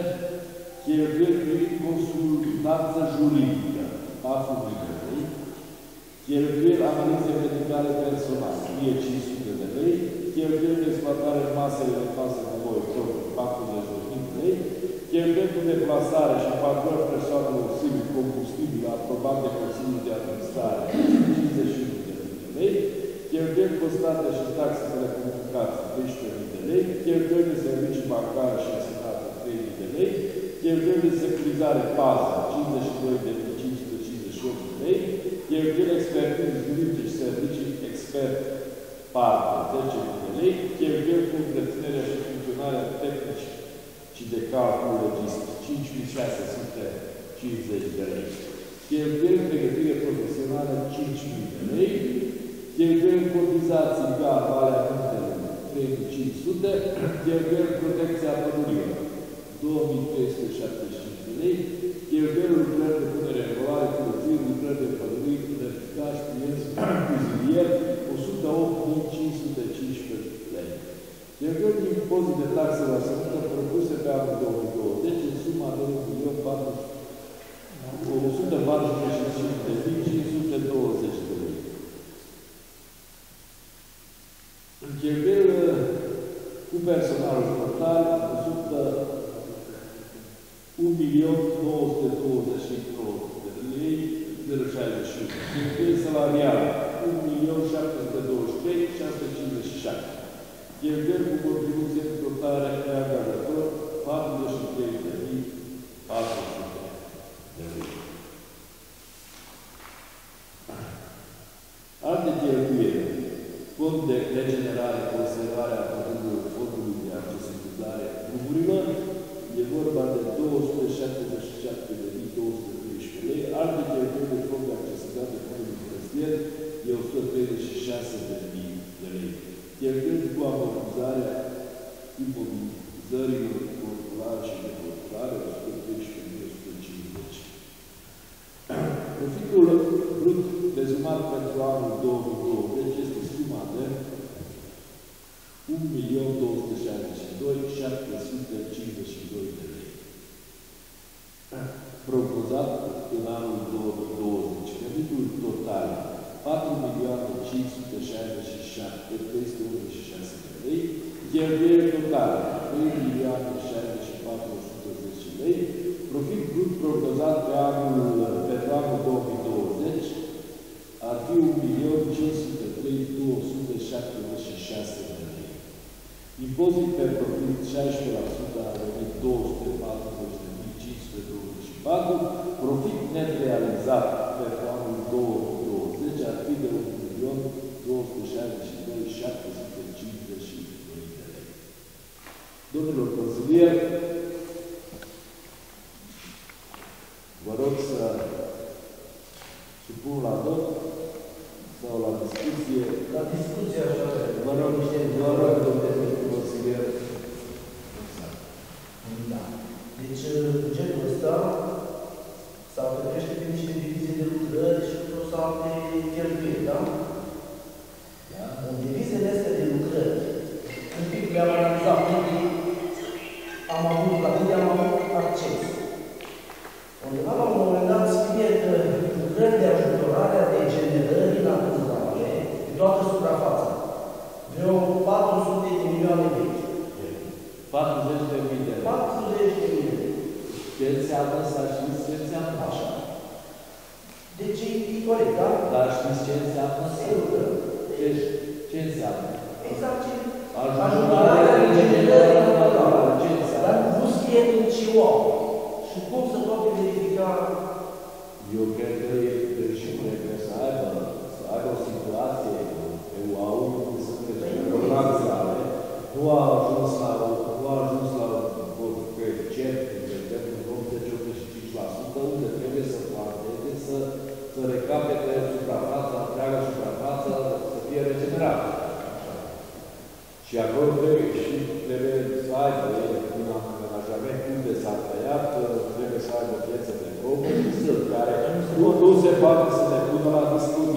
cheltuieli privind consultanță juridică 4.000 de lei, cheltuieli analize medicale personale 1.500 de lei, cheltuieli de exploatare în masele de fasă de voi 40.000 de lei, cheltuieli cu deplasare și patronul persoanelor civil combustibil aprobat de Consiliul de Administrare 51 de lei, cheltuieli costate și taxe de comunicații 13.000 de lei, cheltuieli de servicii bancare și asigurate 3.000 de lei, cheltuieli de securizare pază 52 de 558 de lei, cheltuieli expertize juridice și servicii expert parte 10.000 de lei, cheltuieli cu întreținerea și funcționarea tehnici și de calcul logistic 5.650 de lei, cheltuieli pregătire profesională 5.000 de lei, cheltuieli cotizații ca Valea Muntelor 3.500, cheltuieli protecția pădurilor 2.375 de lei, cheltuieli lucrări de punere în valoare, curățiri, lucrări de păduriri, planificați, clienți, Cheltuieli de impozit de taxe la sănătă propuse pe anul 2020 în suma de 145.520 de lei. În cheltuieli cu personalul total 1.922 de lei 061. Cheltuieli salariale 1.723.657. Cheltuieli cu contribuție totale pe angajator 43.400 de lei. Alte cheltuieli, fond de regenerare, conservare a pădurilor fondului de accesibilizare drumurilor, e vorba de 277.213 lei, alte cheltuieli de fond de accesibilitate fondului forestier e 136.000 de lei. Cheltuieli cu amortizarea imobilizărilor corporale și necorporale 113.150. Profitul brut rezumat pentru anul 2020 este suma de 1.262.752 de lei. Prognozat în anul 2020, venitul total 4.567.386 de lei, cheltuieli totale 3.064.110 lei, profit brut prognozat pe anul, pentru anul 2020 ar fi 1.503.276 de lei. Impozit pe profit 16% ar veni 240.524, profit net realizat pentru anul 2020 ar fi de 1.262.752 de lei. Domnilor consilieri, vă rog să supun la vot sau la discuție. La discuție așa. Vă rog, vă rog, domnule consilier. Da. Deci, bugetul ăsta se alcătuiește din niște divizii de lucrări și plus alte cheltuieli, da? divizele astea de lucrări, un pic le-am analizat, unde am avut, la unde am avut acces. Undeva la un moment dat scrie că lucrări de ajutorare a degenerării naturale, de toată suprafața, vreo 400 de milioane de lei. 40 de mii de lei. 40 de mii de lei. Ce înseamnă să știți ce înseamnă așa? Deci e corect, da? Dar știți ce înseamnă să Deci ce înseamnă? Exact ce Ajutarea regenerării naturală. Ce înseamnă? Dar nu scrie în Chihuahua. Și cum se poate verifica? Eu cred că e greșită, că să aibă, să aibă o situație pe UAU, când sunt păi pe nu a ajuns la nu a ajuns Și acolo trebuie și trebuie să aibă un angajament unde s-a tăiat, uh, trebuie să aibă piețe de copii, exact. care nu se poate să ne pună la discuție.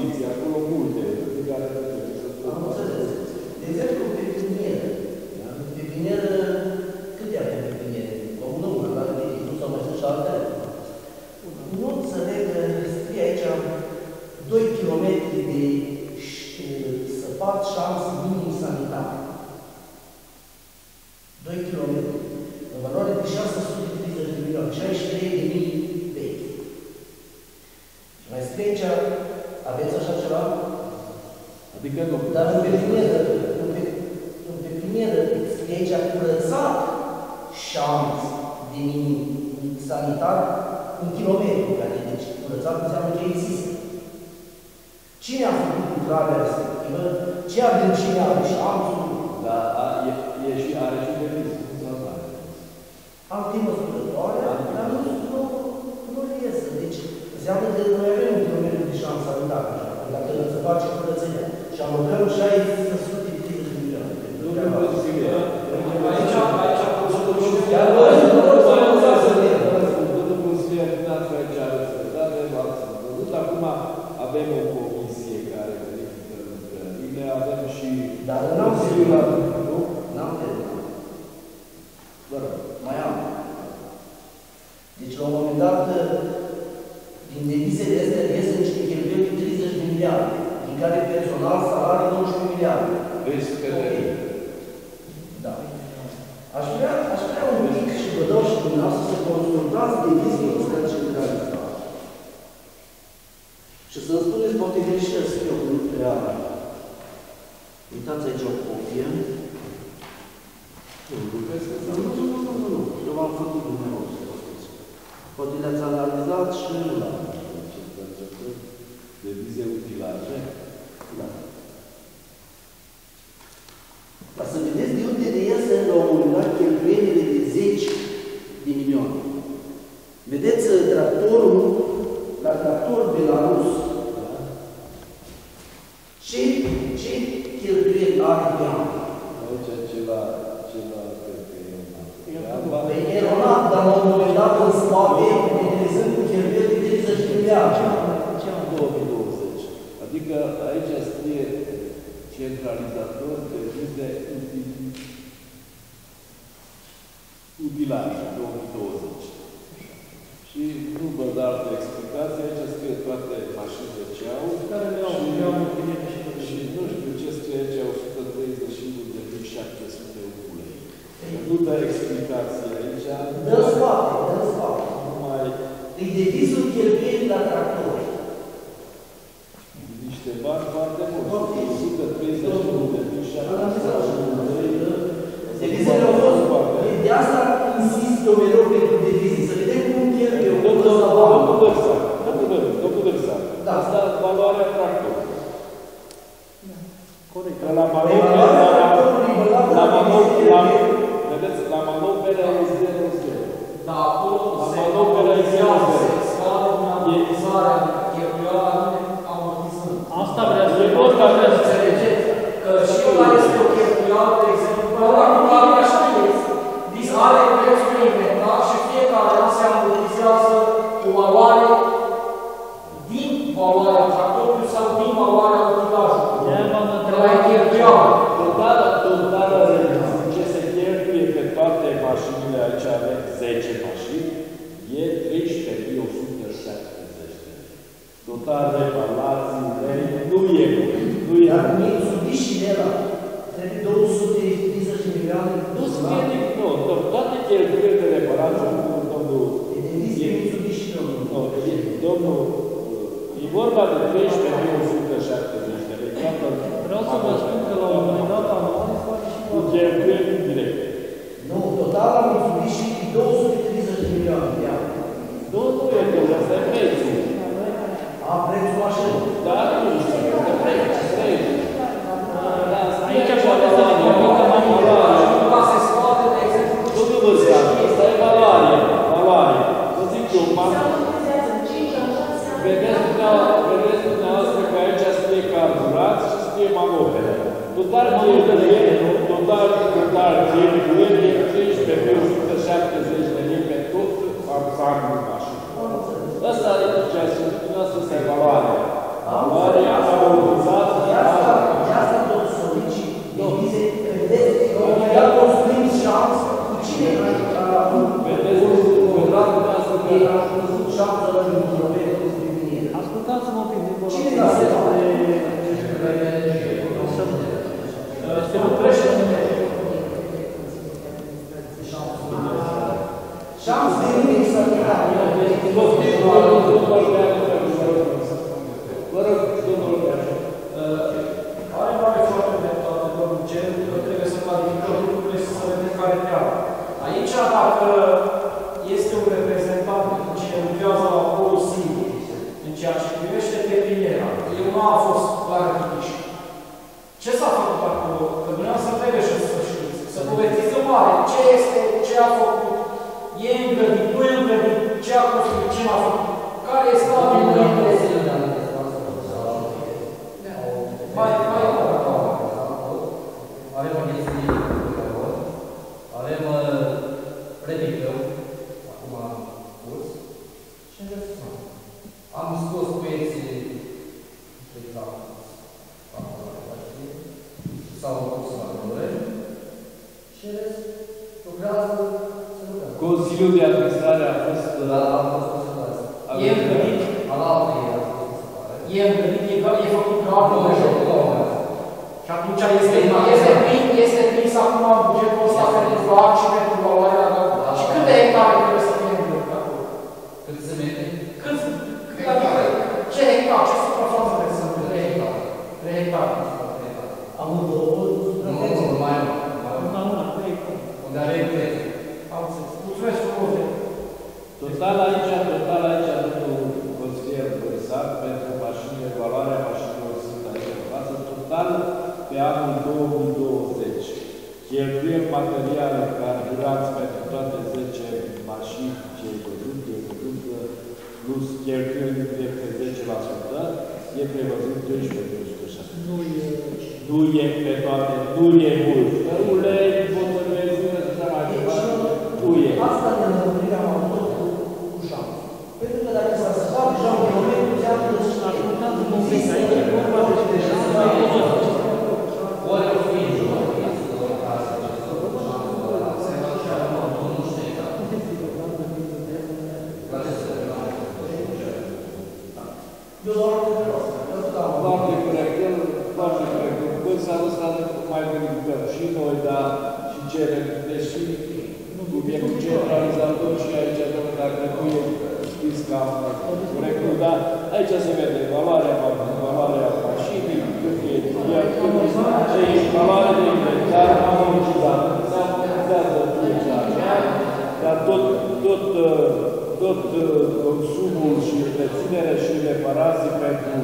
tot consumul și întreținere și reparații pentru,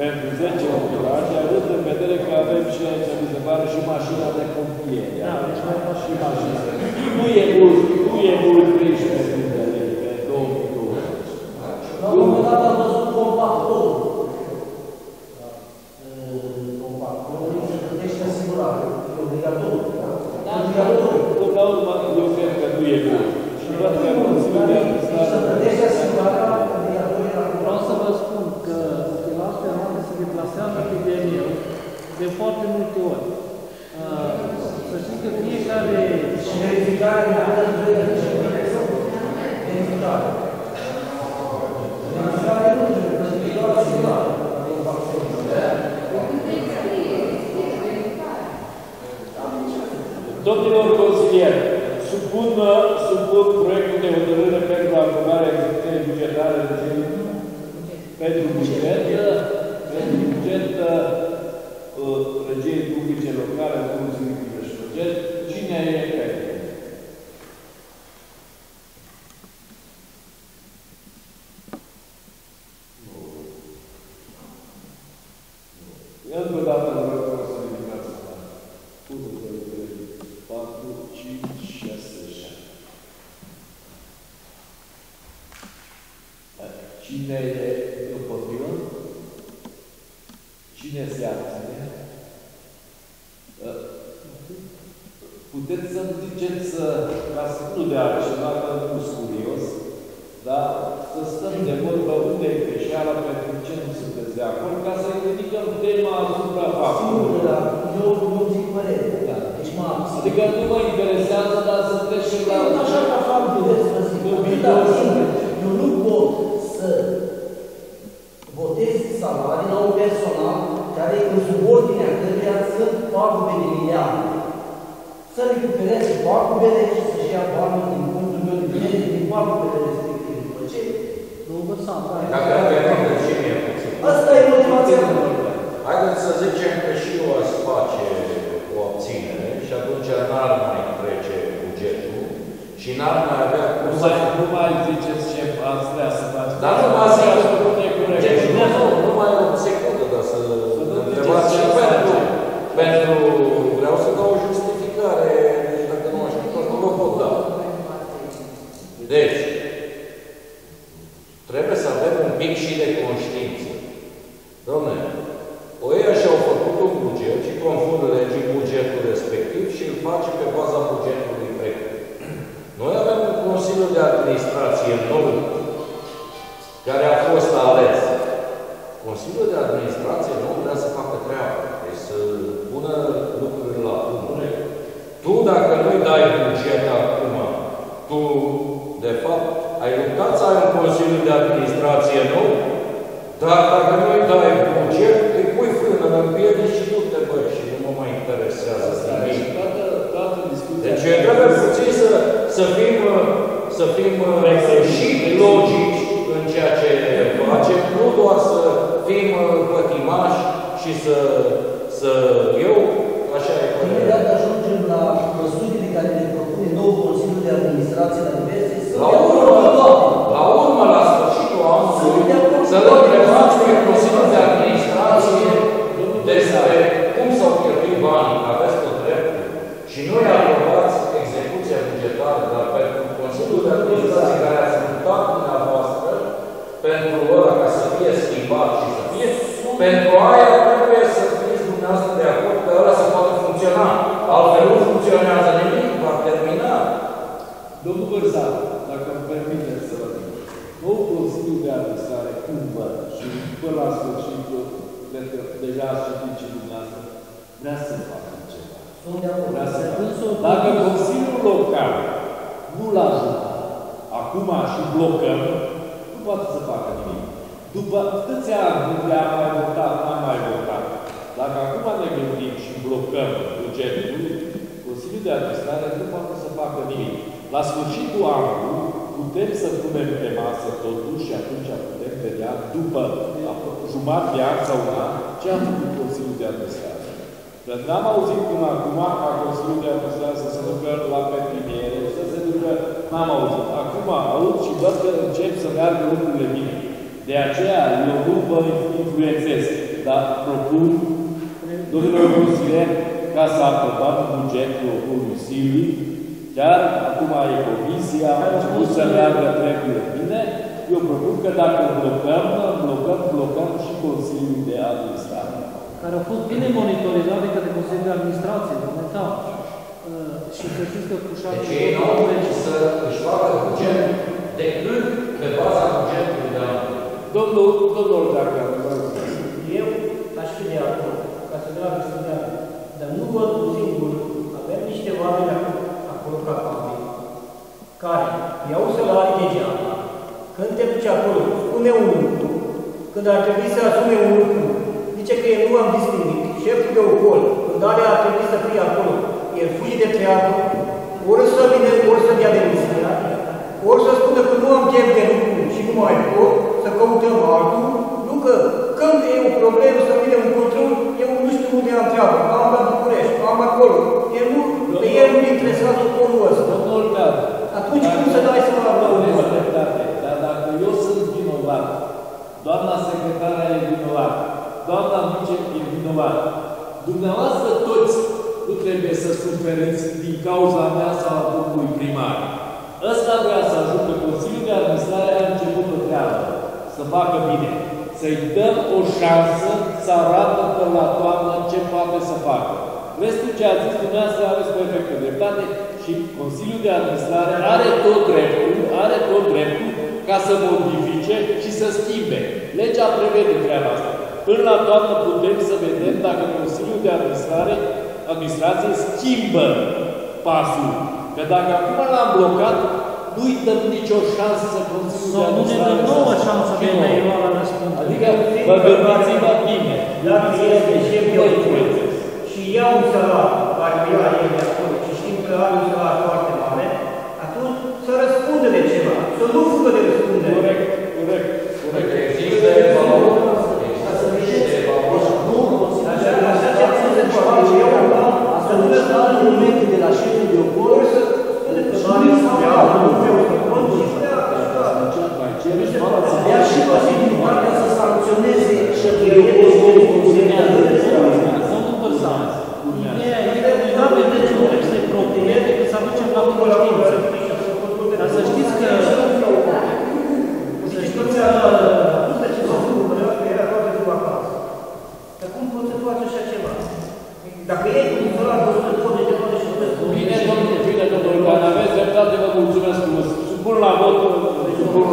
pentru 10 oculați, având în vedere că avem și aici, mi se pare, și mașina de compiere. Da, și mașina. Nu e mult, nu e mult grijă.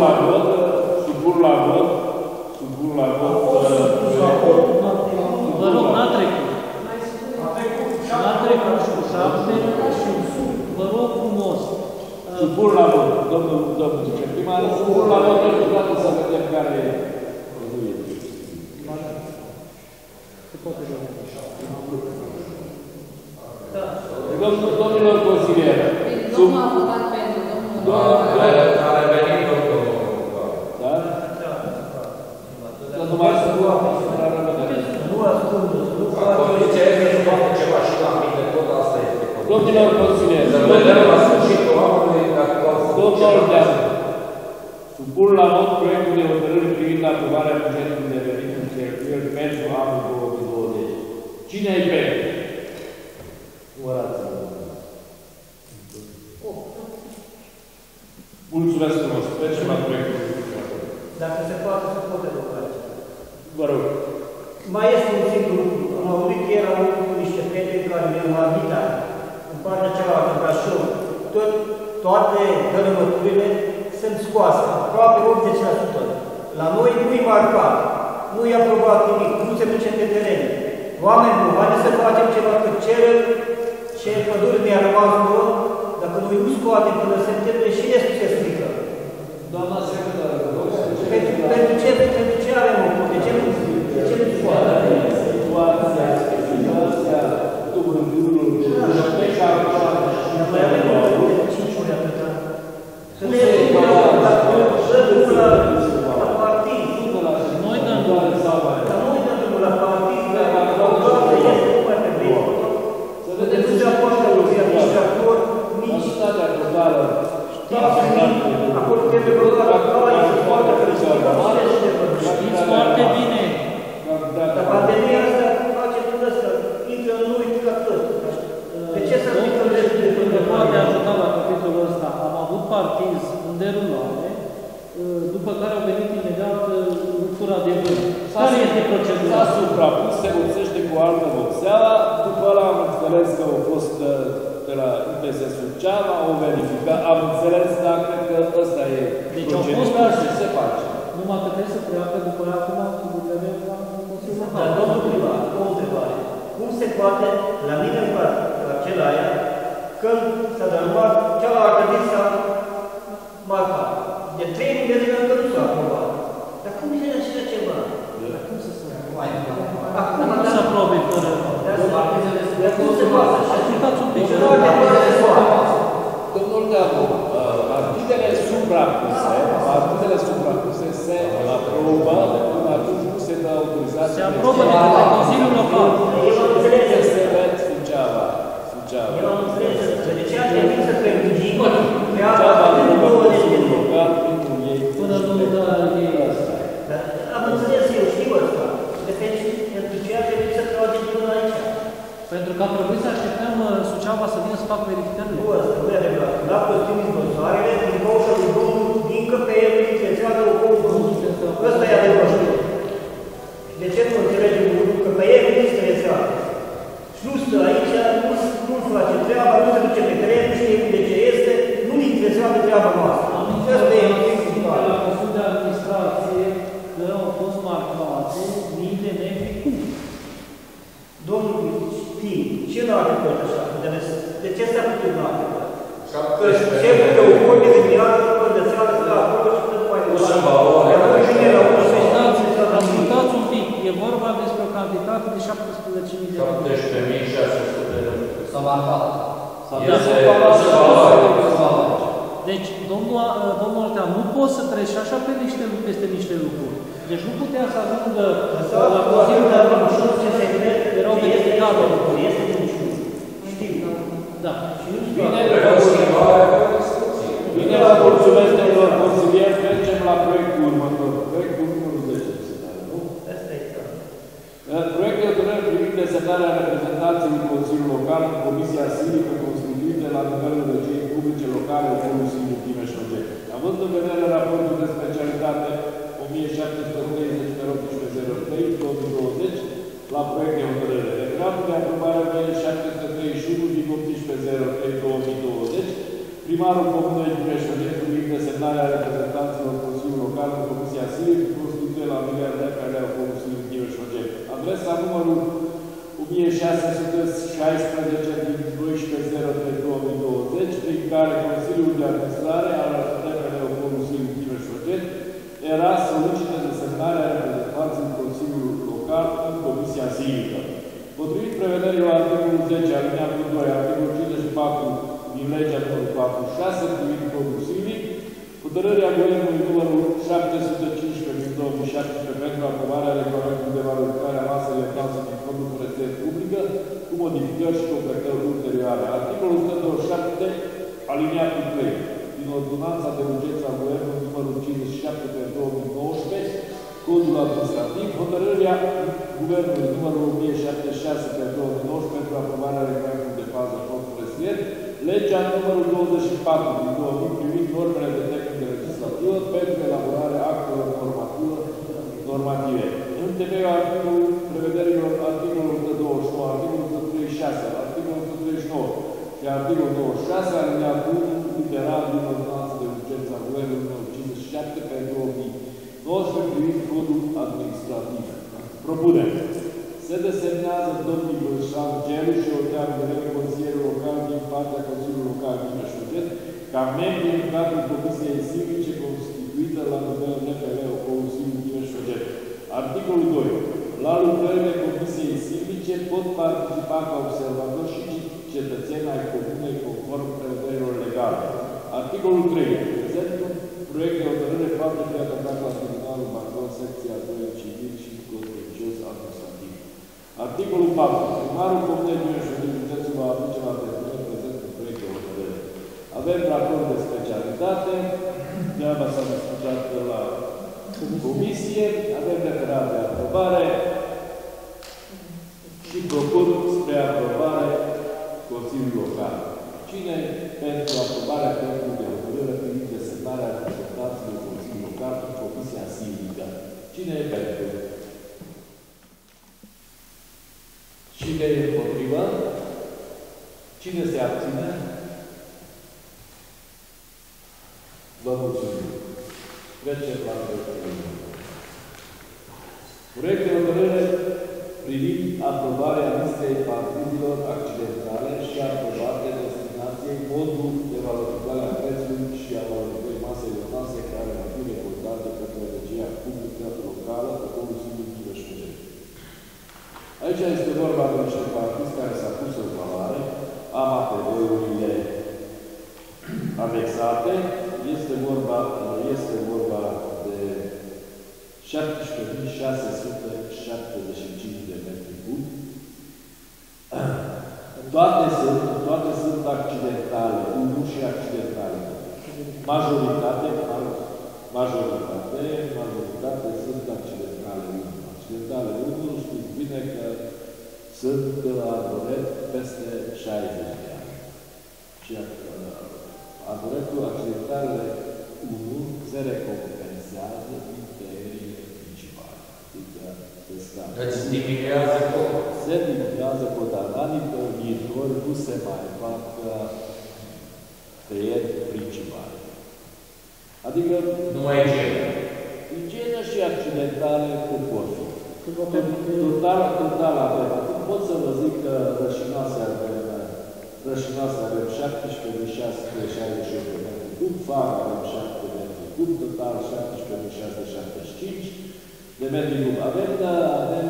la vot, supun la vot, supun la vot. Uh, Vă rog, n-a trecut. N-a trecut și cu șapte. Vă rog frumos. Supun la vot, domnul, domnul viceprimar, supun la vot, toată să vedem care e. Da. Domnilor consilieri, sub... Domnul a votat pentru domnul. anexate, este vorba, este vorba de 17.675 de metri cubi. Toate sunt, toate sunt accidentale, nu și accidentale. Majoritate, majoritate, majoritate sunt accidentale 1. Accidentale 1 spun bine că sunt de la Doret peste 60 de ani. Și tăierile principale. Adică se sta. Deci diminuează cota. Se diminuează cota. În anii viitori nu se mai fac uh, tăieri principale. Adică Nu mai e genă. Igienă și accidentale cum pot fi. Total, total avem. Pot să vă zic că rășinoase avem, rășinoase avem 17.668 de metri cub, fara avem 7 metri cub, total 17.675 de metri cub. Avem, avem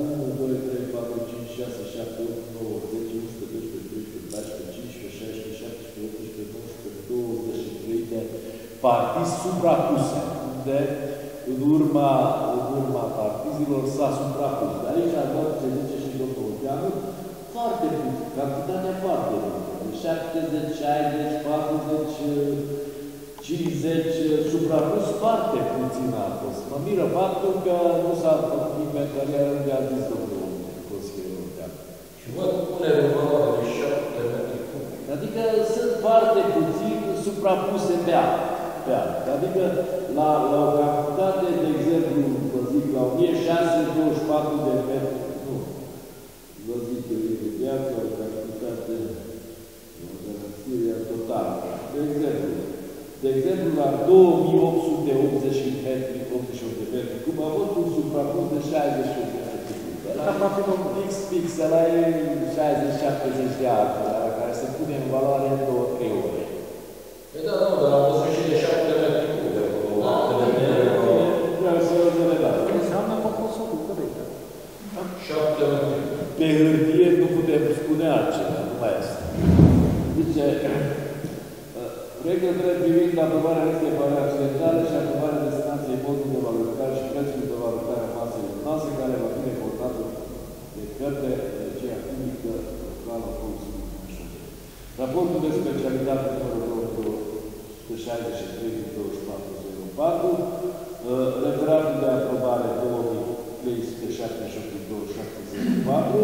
1, 2, 3, 4, 5, 6, 7, 8, 9, 10, 11, 12, 13, 14, 15, 16, 17, 18, 19, 20 de partii suprapuse, unde în urma, în urma partizilor s-a suprapus. De aici avem ce zice și domnul Oteanu, foarte puțin, cantitatea foarte mică. 70, 60, 40, 50, suprapus foarte puțin a fost. Mă miră faptul că nu s-a făcut inventariarea unde a zis domnul consilier Oteanu. Și văd punere în valoare de 7 metri cub. Adică sunt foarte puțin suprapuse pe alt. Pe alt. Adică la, la o cantitate, de exemplu, vă zic, la 1624 de metri, nu, vă zic eu imediat, la o cantitate, o garanție totală. De exemplu, de exemplu, la 2880 metri, 88 de metri, cum a fost un suprapus de 68 de metri. Fix, fix, ăla e 60-70 de ani, care se pune în valoare în 2-3 ore. Păi da, nu, dar am văzut și de 7 metri cub de acolo. Da, Vreau să vă le dau. Înseamnă că pot să ducă de 7 metri cub. Pe hârtie nu putem spune altceva, nu mai este. Zice, proiectul trebuie privind aprobarea listei valori accidentale și aprobarea destinației modului de valorificare și prețului de valorificare a masei luminoase, care va fi reportată de către energia chimică locală Consiliului Mișoare. Raportul de specialitate numărul 263 din 2404, referatul de aprobare 2378 din 2704,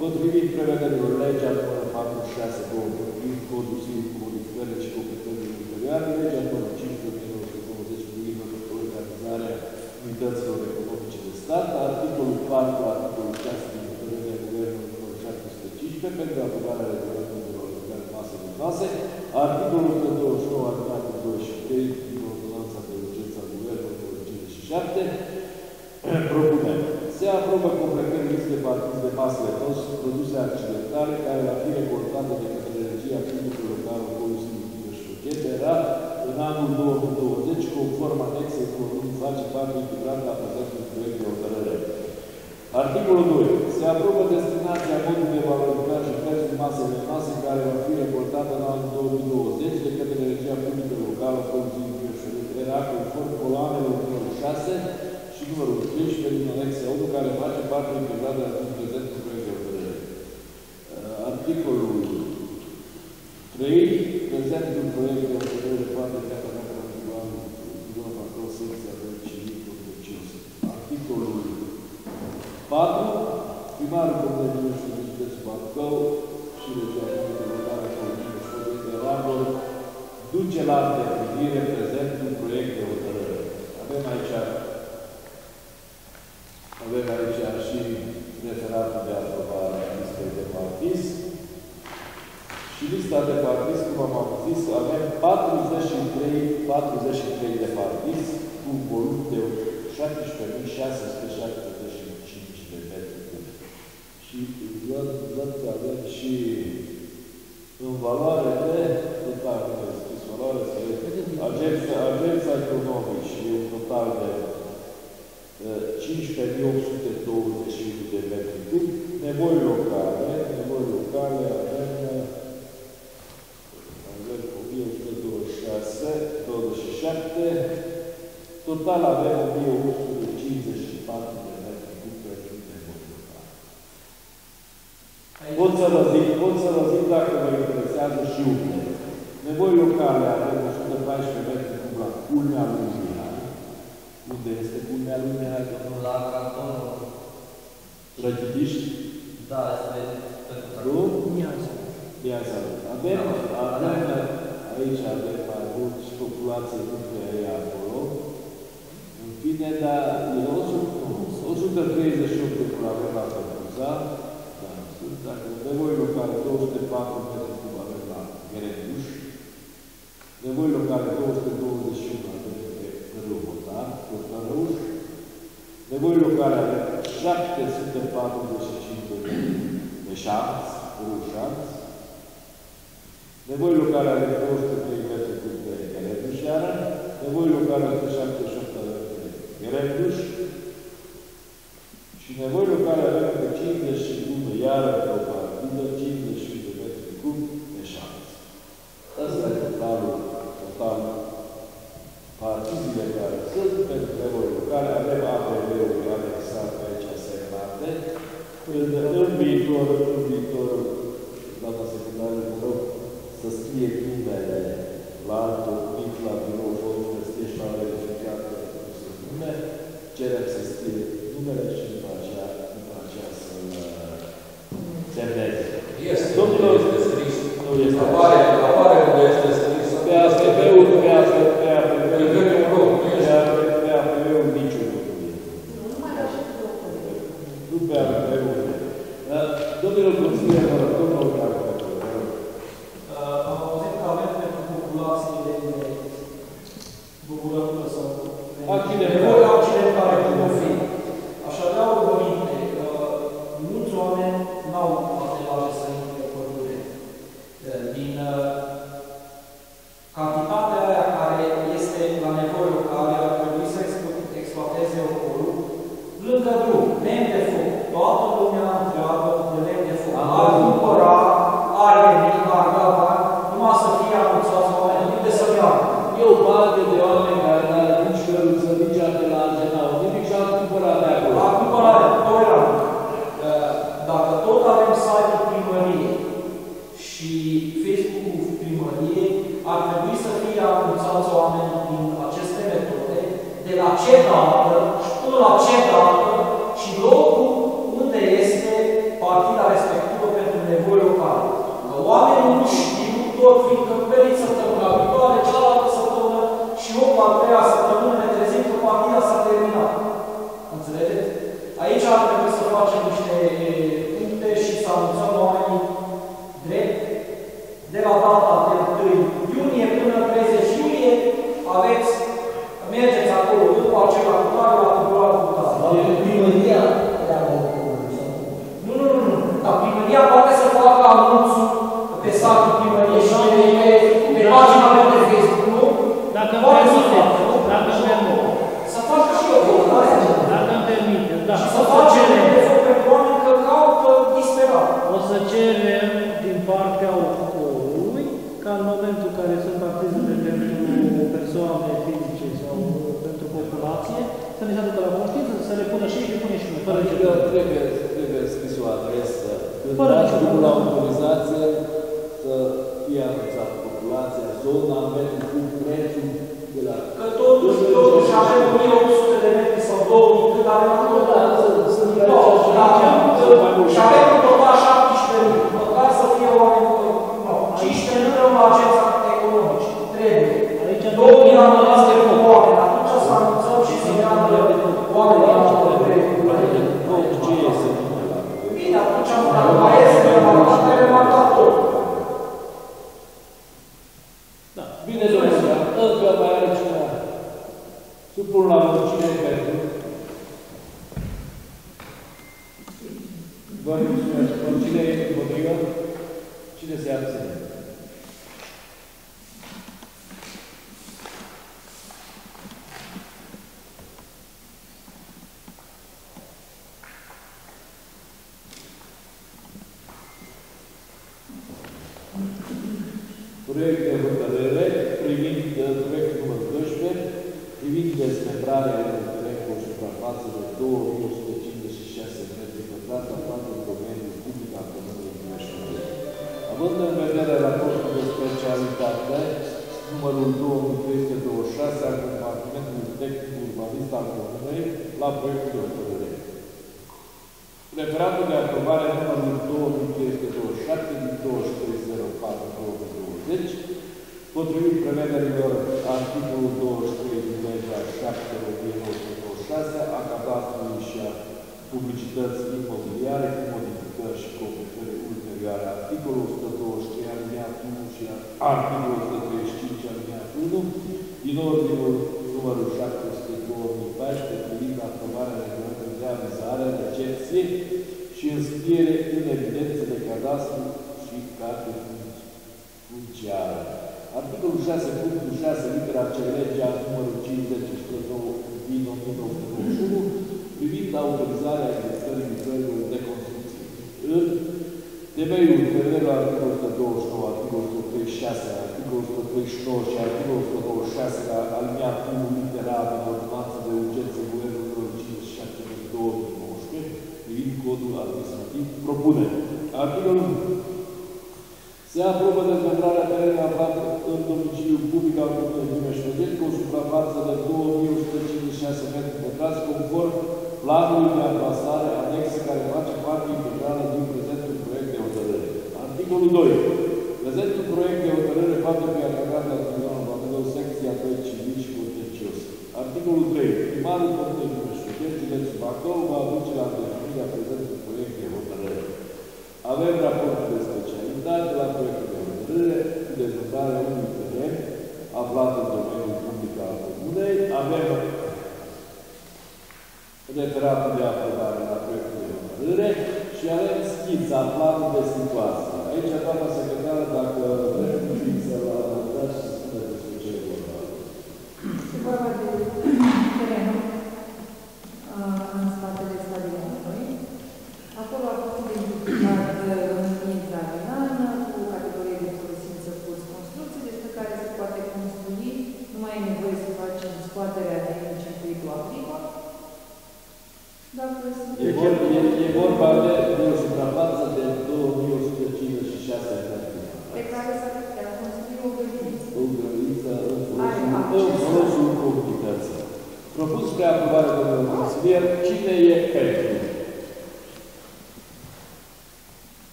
potrivit prevederilor legea numărul 46 2000, codul civil cu modificările și completările ulterioare, legea numărul 5 1990 privind organizarea unităților economice de stat, articolul 4, articolul 6 din hotărârea Guvernului numărul 715 pentru aprobarea regulamentului de valorificare masă de clase, articolul 129, articolul 23 din ordonanța de urgență a Guvernului numărul 57, propunem. Se aprobă completării listei partid de masele produse accidentale care va fi recoltate de către energia publică locală Consiliul Timiș Chedera în anul 2020, conform anexei Comunii face parte integrată a prezentului proiect de hotărâre. Articolul 2. Se aprobă destinația modului de valorificare și prețul masei venase care va fi recoltată în anul 2020 de către energia publică locală Consiliul Timiș Era conform coloanelor numărul 6 și numărul 13 din anexa 1, care face parte integrată din prezentul proiect de hotărâre. Articolul 3. Prezentul proiect de hotărâre poate fi atacat la tribunalul Doamna Acolo, secția de civil proces. Articolul 4. Primarul Comunei și Județul Bacău și Regia Comunei Locale Comunii și de Rabor duce la îndeplinire prezentul proiect de hotărâre. Avem aici avem aici și referatul de aprobare a listei de partiz. Și lista de partiz, cum am zis, avem 43, 43 de partiz cu un volum de 17.675 de metri cub. Și văd, văd că avem și în valoare de, total, nu este scris valoare, să agența, agența economică și un total de 15.821 de metri cub, nevoi locale, nevoi locale Total avem 1854 de metri cuperi de botocare. Pot să vă zic, pot să vă zic dacă vă interesează și unde. Nevoi locale avem 114 metri cub la culmea lui Unde este culmea lui Mihai? Domnul la cantonul. Răgitiști? Da, este pentru cantonul. Miața. Miața. Avem, avem, aici avem mai mult și populație dintre ea. Bine, dar eu o să frumos. 138 de probabil la Căpuza, dar sunt, dacă de voi locale 204 de probabil la Gretuș, de voi locale 221 de Rubota, Căpărăuș, de voi locale 745 de șanți, rușanți, de voi locale 203 metri de Gretușeară, de voi locale 170 Verduș și nevoile care avem pe 51 iară pe o partidă, 51 de metri cub de șanță. Ăsta e totalul, total partidile care sunt pentru nevoile care avem APV-ul anexat pe aici semnate, când în viitor, în viitor, data secundară, mă rog, să scrie numele la altul, mic la birou, fost, la nume, cerem să scrie numele și după aceea, după aceea să-l uh, semneze. Este, Domnilor, este scris. Nu este apare, apare unde este scris. Pe ASCP-ul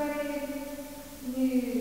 prin care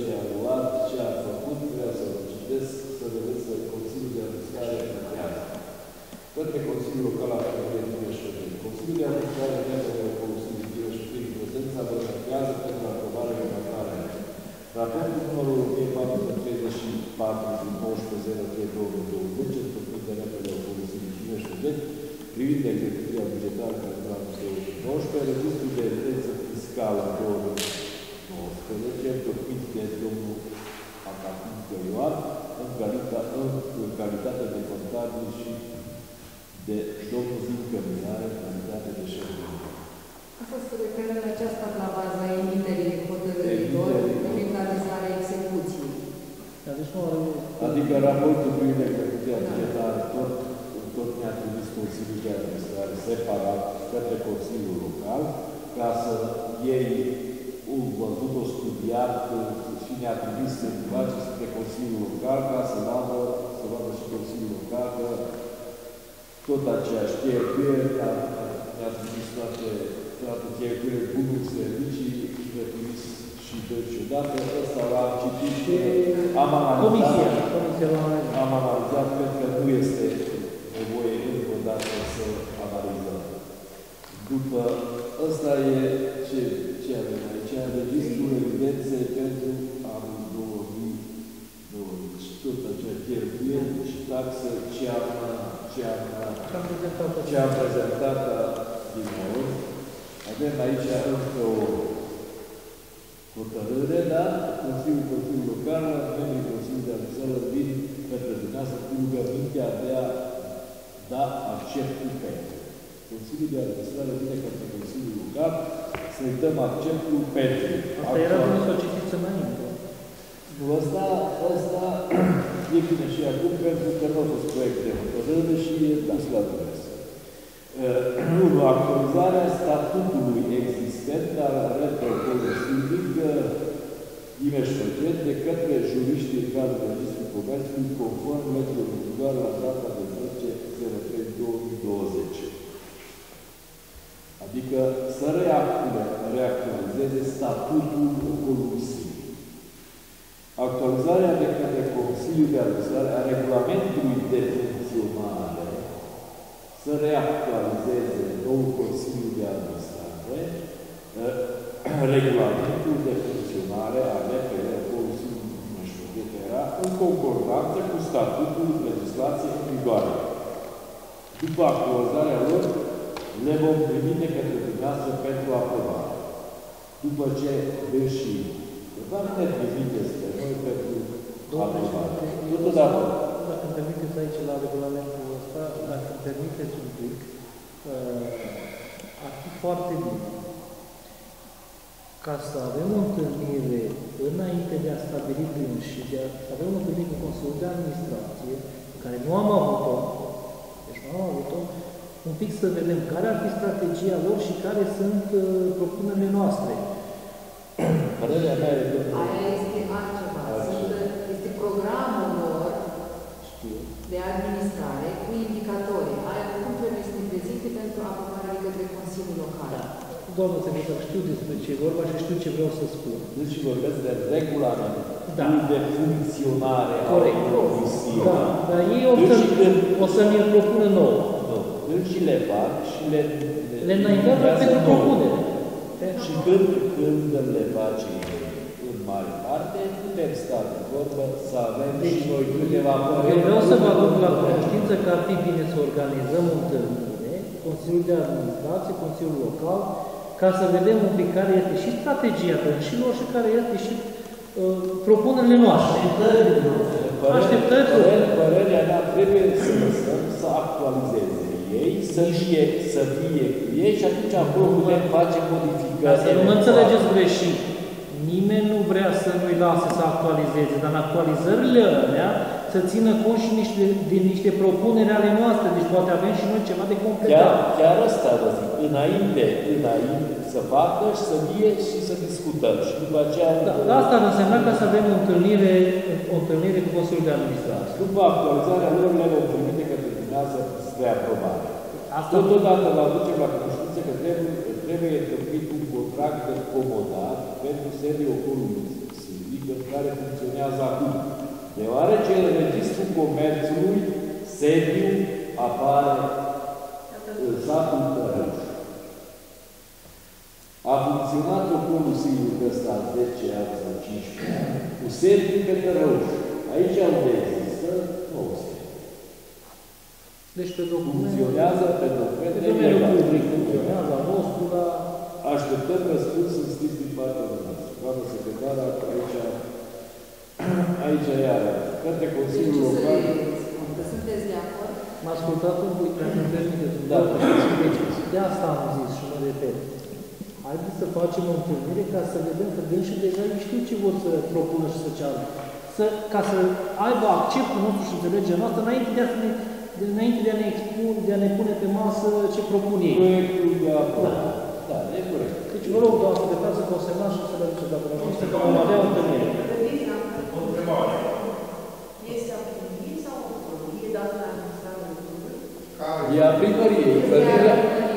ce a luat, ce a făcut, vreau să vă citesc, să vedeți că Consiliul de Administrare tratează. Către Consiliul Local al Primăriei Timișoara. Consiliul de Administrare de Consiliul Timișoara, în prezența vă tratează pentru aprobare de următoare. Raportul numărul 1434 din 19.03.2020, întâlnit de repede al Consiliului Cine Județ, privind execuția bugetară pentru anul 2019, registrul de evidență fiscală 2019, întocmit de domnul Atacincă Ioan, în calitate, în calitate de contabil și de domnul Zincă Minare, în calitate de șef de A fost referând aceasta la baza emiterii hotărârilor privind realizarea execuției. Adică raportul privind execuția bugetară tot, tot ne-a trimis Consiliul de Administrare separat către Consiliul Local ca să ei au văzut, o studiat și ne-a trimis să face spre Consiliul Local ca să vadă, să vadă și Consiliul Local că tot aceeași cheltuieli, ne-a trimis toate, toate cheltuieli, bunuri, servicii, ne-a trimis și deci odată ăsta l-am citit și am analizat, Comisia, comisia la am analizat, cred că nu este nevoie încă o dată să analizăm. După ăsta e ce, ce avem aici? Registrul evidențe pentru anul 2020. Tot acea cheltuieli și taxă ce am, ce am, ce am prezentat din nou. Avem aici încă o hotărâre, da? Consiliul Consiliul Local, membrii Consiliului de Administrare vin către dumneavoastră cu rugămintea de a da acceptul pentru. Consiliul de Administrare vine către Consiliul Local să-i dăm acceptul pentru. Asta era bine să o citiți înainte. Nu, ăsta, ăsta e bine și acum pentru că nu a fost proiect de hotărâre și e dus la Dumnezeu. Unu, actualizarea statutului existent al repertoriului sindic Imeș Făget de către juriștii în cadrul Registrului Comerțului conform legilor în vigoare la data de 10.03.2020. Adică să reactualizeze statutul ocolului sindic. Actualizarea de către Consiliul de Administrare a regulamentului de funcționare să reactualizeze nou Consiliu de Administrare regulamentul de funcționare a RPL Consiliului era în concordanță cu statutul legislației în vigoare. După actualizarea lor, le vom primi de către dumneavoastră pentru aprobare. După ce, deși Vă ne trimiteți pe noi pentru aprobare. Totodată. Dacă îmi permiteți aici la regulamentul ăsta, dacă îmi permiteți un pic, ar fi foarte bine ca să avem o întâlnire înainte de a stabili prin și de a avem o întâlnire cu Consiliul de Administrație, pe care nu am avut-o, deci nu am avut-o, un pic să vedem care ar fi strategia lor și care sunt uh, propunerile noastre. Părerea mea e Aia este altceva. Sunt, este programul lor de administrare cu indicatori. Aia cum trebuie să ne prezinte pentru aprobarea de către Consiliul Local. Doamnă secretar, știu despre ce e vorba și știu ce vreau să spun. Deci vorbesc de regulament, Da. nu de funcționare Corect. a comisiei. Da, dar ei o Deci să, când, o să ne propună nouă. Nu, când și le fac și le... Le înaintează înaintează pentru nouă. propunere. Și când, când le face în mare parte, putem sta de vorbă să avem și noi câteva Eu păreri. vreau să vă aduc la cunoștință că ar fi bine să organizăm o întâlnire, Consiliul de Administrație, Consiliul Local, ca să vedem un pic care este și strategia dânșilor și care este și uh, propunerile noastre. Părerea- Așteptări. părerea- Părerea mea trebuie să lăsăm să actualizeze ei, să fie, să fie cu ei și atunci acolo putem face Ca modificări. să nu mă înțelegeți greșit. Nimeni nu vrea să nu-i lase să actualizeze, dar în actualizările alea să țină cont și niște, din niște propuneri ale noastre, deci poate avem și noi ceva de Chiar, completat. chiar asta vă zic, înainte, înainte să facă și să vie și să discutăm. Și după aceea... Da, dar asta ar însemna ca să avem o întâlnire, o întâlnire cu Consiliul de Administrație. După actualizarea lor, le vom trimite către dumneavoastră spre aprobare. Asta- Totodată vă aducem la cunoștință că trebuie, trebuie întocmit un contract de comodat pentru sediul ocolului silvic în care funcționează acum. Deoarece în Registrul Comerțului sediu apare în satul Tărăș. A funcționat ocolul silvic ăsta 10 ani sau 15 ani, cu sediu pe Tărăuș. Aici unde există, nu sediu. Deci pe document, Funcționează pe pe documente domeniul legale. public funcționează, al nostru, dar Așteptăm răspuns în scris din partea dumneavoastră. Doamna secretară, aici, aici iar, către Deci Consiliul ce să Local, le spun? Că sunteți de acord? m-a ascultat un pic, dacă îmi permiteți. Da. Deci, de asta am zis și mă repet. Haideți să facem o întâlnire ca să vedem că dânșii deja ei știu ce vor să propună și să ceară. Să, ca să aibă acceptul nostru și înțelegerea noastră înainte de a, să ne, de, înainte de a ne expun, de a ne pune pe masă ce propun ei. proiectul de aprobare. Da, e corect. Deci vă rog, doamnă secretar, să consemnați și să le aduceți dacă nu știu că vom avea o întâlnire. O întrebare. Este a primăriei sau e dată la administrarea lucrului? E a primăriei. Clădirea,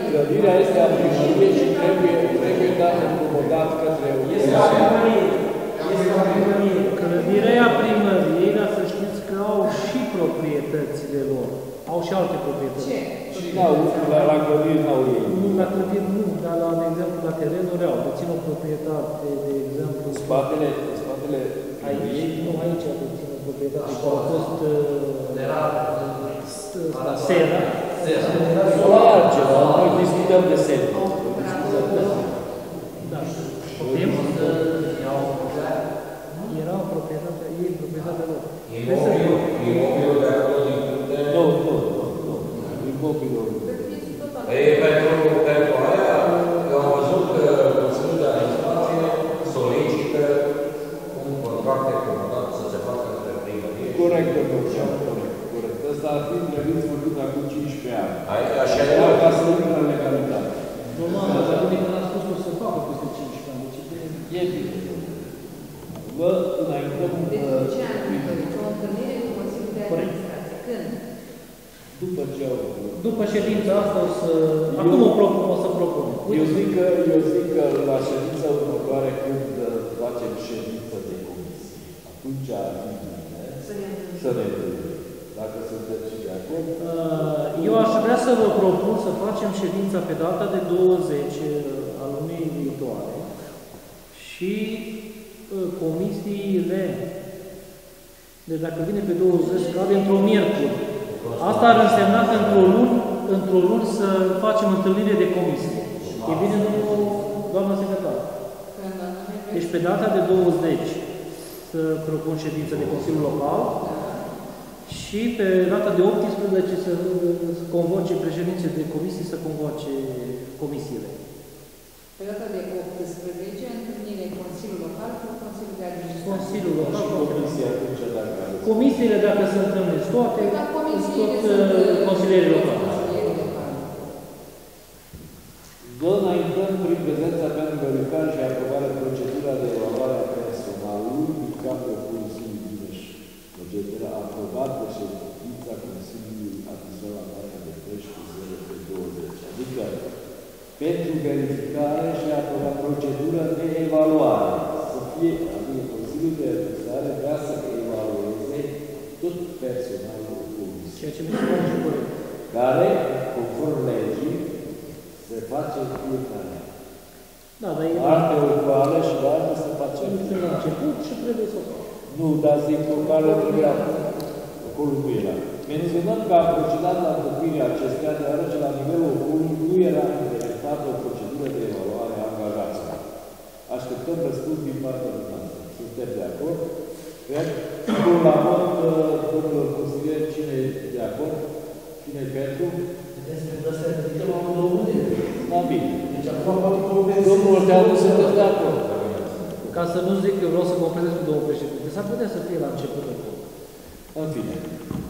clădirea este a primăriei și trebuie, trebuie dat încomodat către o Este a primăriei. Este a primăriei. Clădirea primăriei, dar să știți că au și proprietățile lor. Au și alte proprietăți. Ce? Și n-au, la, la clădiri n-au ei. Nu, la clădiri nu, dar la, de exemplu, la terenuri au. Dețin o proprietate, de exemplu, În spatele, în spatele aici, primăriei, nu aici dețin o proprietate, care a fost uh, Era la Sera. nu la altceva, noi discutăm de sediu. Da. Știm? să iau Era o proprietate, ei proprietatea lor. Imobilul, imobilul de acolo din punte. Nu, nu, nu, nu. Imobilul. Ei, pentru, pentru aia, eu am văzut că Consiliul de Administrație solicită un contract de comodat să se facă între primărie. Corect, domnul Ceau, corect, corect. Ăsta ar fi trebuit făcut acum 15 ani. Ai- Așa e. Era ca să intre în legalitate. Normal, dar bine că n-a spus că o să facă peste 15 ani. Deci e E bine. Vă înaintăm Deci uh, ce an deci o întâlnire cu Consiliul de Corect. Administrație. Când? după ce au După ședința asta o să... Acum o, propun, o să propun. Eu zic că, eu zic că la ședința următoare, când uh, facem ședință de comisie, atunci ar fi bine Să ne întâlnim. să ne întâlnim. Dacă sunteți și de acord. Uh, Eu aș vrea să vă propun să facem ședința pe data de 20 al lunii viitoare și uh, comisiile, deci dacă vine pe 20, cade într-o miercuri. Asta ar însemna că într-o lună, într-o lună să facem întâlnire de comisie. E bine, domnul, doamna secretar? Când anume Deci pe data de 20 să propun ședință de Consiliu Local și pe data de 18 să convoce președinții de comisii, să convoce comisiile. Pe data de 18, întâlnire Consiliul Local cu Consiliul de Administrație. Consiliul Local și Comisia atunci, dacă... Comisiile, dacă se întâlnesc toate, păi, da, tot uh, uh, consilierii locali. Vă înaintăm prin prezența pentru verificare și aprobare Nu, dar zic locale trebuia acolo nu era. Menționăm că a procedat la întâlnirea acestea, deoarece la nivelul oculului nu era implementată o procedură de evaluare a angajaților. Așteptăm răspuns din partea dumneavoastră. Suntem de acord? Cred? Spun la vot, uh, domnilor consilieri, cine e de acord? Cine e pentru? Puteți să astea ridicăm amândouă unde? Da, bine. Deci acum poate convenți. Domnul Teanu, sunteți de acord? Ca să nu zic că vreau să completez cu domnul președinte, s-ar putea să fie la început acolo. În fine,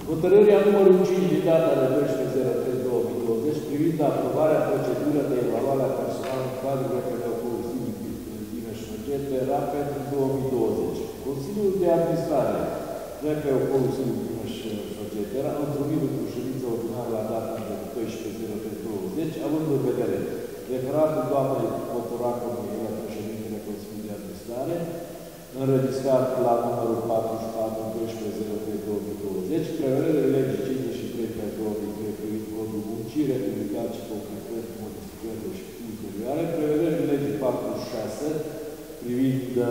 hotărârea numărul 5 din data de 12.03.2020 privind aprobarea procedurii de evaluare a personalului în cadrul referendumului Dimeș era pentru 2020. Consiliul de Administrare RPO Consiliul Dimeș era întrunit cu ședința ordinară la data de 12.03.20, având în vedere referatul doamnei Cotoracu Mihela, președintele Consiliului de Administrare, înregistrat la numărul 44 12.03.2020, prevederile legii 53 pe 2003 privind codul muncii, republicat și concret modificările și ulterioare, prevederile legii 46 privind uh,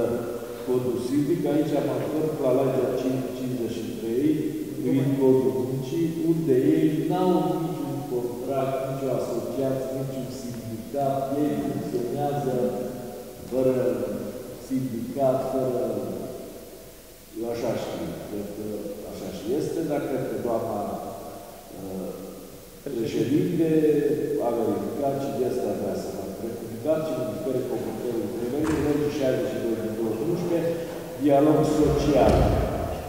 codul civic, aici am ajutat la legea 553 privind codul muncii, unde ei n-au niciun contract, nicio asociație, niciun sindicat, ei funcționează fără sindicat, fără... Eu așa știu, cred că așa și este, dar cred că doamna uh, președinte a verificat și de asta vrea să facă rectificat și modificări comunicării prevederii legii 62 din 2011, dialog social,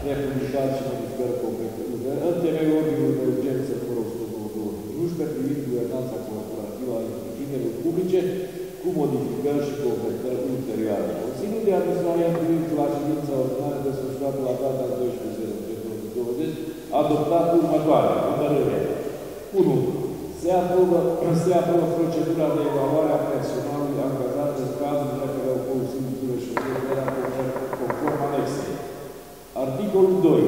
republicat și modificări comunicării în temeiul ordinului de urgență numărul 109 privind guvernanța corporativă a întreprinderilor publice, cu modificări și completări ulterioare. Consiliul de Administrare a primit la ședința ordinară desfășurată la data 12.2020 a adoptat următoarea hotărâre. 1. Se aprobă, se aprobă procedura de evaluare a personalului angajat în cazul referă Consiliului și conform anexei. Articolul 2.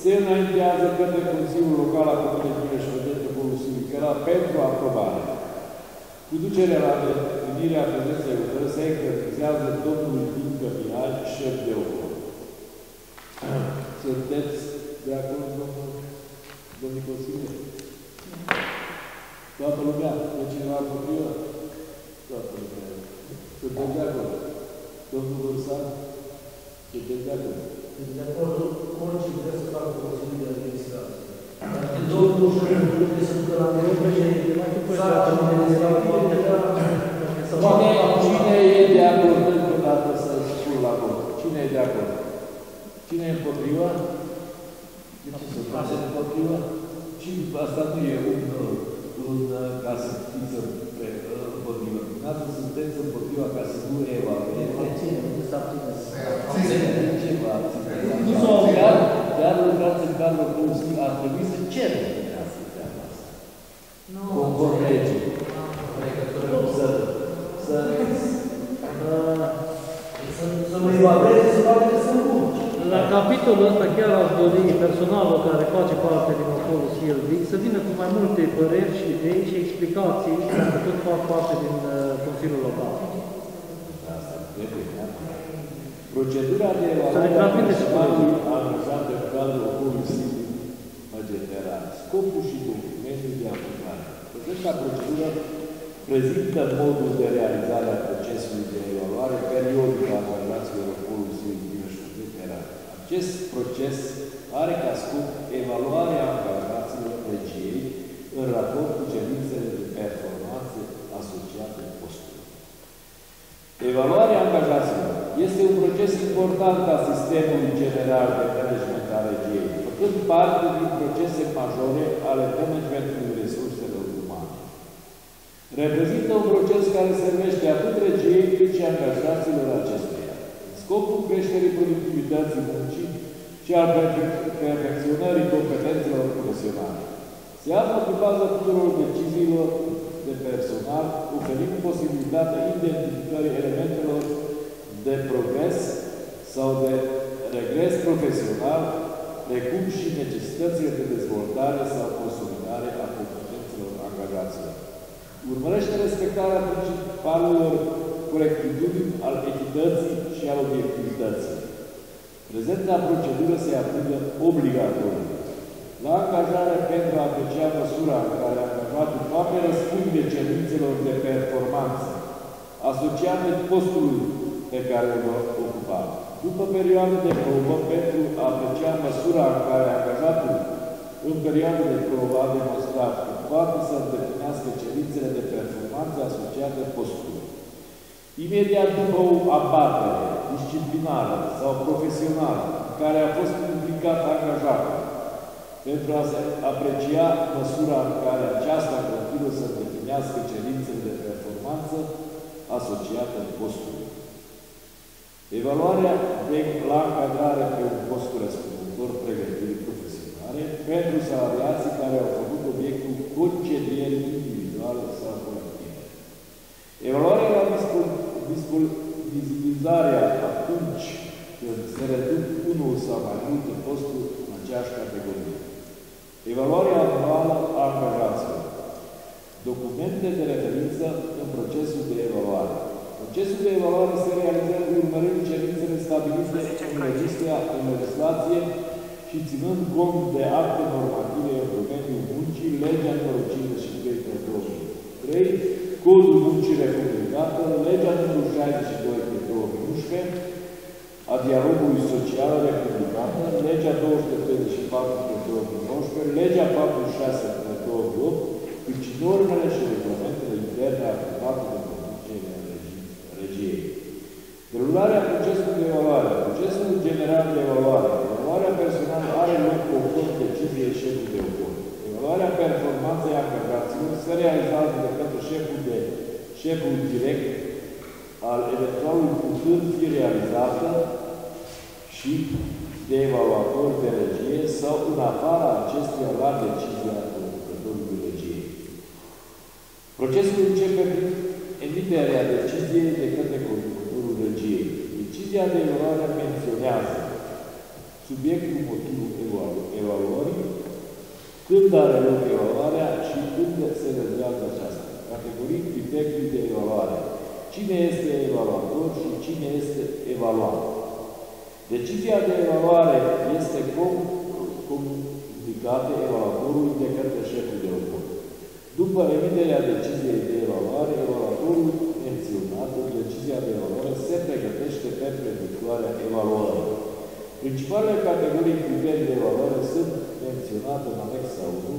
Se înaintează către Consiliul Local al Comunei și Județul Consiliului pentru aprobare. Cu ducerea la îndeplinirea prezenței lucrări se încredințează domnul Dincă Mihai, șef de ocol. Sunteți de acord, domnul, domnul consilier? Toată lumea? E cineva împotrivă? Toată lumea. Sunteți de acord? Domnul Bursan? Sunteți de acord? Sunt de acord cu orice vrea să facă Consiliul de Administrație. Dacă domnul și trebuie să ducă la nivel președinte, sarcina administrativă, să facă Cine, cine e de acord încă o dată să spun la vot? Cine e de acord? Cine e împotriva? De ce să facă împotriva? Și asta nu e un, un ca să fiți împotriva. Dumneavoastră sunteți împotriva ca să nu evalueze. Abține. Ce vă abțineți? Chiar, chiar lucrați în cadrul Consiliului, ar trebui să cerem dumneavoastră treaba asta. Conform legii. Să, să, să, să mă evalueze, să vadă că sunt bun. La capitolul ăsta chiar aș dori personalul care face parte din ocolul CLV să vină cu mai multe păreri și idei și explicații dacă tot fac parte din uh, Consiliul Local. Asta trebuie, da? Procedura de Să ne evaluare a transmiteți personalului angajat în cadrul ocolului civic mageteran. Scopul și documentul de aplicare. Această procedură prezintă modul de realizare a procesului de evaluare periodică a angajaților ocolului civic mageteran. Acest proces are ca scop evaluarea angajaților regiei în raport cu cerințele de performanțe asociate postului. Evaluarea angajaților este un proces important al sistemului general de management al regiei, făcând parte din procese majore ale managementului resurselor umane. reprezintă un proces care servește atât regiei cât și angajaților acesteia. În scopul creșterii productivității muncii și al perfecționării competențelor profesionale. Se află pe baza tuturor deciziilor de personal, oferind posibilitatea identificării elementelor de progres sau de regres profesional, precum și necesitățile de dezvoltare sau consolidare a competențelor angajaților. Urmărește respectarea principalelor corectitudini al echității și al obiectivității. Prezenta procedură se aplică obligatoriu. La angajare pentru a aprecia măsura în care angajatul poate răspunde cerințelor de performanță asociate postului pe care îl va ocupa. După perioada de probă, pentru a aprecia măsura în care angajatul în perioada de probă a demonstrat că poate să îndeplinească cerințele de performanță asociate postului. Imediat după o abatere disciplinară sau profesională în care a fost implicat angajatul, pentru a se aprecia măsura în care aceasta continuă să îndeplinească cerințele de performanță asociate postului. Evaluarea de la încadrare pe un post corespunzător pregătirii profesionale pentru salariații care au făcut obiectul concedierii individuale sau colective. Evaluarea la disponibilizarea atunci când se reduc unul sau mai multe posturi în aceeași categorie. Evaluarea anuală a angajaților. Documente de referință în procesul de evaluare. Procesul de evaluare se realizează urmărind cerințele stabilite în, în legislație și ținând cont de acte normative în domeniul muncii, legea numărul 53 pe 2003, Codul muncii republicată, legea numărul 62 pe 2011, a dialogului social republicată, legea 234 pe 2019, legea 46 pe 2008, cât și normele și regulamentele interne aplicate de conducerea regiei. Derularea procesului de evaluare. Procesul general de evaluare. Evaluarea personală are loc conform deciziei șefului de opor. Evaluarea performanței angajaților se realizează de către șeful, de, șeful direct al eventualului putând fi realizată și de evaluator de regie sau în afara acestuia la decizia conducătorului regiei. Procesul începe prin emiterea deciziei de către conducătorul regiei. Decizia de evaluare menționează subiectul motivul evaluării, când are loc evaluarea și când se realizează aceasta. Categorii criterii de evaluare. Cine este evaluator și cine este evaluat. Decizia de evaluare este comunicată evaluatorului de către șeful de opor. După emiterea deciziei de evaluare, evaluatorul menționat în decizia de evaluare se pregătește pentru efectuarea evaluării. Principalele categorii criterii de evaluare sunt menționate în anexa 1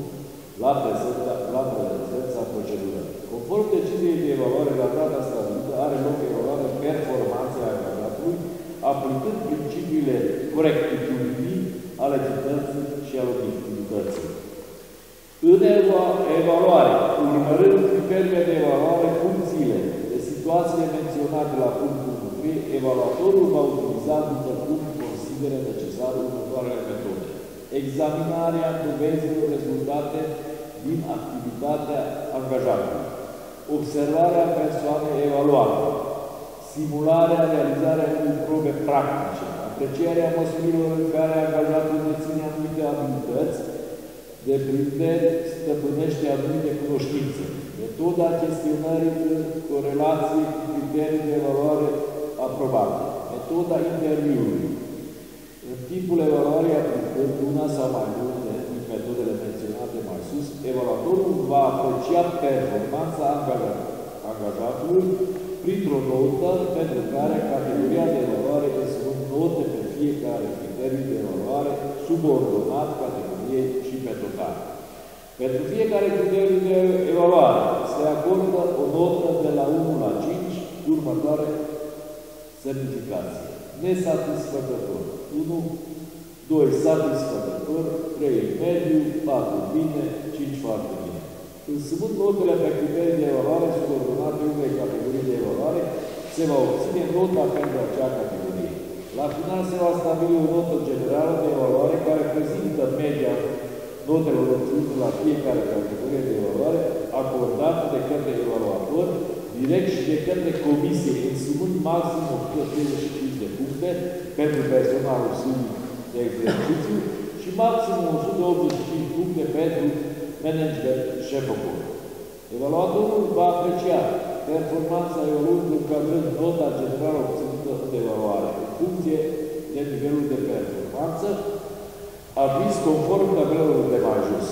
la prezența, la prezența procedurării. Conform deciziei de evaluare la data stabilită, are loc evaluarea performanței angajatului, aplicând principiile corectitudinii, ale echității și ale obiectivității. În evaluare, urmărând criteriile de evaluare funcțiile de situațiile menționate la punctul 3, evaluatorul va utiliza după cum consideră necesar următoarele metode. Examinarea dovezilor rezultate din activitatea angajatului. Observarea persoanei evaluate. Simularea, realizarea unui probe practice. Aprecierea măsurilor în care angajatul deține anumite abilități, deprinde, stăpânește anumite cunoștințe. Metoda chestionării în corelație cu criterii de evaluare aprobate. Metoda interviului. În timpul evaluării aplicând una sau mai multe din metodele menționate mai sus, evaluatorul va aprecia performanța angajatului printr-o notă pentru care categoria de evaluare este o notă pe fiecare criteriu de evaluare subordonat categoriei și pe total. Pentru fiecare criteriu de evaluare se acordă o notă de la 1 la 5 cu următoare semnificație. Nesatisfăcător. 1, 2 satisfăcător, 3 mediu, 4 bine, 5 foarte bine. Însumând notele pe criterii de evaluare subordonate unei categorii de evaluare, se va obține nota pentru acea categorie. La final se va stabili o notă generală de evaluare care prezintă media notelor obținute la fiecare categorie de evaluare acordată de către evaluator, direct și de către comisie, însumând maxim 135 de puncte pentru personalul silnic de exercițiu și maxim 185 puncte pentru management șeful. Evaluatorul va aprecia performanța evaluării încadrând nota generală obținută de evaluare în funcție de nivelul de performanță, aviz conform tabelelor de mai jos.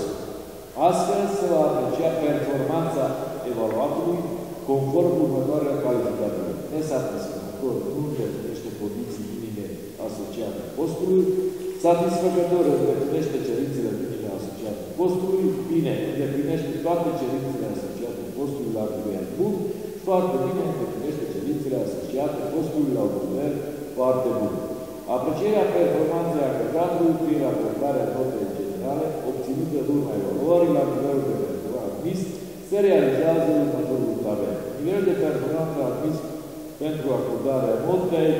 Astfel se va aprecia performanța evaluatului conform următoarele calificatoare. Nesatisfăcător nu îndeplinește condiții minime asociate postului, satisfăcător îndeplinește cerințele minime asociate postului, bine, îndeplinește toate cerințele asociate postului la guvern bun, foarte bine îndeplinește cerințele asociate postului la guvern foarte bun. Aprecierea performanței angajatului prin raportarea notei generale obținută în urma evaluării la nivelul de performanță admis se realizează în următorul tabel. Nivelul de performanță admis pentru acordarea notei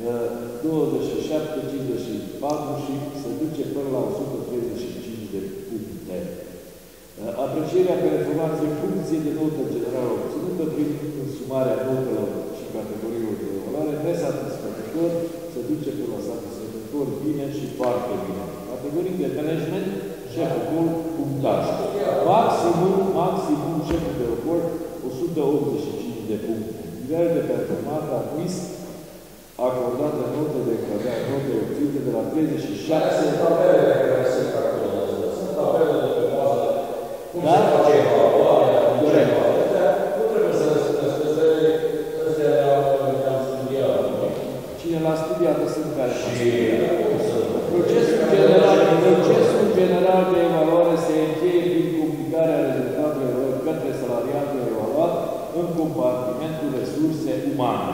27, 54 și se duce până la 135 de puncte. Aprecierea performanței în funcție de notă generală obținută prin însumarea notelor și categoriilor de evaluare nesatisfăcător se duce până la satisfăcător bine și foarte bine. Categorii de management, șeful punctaj. Maximum, maximum șeful de raport 185 de puncte. Nivel de performanță admis acordat de note de încadrare, note obținute de la 36. Sunt tabelele care sunt acolo. Sunt tabelele de pe bază. Cum Da? se face evaluarea? Corect. Nu trebuie să le spuneți, că astea le-am studiat. nu? Cine l-a studiat sunt care l-a Și studiat. cum să... Procesul general, procesul general de evaluare se încheie prin comunicarea rezultatelor către salariatul evaluat în compartimentul resurse umane.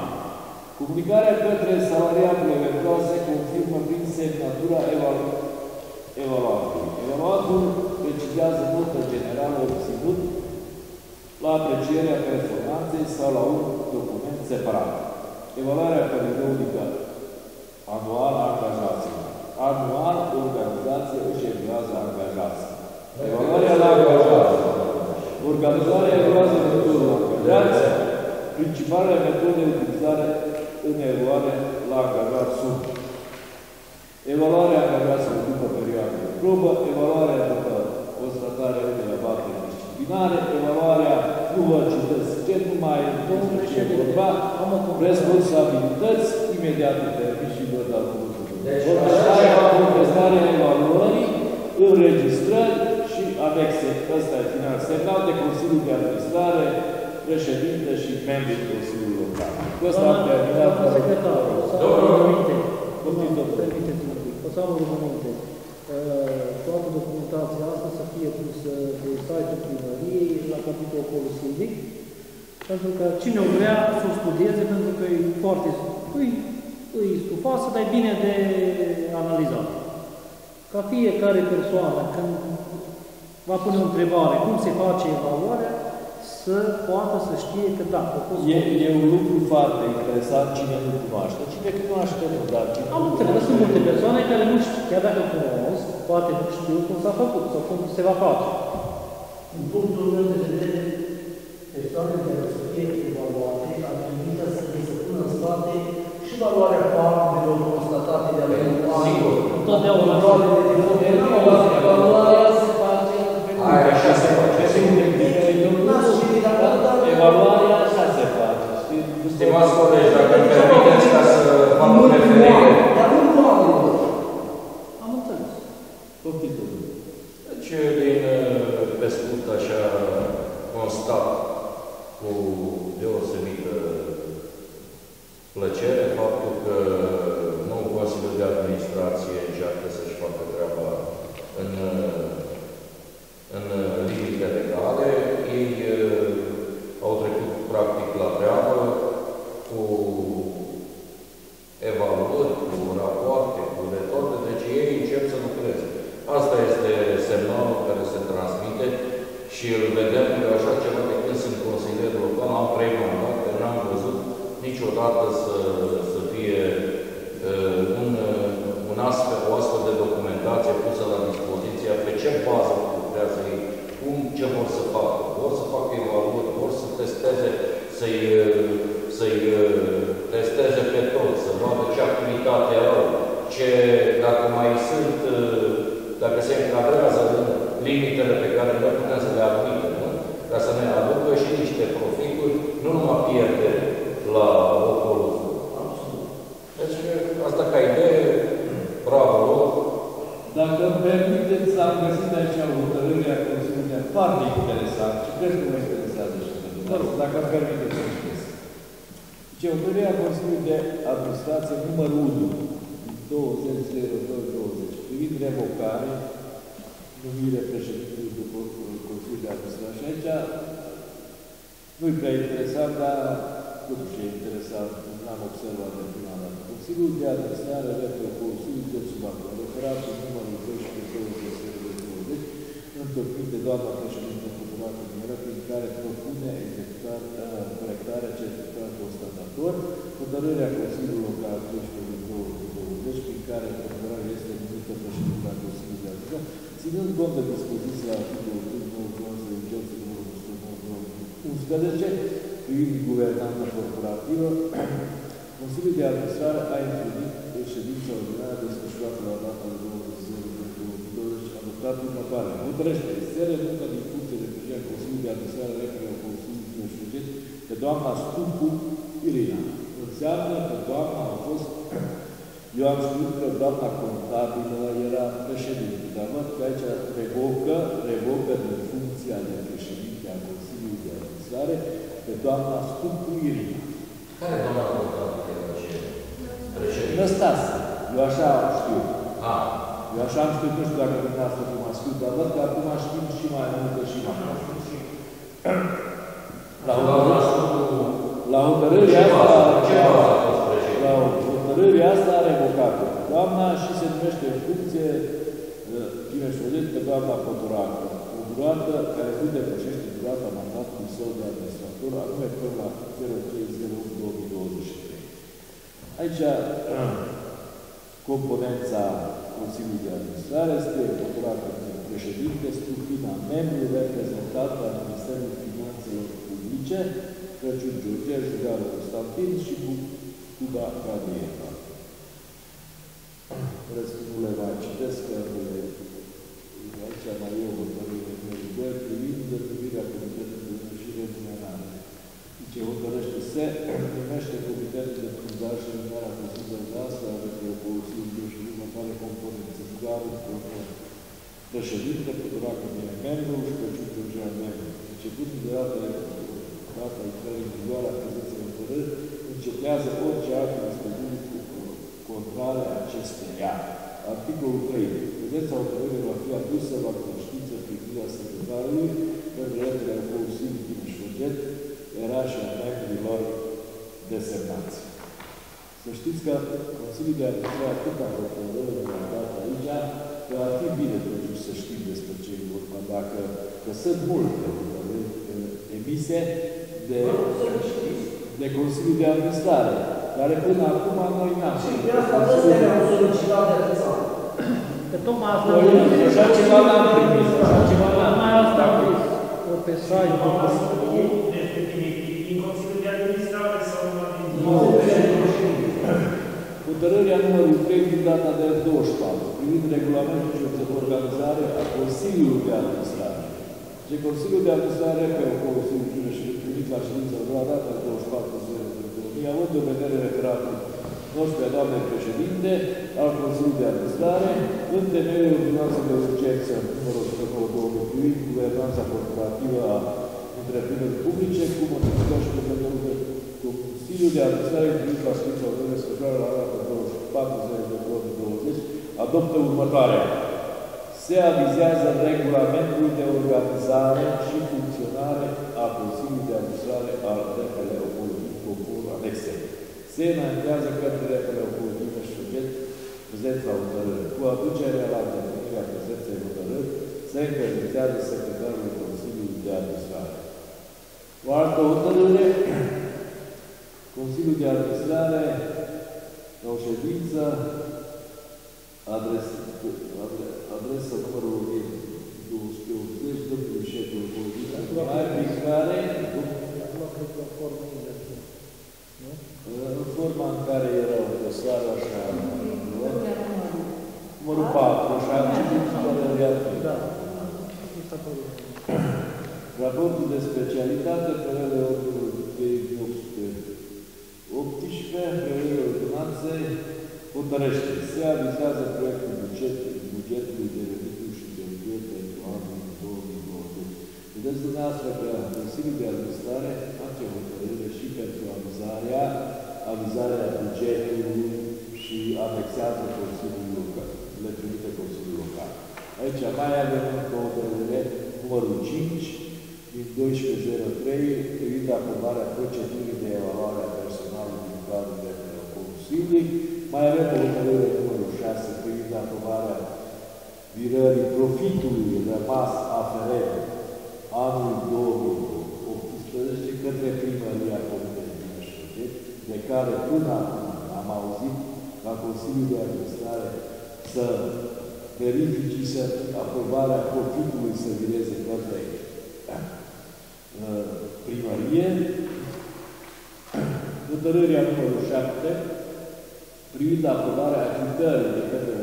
Comunicarea către salariatul eventual se confirmă prin semnatura evalu evaluatului. Evaluatul precizează notă generală obținut la aprecierea performanței sau la un document separat. Evaluarea periodică anual a angajaților. Anual, organizație își evaluează angajații. Evaluarea la angajați. Organizarea evaluează metodul angajați. Principalele metode de utilizare în evaluare la angajat sunt evaluarea angajaților după perioada de probă, evaluarea după constatarea unei abateri disciplinare, evaluarea, nu vă citesc ce, nu mai Domnule ce președinte, vorba, am o completare. responsabilități, imediat intervin și vă dau cuvântul. Deci, Contestarea, așa- contestarea evaluării, înregistrări și anexe. Ăsta e final semnat de Consiliul de Administrare, președinte și membrii Consiliului Local. Cu ăsta am terminat. Doamna secretar, o să am Domnul, rugăminte. Poftim, domnule. Permiteți-mă un pic. O să am o rugăminte. Uh, Toată documentația asta să fie pusă pe site-ul primăriei la capitolul Polo Silvic, pentru că cine o vrea să o studieze, pentru că e foarte, îi, îi stufoasă, dar e bine de analizat. Ca fiecare persoană, când va pune o întrebare, cum se face evaluarea, să poată să știe că da, a fost E, e un lucru foarte interesant cine nu cunoaște. Cine cunoaște, nu, dar cine Am nu înțeles, sunt cunoaște- multe persoane care nu știu, chiar dacă cunosc, poate nu știu cum s-a făcut sau cum se va face. În punctul meu de vedere, persoanele care o să fie evaluate ar trebui să li se pună în spate și valoarea faptelor constatate de-a lungul anilor. Întotdeauna. Controlele de control, valoarea se face Aia așa se face. N-ați citit acolo, dar... Evaluarea așa se face. știi? Stimați colegi, dacă îmi permiteți ca să fac o referire. Dar nu cu anilor. Am înțeles. Poftim, domnule. Deci, din, uh, pe scurt, așa, constat cu deosebită plăcere faptul că nou Consiliu de Administrație încearcă să-și facă treaba în, uh, în limite legale. Ei uh, au trecut practic la treabă cu evaluări, cu rapoarte, cu metode, deci ei încep să lucreze. Asta este semnalul care se transmite și îl vedem că așa ceva de când sunt consilier local, am trei mandate, n-am văzut niciodată să, să fie uh, un, uh, un astfel, o astfel de documentație pusă la dispoziție, pe ce bază lucrează ei, cum, ce vor să facă. Vor să facă evaluări, vor să testeze, să-i să-i testeze pe toți, să vadă ce activitate au, ce, dacă mai sunt, dacă se încadrează în limitele pe care noi putem să le admitem, nu? Ca să ne aducă și niște profituri, nu numai pierde la ocolul. Deci, asta ca idee, bravo lor. Dacă îmi permiteți, am găsit aici o hotărâre a Consiliului foarte interesant și cred că mă interesează și pe dumneavoastră, dacă îmi permiteți să citesc. Deci, hotărârea Consiliului de Administrație numărul 1, 20.02.20, privind revocare, numire președintelui după Consiliul de Administrație. Și aici nu-i prea interesant, dar totuși e interesant, n-am observat de prima dată. Consiliul de Administrare retro Consiliul de Subacu, referatul numărul 12.20, întocmit de doamna președinte Procuratul General, prin care propune executarea, corectarea certificatului constatator, hotărârea Consiliului Local 12.20, prin care procurarea este numită președinta Consiliului de Administrare, ținând cont de dispoziția articolului 11, privind guvernanța corporativă, Consiliul de Administrare a introducit ședința ordinară desfășurată la data de 2020 adoptat următoare. Hotărăște se renunță din funcție de președinte Consiliului de Administrare Recreă Consiliului de Județ pe doamna Stupu Irina. Înseamnă că doamna a fost eu am spus că doamna contabilă era președinte, dar văd că aici revocă, revocă din funcția de președinte a Consiliului de Administrare pe doamna Stupu Irina. Care doamna contabilă era ce? Președinte? Năstase. Eu așa știu. A. Eu așa am știut, nu știu dacă dumneavoastră cum a spus, dar văd că acum știm și mai multă și mai mult. La la hotărârea asta, la hotărârea asta a revocat doamna și se numește în funcție Cine Șolet pe doamna Cotoracă, o durată care nu depășește durata mandatului său de administrator, anume până la 0308-2023. Aici, componența Consiliului de Administrare este Cotoracă președinte, Stupina, membru reprezentant al Ministerului Finanțelor Publice, Crăciun George, Jugară Constantin și Cuba Radieva. Restul nu le mai citesc, că aici mai e o hotărâre privind numirea Ce hotărăște se numește Comitetul de Frunzare și Remunerarea Consiliului de Asta, adică Consiliul și următoare componențe. Jugară, președinte, Căturacă bine membru și Crăciun George membru. Începând de data data intrării în vigoare a prezenței hotărâri, încetează orice act dispozitiv contrare acesteia. Articolul 3. Prezența hotărârii va fi adusă la cunoștință privirea secretarului în relațiile cu Consiliul din Șuget, era și a membrilor desemnați. Să știți că Consiliul de Administrare atâta hotărâri a dat aici, că ar fi bine totuși să știm despre ce e vorba, dacă că sunt multe hotărâri emise de, de Consiliul de Administrare, care până acum noi n-am. Și de asta ăstea ne-au solicitat de atâția ani. Că tocmai asta Noi așa ceva n-am primit, așa ceva n-am Mai asta am pus pe site. Hotărârea numărul 3 din data de 24, privind regulamentul și organizare a Consiliului de Administrare. Deci Consiliul de Administrare pe o Consiliul June și primit la ședință la data de 24 2000, având în vedere referatul nostru pe doamne președinte al Consiliului de Administrare, în temeiul ordonanței de urgență numărul 102 privind guvernanța corporativă a întreprinderilor publice, cu modificări și completări de Consiliul de Administrare primit la ședința de desfășurare la data 24 2020, adoptă următoarea se avizează regulamentul de organizare și funcționare a Consiliului de Administrare al RPL Opologic, conform anexe. Se înaintează către RPL Opologic și Juget prezența hotărârii. Cu aducerea la îndeplinirea prezenței hotărâri, se încredințează secretarul Consiliului altă hotărâre, Consiliul de Administrare, la o ședință, adres, adresa numărul 1280, domnul șeful politic, mai prin care... În forma în care era o dosară, așa, numărul 4, așa, am citit fără Da. Raportul de specialitate, pe care de 8 18. Ordonanțe hotărăște. Se avizează proiectul bugetului, bugetului de venituri și de buget pentru anul 2020. Vedeți dumneavoastră că Consiliul de Administrare face hotărâre și pentru avizarea, avizarea bugetului și anexează Consiliul Local. Le trimite Consiliul Local. Aici mai avem încă o hotărâre numărul 5 din 1203 privind aprobarea procedurii de evaluare a personalului din cadrul de Consiliului. Mai avem o hotărâre numărul 6 privind aprobarea virării profitului rămas aferent anul 2018 către primăria Comunei din de care până acum am auzit la Consiliul de Administrare să verifici să aprobarea profitului să vireze către uh, primărie. Hotărârea numărul 7 privind aprobarea achitării de către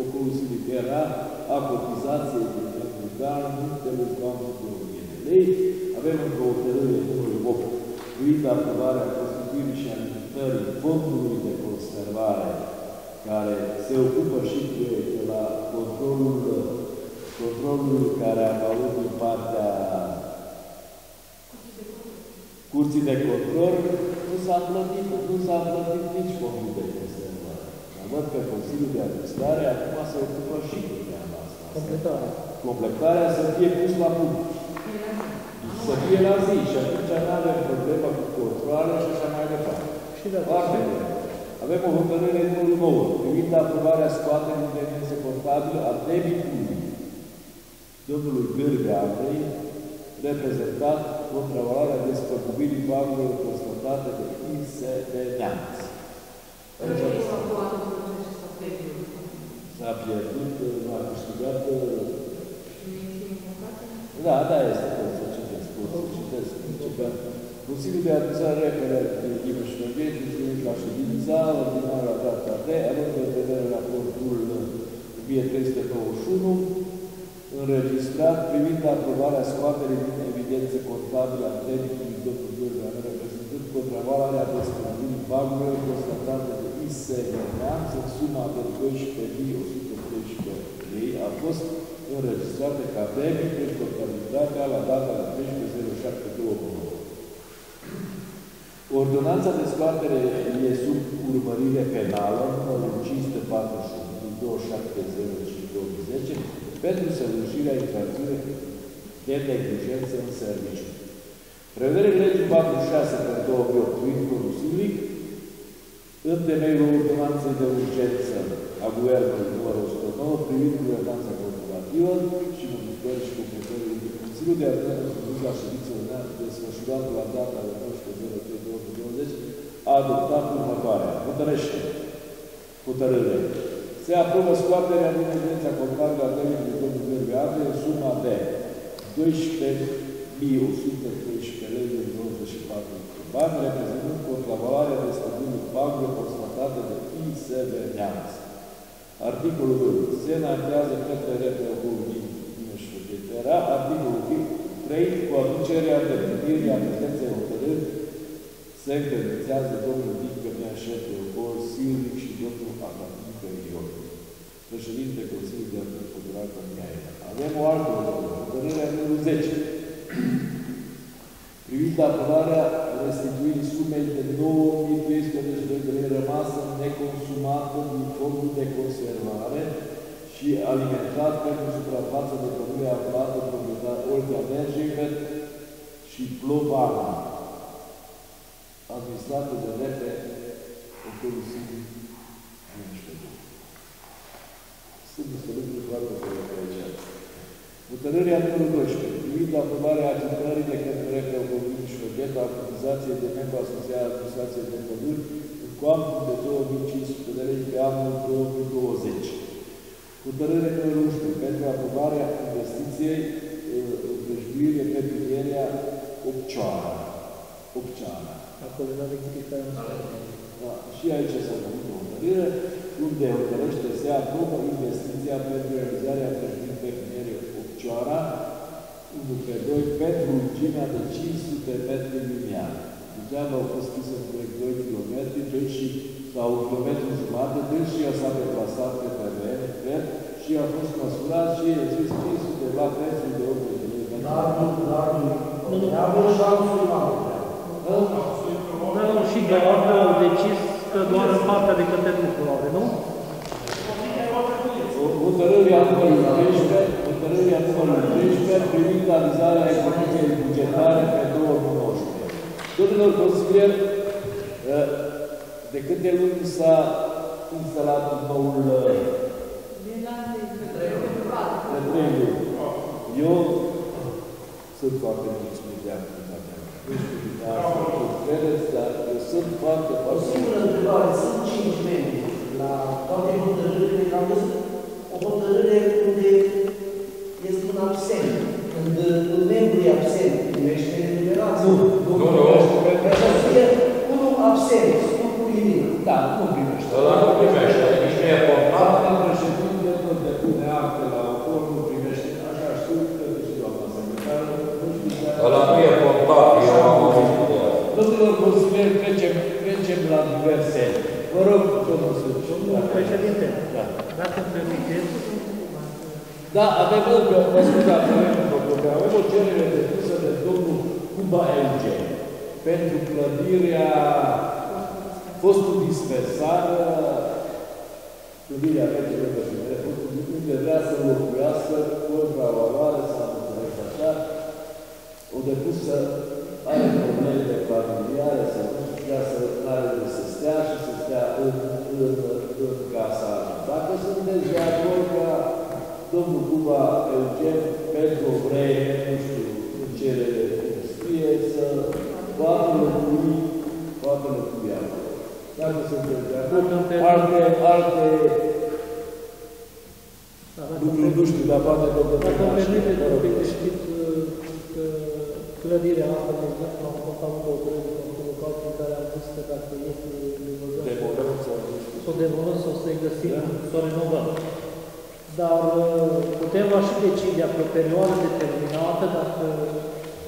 o consiliera a cotizației de pentru garul de lucrare de 1000 de lei. Avem încă o hotărâre numărul 8 privind aprobarea constituirii și alimentării fondului de conservare care se ocupă și de, de la controlul, controlul care a avut din partea Curții de control, nu s-a plătit, nu s-a plătit nici fondul de conservare. Dar văd că Consiliul de Administrare acum se ocupă și de treaba asta. Completarea. Completarea să fie pus la punct. Să fie la zi și atunci nu avem problemă cu controle și așa mai departe. Și de Foarte bine. Avem o hotărâre numărul 9, privind aprobarea scoaterii din evidență contabilă a debitului domnului Gârga Andrei, reprezentat contra valoarea despăgubirii banilor constatate de ISD Neamț. S-a pierdut, nu a câștigat... Da, da, este, pot să citesc, pot să citesc. Consiliul de Administrare Operativă și Energetică la ședința ordinară data de, având în vedere raportul 1391, înregistrat privind aprobarea scoaterii din evidență contabilă a debitului domnul Gheorghe reprezentând contravaloarea destinației bagurilor constatate de ISM Neamț în suma de 12.113 lei a fost înregistrată ca debit în contabilitatea la data de 13.07.2009. Ordonanța de scoatere e sub urmărire penală, numărul 541, 2705 pentru săvârșirea infracțiunii de neglijență în serviciu. Prevederea legii 46 pe 2008 privind produsului, în temeiul ordonanței de urgență a Guvernului numărul 109 privind guvernanța corporativă și modificări și completări Consiliul de Administrație la ședință desfășurată la data de 19.03.2020 a adoptat următoarea. Hotărăște. Hotărâre. Se aprobă scoaterea din evidența contabilă a debitului domnului Gheorghe Ade în suma de 12.113 lei de 24 bani, reprezentând contravaloarea de stăpânul banului constatate de ISV Neamț. Articolul 2. Se înaintează către RPU din era articolul 3 cu aducerea de plătirii a prezenței hotărâri se încredințează domnul Dică Miașet Teopol Silvic și domnul Atatică Ion, președinte Consiliului de Atât Federal Comuniaia. Avem o altă hotărâre, numărul 10, privind aprobarea restituirii sumei de 9.200 de lei rămasă neconsumată din fondul de conservare și alimentat pentru suprafață de pădure aflată în proprietate Olga Mergevet și Plovana, administrată de rete Ocolul Sigur Sunt niște lucruri foarte corect aici. Hotărârea numărul 12, privind aprobarea achitării de către rete Ocolul Șvedea buget o activizație de membru asociat administrației de păduri în cuantum de 2500 de lei pe anul 2020. Hotărâre numărul 11 pentru aprobarea investiției împrăjduire pe primierea Opcioara. Opcioara. Acolo la rectificare. Da, și aici s-a făcut o hotărâre unde hotărăște se aprobă investiția pentru realizarea împrăjduirii pe primierea Opcioara 1 pe 2 pentru lungimea de 500 metri lineari. Degeaba au fost scrise în proiect 2 km, deci și sau un kilometru jumate, deci și ea s-a deplasat pe teren, cred, și a fost măsurat și a zis 500 la prețul de 80 de lei. Dar nu, dar nu. Nu, nu. Am vrut și am filmat. Da, nu, și Galatea au decis că doar în partea de către lucruri, nu? Hotărârea numărul 13, hotărârea numărul 13 privind realizarea economiei bugetare pe 2019. Domnilor consilieri, de câte luni s-a instalat noul de trei luni. Eu sunt foarte mulțumit de activitatea credeți, dar eu sunt foarte, O foarte singură întrebare. Sunt cinci membri la toate hotărârile. Am văzut o hotărâre unde este un absent. Când un membru e absent, primește remunerație. Nu, nu, nu, nu. Să fie unul absent, scopul nimic. Da, nu primește. Ăla nu primește, nici nu e contract. Doamna președinte tot depune acte la autor, nu primește. Așa știu că și doamna secretară. Nu știu dacă... Ăla nu e contract, eu am auzit de el. Domnilor consilieri, trecem, trecem la diverse. Vă rog, domnul Sfânt. Domnul președinte, Da. dacă îmi permiteți, Da, avem încă, mă scuzați, avem o problemă. Avem o cerere depusă de domnul Cuba Eugen pentru clădirea fostul dispensar, clădirea regilor de primere, unde vrea să locuiască contra valoare, s-a înțeles așa, o depusă are probleme de familiare sau nu vrea să are de să stea și să stea în, în, în casa. Dacă sunteți de acord ca domnul Cuba Eugen pentru o vreme, nu știu, în cerere cum scrie, să poată locui, poată locui acolo. Dacă sunteți de acord, alte, alte lucruri, nu știu, dar poate domnul dacă îmi Tănaș, permiteți, vă un rog. pic de știut că clădirea asta, de exemplu, am fost avut o hotărâre pentru local prin care am zis că dacă este demolăm, Demolăm sau nu știu. să o demolăm sau să-i găsim, să o renovăm. Dar uh, putem lua și decizia pe o perioadă determinată, dacă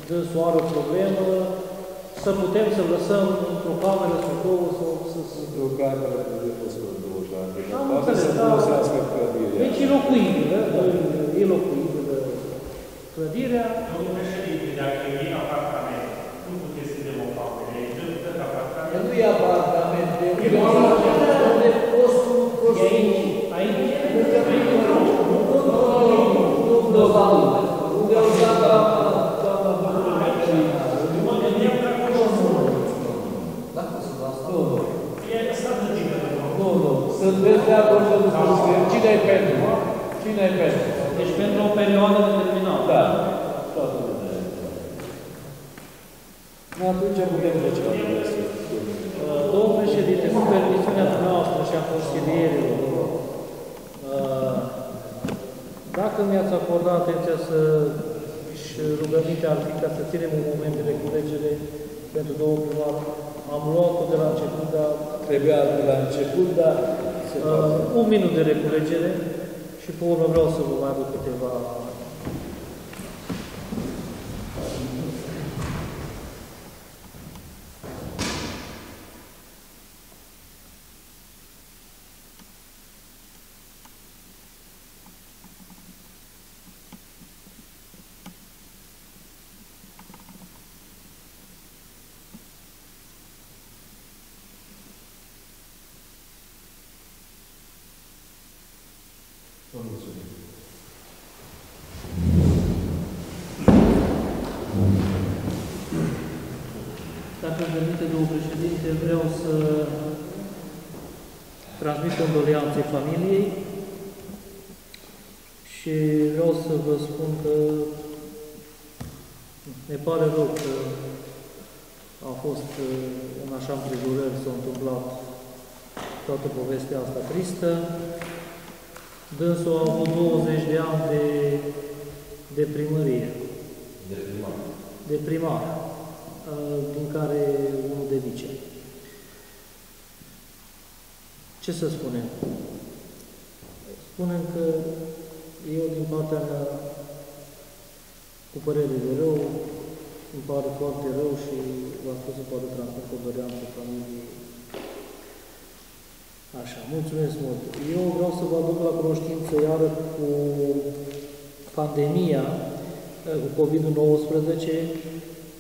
dânsul are o problemă, să putem să lăsăm într-o cameră sau două sau să... Într-o cameră cu să 20 ani. Deci Am poate înțeles, să da. folosească clădirea. Deci e locuibilă, e locuibilă clădirea. Domnul președinte, dacă e apartament, Nu e apartamente, e unde postul, E aici, aici. unde o unde o stat doamna, doamna Mă gândeam că acolo Dacă să vă asta. Nu, nu, e strategică de nou. nu, nu. Sunteți de acord să nu spuneți. Cine e pentru? Cine e pentru? Deci pentru o perioadă determinată. Da. Toată lumea e pentru. Atunci putem trece la diverse. Uh, Domnul președinte, cu permisiunea dumneavoastră și a consilierilor, uh, dacă mi-ați acordat atenția să și rugămintea ar fi ca să ținem un moment de reculegere pentru două primar, am luat-o de la început, dar Trebuia de la început, dar se poate. uh, un minut de reculegere și pe urmă vreau să vă mai aduc câteva Vă mulțumim. Dacă îmi permite, domnul președinte, vreau să transmit condoleanțe familiei și vreau să vă spun că ne pare rău că a fost uh, în așa împrejurări, s-a întâmplat toată povestea asta tristă. Dânsul a avut 20 de ani de, de primărie. De primar. De primar, uh, din care unul de vice. Ce să spunem? Spunem că eu, din partea mea, cu părere de rău, îmi pare foarte rău și v-am spus să poate transmit o doreanță familiei. Așa, mulțumesc mult. Eu vreau să vă aduc la cunoștință iară cu pandemia, eh, cu COVID-19.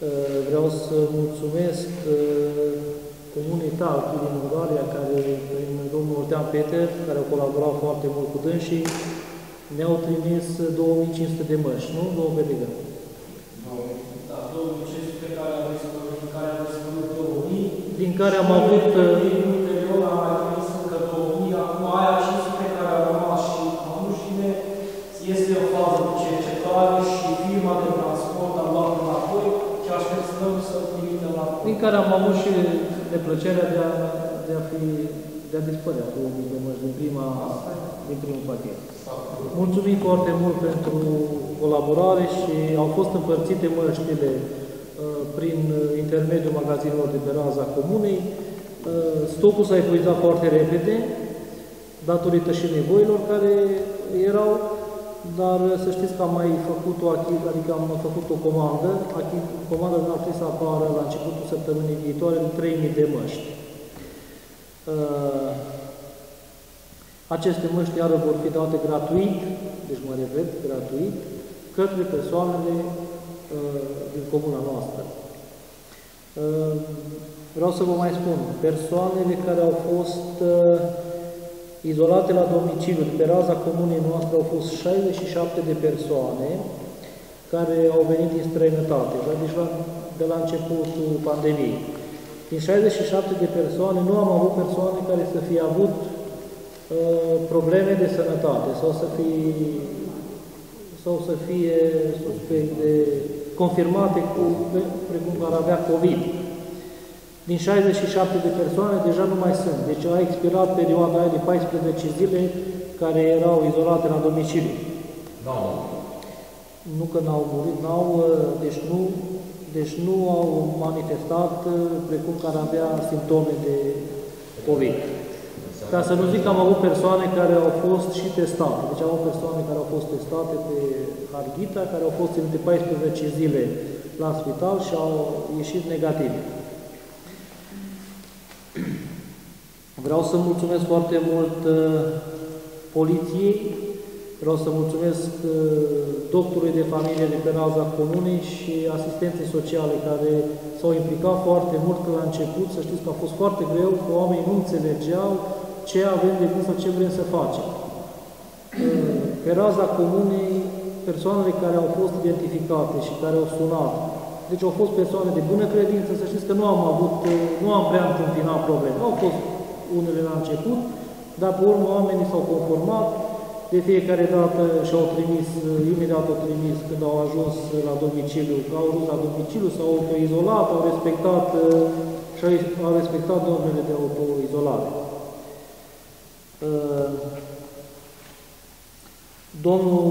Eh, vreau să mulțumesc eh, comunei Talchi din Ungaria, care, prin domnul Ortean Peter, care au colaborat foarte mult cu dânsii, ne-au trimis 2500 de măști, nu? Două pedigă. Da, 2500 care aveți, din care aveți văzut 2000. Din care am avut... Ulterior am mai trimis încă 2000, acum aia 500 care au rămas și manușile este o fază de cercetare și firma de transport am luat înapoi și așteptăm să trimită la Din care am avut și neplăcerea de a, de a fi de a dispărea cu de măști din, prima, din primul pachet. Mulțumim foarte mult pentru colaborare și au fost împărțite măștile uh, prin intermediul magazinelor de pe raza comunei. Uh, stocul s-a epuizat foarte repede, datorită și nevoilor care erau, dar să știți că am mai făcut o achit, adică am făcut o comandă, achit, comanda ar trebui să apară la începutul săptămânii viitoare de 3000 de măști. Uh, aceste măști iară vor fi date gratuit, deci mă repet, gratuit, către persoanele uh, din comuna noastră. Uh, vreau să vă mai spun, persoanele care au fost uh, izolate la domiciliu, pe raza comunei noastre au fost 67 de persoane care au venit din străinătate, deci la, de la începutul pandemiei. Din 67 de persoane, nu am avut persoane care să fie avut uh, probleme de sănătate sau să fie, sau să fie suspect de, confirmate cu, precum că ar avea COVID. Din 67 de persoane deja nu mai sunt. Deci a expirat perioada aia de 14 zile care erau izolate la domiciliu. Nu. Nu că n-au murit, n-au, deci nu, deci nu au manifestat precum că ar avea simptome de COVID. Ca să nu zic că am avut persoane care au fost și testate. Deci am avut persoane care au fost testate pe Harghita, care au fost de 14 zile la spital și au ieșit negative. Vreau să mulțumesc foarte mult uh, poliției, vreau să mulțumesc uh, doctorului de familie de pe raza comunei și asistenței sociale care s-au implicat foarte mult că la început, să știți că a fost foarte greu, că oamenii nu înțelegeau ce avem de gând sau ce vrem să facem. Uh, pe raza comunei, persoanele care au fost identificate și care au sunat, deci au fost persoane de bună credință, să știți că nu am avut, nu am prea întâmpinat probleme. Au fost unele la început, dar pe urmă oamenii s-au conformat, de fiecare dată și-au trimis, imediat au trimis când au ajuns la domiciliu, că au ajuns la domiciliu, s-au autoizolat, au respectat și au respectat normele de autoizolare. Domnul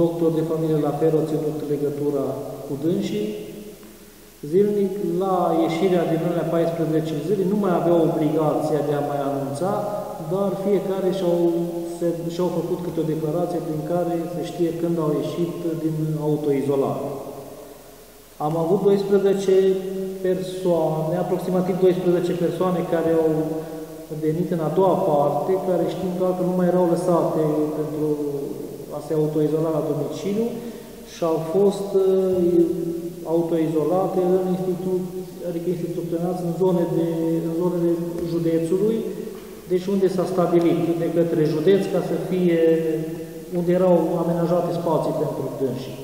doctor de familie la fel a ținut legătura cu dânsii, zilnic, la ieșirea din alea 14 zile, nu mai avea obligația de a mai anunța, dar fiecare și-au, și-au făcut câte o declarație prin care se știe când au ieșit din autoizolare. Am avut 12 persoane, aproximativ 12 persoane care au venit în a doua parte, care știm doar că nu mai erau lăsate pentru a se autoizola la domiciliu și au fost autoizolate în institut, adică instituționați în, zone de, în zonele județului, deci unde s-a stabilit de către județ ca să fie, unde erau amenajate spații pentru dânsii.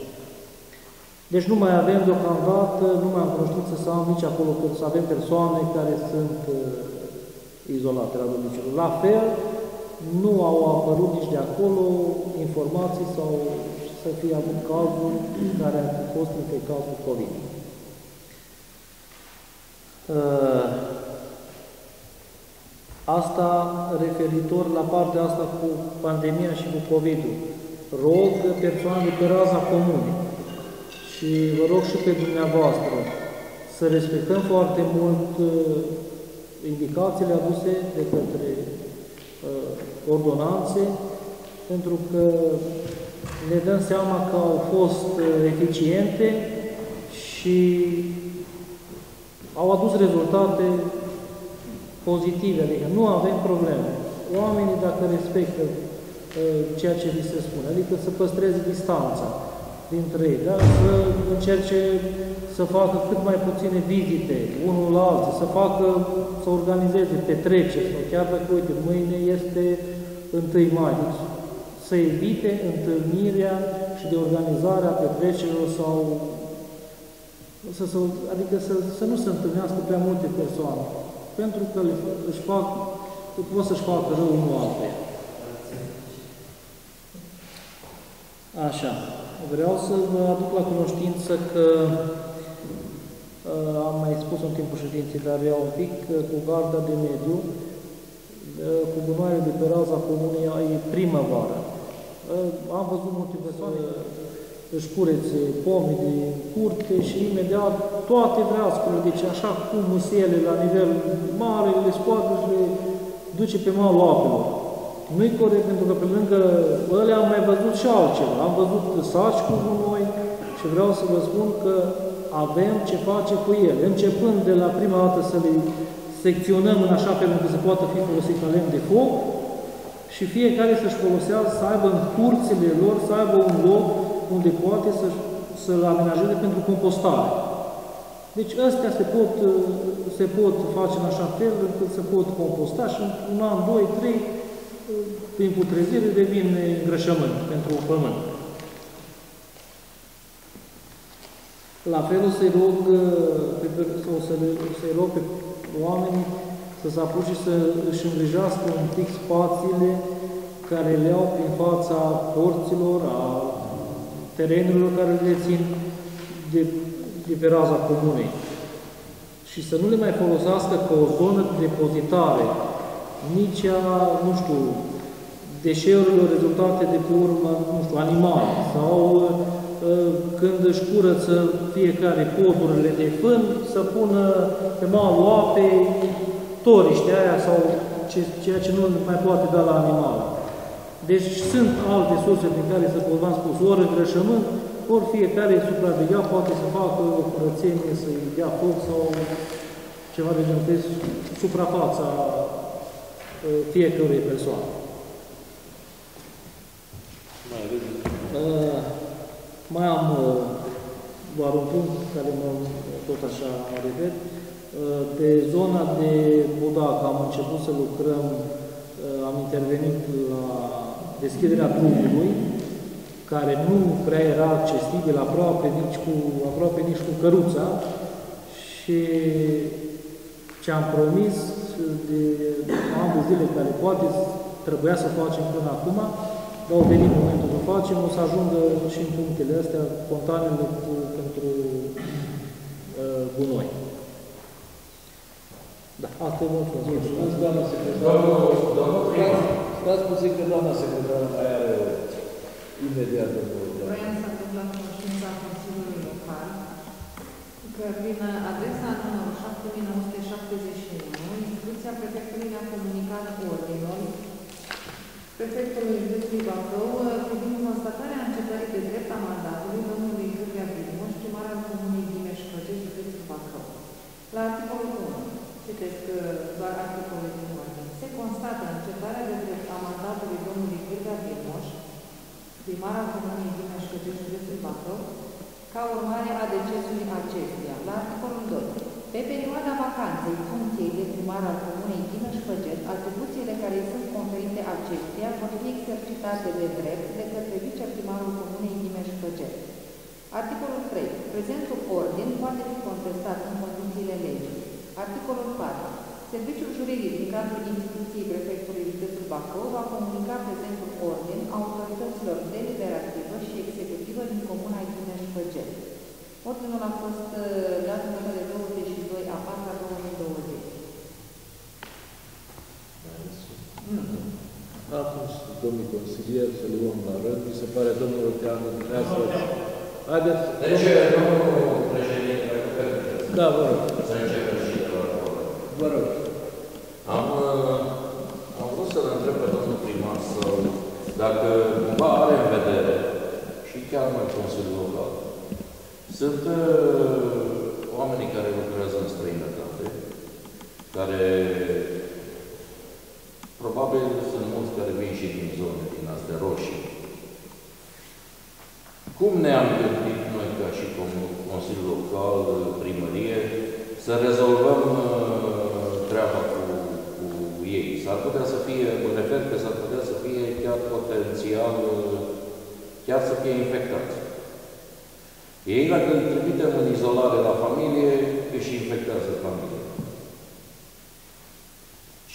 Deci nu mai avem deocamdată, nu mai am cunoștință să am nici acolo să avem persoane care sunt uh, izolate la domiciliu. La fel, nu au apărut nici de acolo informații sau să fie avut cazul care a fost infectat cu COVID. Uh, Asta referitor la partea asta cu pandemia și cu COVID-ul. Rog persoanele pe raza comunei și vă rog și pe dumneavoastră să respectăm foarte mult uh, indicațiile aduse de către uh, ordonanțe, pentru că ne dăm seama că au fost uh, eficiente și au adus rezultate pozitive, adică nu avem probleme. Oamenii, dacă respectă uh, ceea ce li se spune, adică să păstreze distanța dintre ei, da? să încerce să facă cât mai puține vizite unul la altul, să facă, să organizeze petreceri, sau chiar dacă, uite, mâine este 1 mai, deci să evite întâlnirea și de organizarea petrecerilor sau să, să, adică să, să nu se întâlnească prea multe persoane pentru că le, își fac, pot să-și facă rău unul altuia. Așa. Vreau să vă aduc la cunoștință că uh, am mai spus în timpul ședinței, dar iau un pic, uh, cu garda de mediu, uh, cu gunoaie de pe raza comunei, e primăvară. Uh, am văzut multe persoane își curețe pomii de curte și imediat toate vreascurile, deci așa cum musele la nivel mare, le scoate și le duce pe malul apelor. Nu-i corect, pentru că pe lângă ele am mai văzut și altceva. Am văzut saci cu noi și vreau să vă spun că avem ce face cu ele. Începând de la prima dată să le secționăm în așa fel încât să poată fi folosit ca lemn de foc și fiecare să-și folosească, să aibă în curțile lor, să aibă un loc unde poate să, să-l amenajeze pentru compostare. Deci astea se pot, se pot face în așa fel încât se pot composta și în un an, doi, trei, prin putrezire devin îngrășământ pentru pământ. La fel o să-i rog, pe, o să, să rog pe oameni să se apuce să își îngrijească un pic spațiile care le au prin fața porților, a terenurilor care le țin de, de pe raza comunei. Și să nu le mai folosească ca o zonă de depozitare, nici a, nu știu, deșeurilor rezultate de pe urmă, nu știu, animale. Sau ă, când își curăță fiecare podurile de fân, să pună pe malul apei toriște aia sau ceea ce nu mai poate da la animale. Deci sunt alte surse prin care să v-am spus, ori îngrășământ, ori fiecare supravegheat poate să facă o curățenie, să-i dea foc sau ceva de genul, pe suprafața uh, fiecărui persoane. Mai aveți? Uh, mai am uh, doar un punct care mă tot așa mă repet. Uh, pe zona de Budac am început să lucrăm, uh, am intervenit la deschiderea drumului, care nu prea era accesibil aproape nici cu, aproape nici cu căruța și ce am promis de ani de zile care poate trebuia să facem până acum, dar au venit momentul să facem, o să ajungă și în punctele astea fontanele pentru uh, gunoi. Da, asta e mulțumesc. Mulțumesc, doamna secretară. Domnul primar. Stați puțin că doamna secretară mai are imediat de Vreau să aduc la cunoștința Consiliului Local că prin adresa numărul 7971, instituția prefectului ne-a comunicat ordinul prefectului județului Bacău privind constatarea încetării de drept a mandatului domnului Iulia Vilmoș, primar al Comunei Dimeș Căgești, județul Bacău. La articolul 1, citesc doar articolul din ordine, se constată încetarea de drept a mandatului domnului Iulia Vilmoș, primar al Comunei Dimeș Căgești, județul Bacău, ca urmare a decesului acestuia. La articolul 2. Pe perioada vacanței funcției de primar al Comunei Dimeș-Făget, atribuțiile care îi sunt conferite acestuia vor fi exercitate de drept de către viceprimarul Comunei Dimeș-Făget. Articolul 3. Prezentul ordin poate fi contestat în condițiile legii. Articolul 4. Serviciul juridic din cadrul instituției prefectului județul Bacău va comunica prezentul ordin autorităților deliberativă și executivă din comuna Iunia și Făget. Ordinul a fost uh, dat în data de 22 a 4 a 2020. Nu. A fost domnul consilier să le luăm la rând. Mi se pare domnul Oteanu, dumneavoastră. Haideți. Deci, domnul președinte, da, vă rog. Vă rog. Am, uh, am vrut să-l întreb pe domnul primar să, dacă cumva are în vedere și chiar mai Consiliul Local. Sunt uh, oamenii care lucrează în străinătate, care probabil sunt mulți care vin și din zone din astea roșii. Cum ne-am gândit noi ca și Consiliul Local, primărie, să rezolvăm uh, treaba cu, cu ei? S-ar putea să fie, mă refer că s-ar putea să fie chiar potențial, uh, chiar să fie infectați. Ei, dacă îi trimitem în izolare la familie, își infectează familia.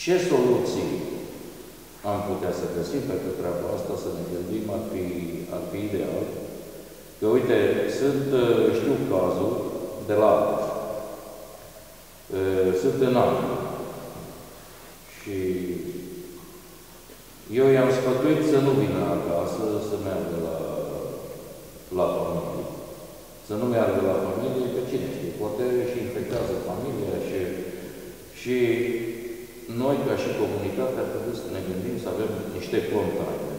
Ce soluții am putea să găsim pentru treaba asta, să ne gândim, ar fi, ar fi ideal. Că, uite, sunt, uh, știu cazul de la uh, sunt în an. Și eu i-am sfătuit să nu vină acasă, să meargă la, la familie. Să nu meargă la familie, că cine știe, poate și infectează familia și, și noi, ca și comunitate, ar trebui să ne gândim să avem niște contacte.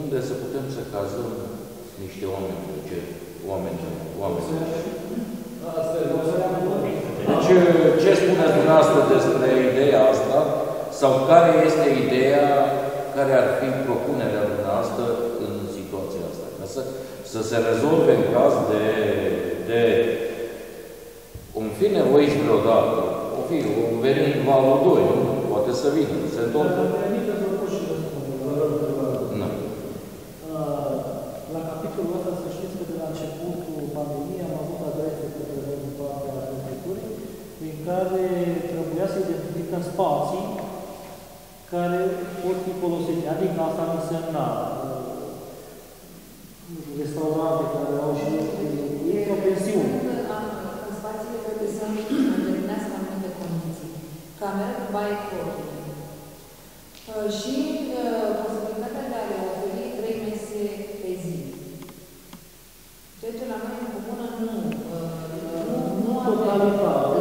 Unde să putem să cazăm niște oameni ce oameni, oameni. Deci, ce spuneți dumneavoastră despre ideea asta? Sau care este ideea, care ar fi propunerea dumneavoastră în situația asta? Ca să, să se rezolve în caz de, de un fi nevoiți vreodată o fi, o veni în valul 2, nu? Poate să vină, se întâmplă. Nu. La capitolul ăsta, să știți că de la începutul pandemiei am avut adrese către din partea prefecturii, prin care trebuia să identificăm spații care pot fi folosite. Adică asta nu însemna nu știu, restaurante care au și o pensiune. În spațiile trebuie să îndeplinească anumite condiții. Cameră cu baie proprie. Uh, Și uh, posibilitatea de a le oferi trei mese pe zi. Ceea ce la noi în comună nu, uh, nu, nu Totalitate,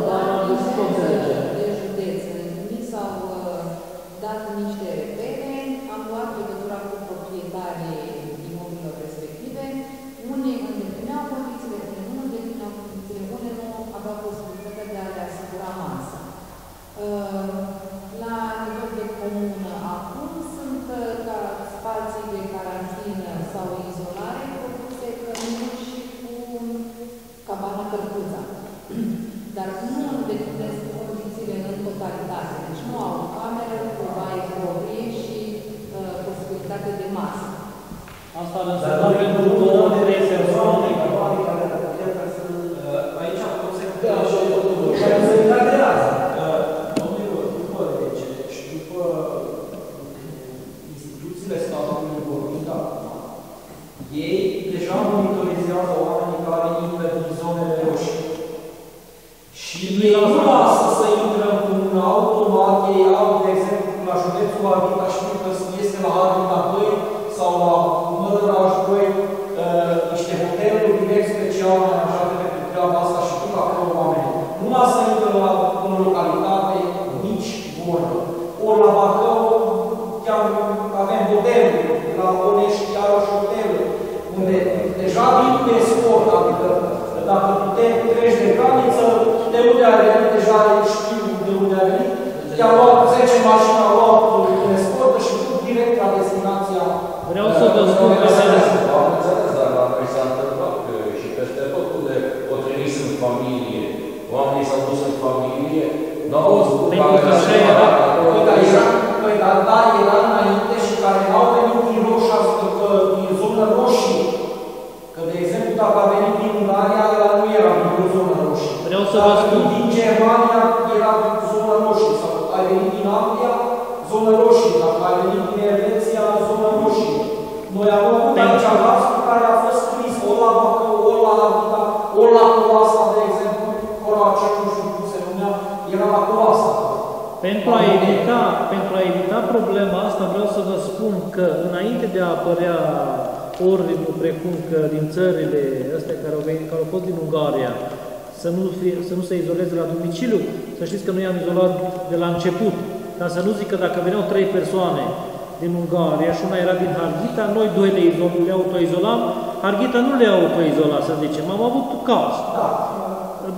din Harghita, noi doi le, izol, le autoizolam, Harghita nu le autoizola, să zicem, am avut caz. Da.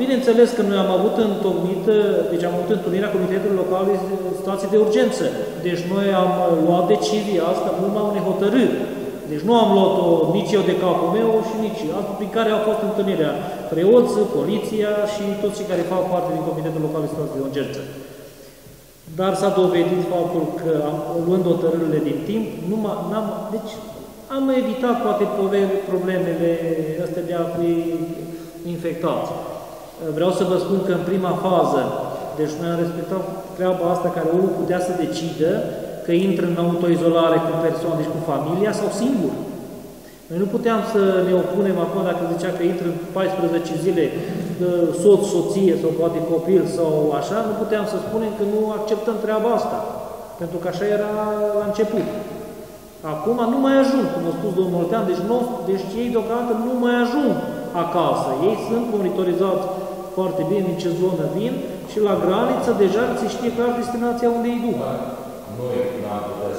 Bineînțeles că noi am avut întocmit, deci am avut întâlnirea Comitetului Local de situații de urgență. Deci noi am luat decizia asta în urma unei hotărâri. Deci nu am luat-o nici eu de capul meu și nici altul prin care a fost întâlnirea preoți, poliția și toți cei care fac parte din Comitetul Local de situații de urgență. Dar s-a dovedit faptul că, am, luând hotărârile din timp, nu am deci am evitat poate problemele astea de a fi infectați. Vreau să vă spun că în prima fază, deci noi am respectat treaba asta care omul putea să decidă că intră în autoizolare cu persoane, deci cu familia sau singur. Noi nu puteam să ne opunem acum dacă zicea că intră 14 zile soț, soție sau poate copil sau așa, nu puteam să spunem că nu acceptăm treaba asta. Pentru că așa era la început. Acum nu mai ajung, cum a spus domnul Moltean, deci, nu, deci ei deocamdată nu mai ajung acasă. Ei sunt monitorizați foarte bine în ce zonă vin și la graniță deja se știe clar destinația unde îi duc. Noi n-am putea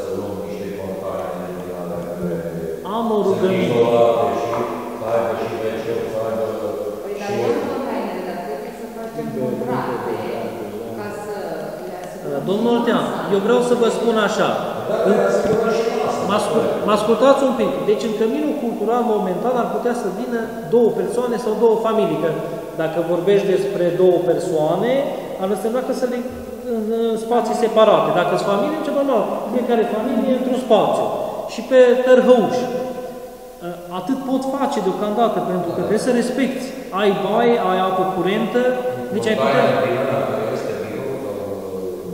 am o rugăminte. izolate și să aibă și wc să aibă Păi, dar și... luăm containere, dar trebuie să facem contracte ca să le asigurăm. Domnul Oltean, eu vreau să vă spun așa. Mă ascultați un pic. Deci în căminul cultural momentan ar putea să vină două persoane sau două familii. Că dacă vorbești despre două persoane, ar însemna că să le în spații separate. Dacă sunt familii, ce normal, fiecare familie într-un spațiu. Și pe tărhăuși. Atât pot face deocamdată, pentru că trebuie să respecti. Ai baie, ai apă curentă, deci ai putea...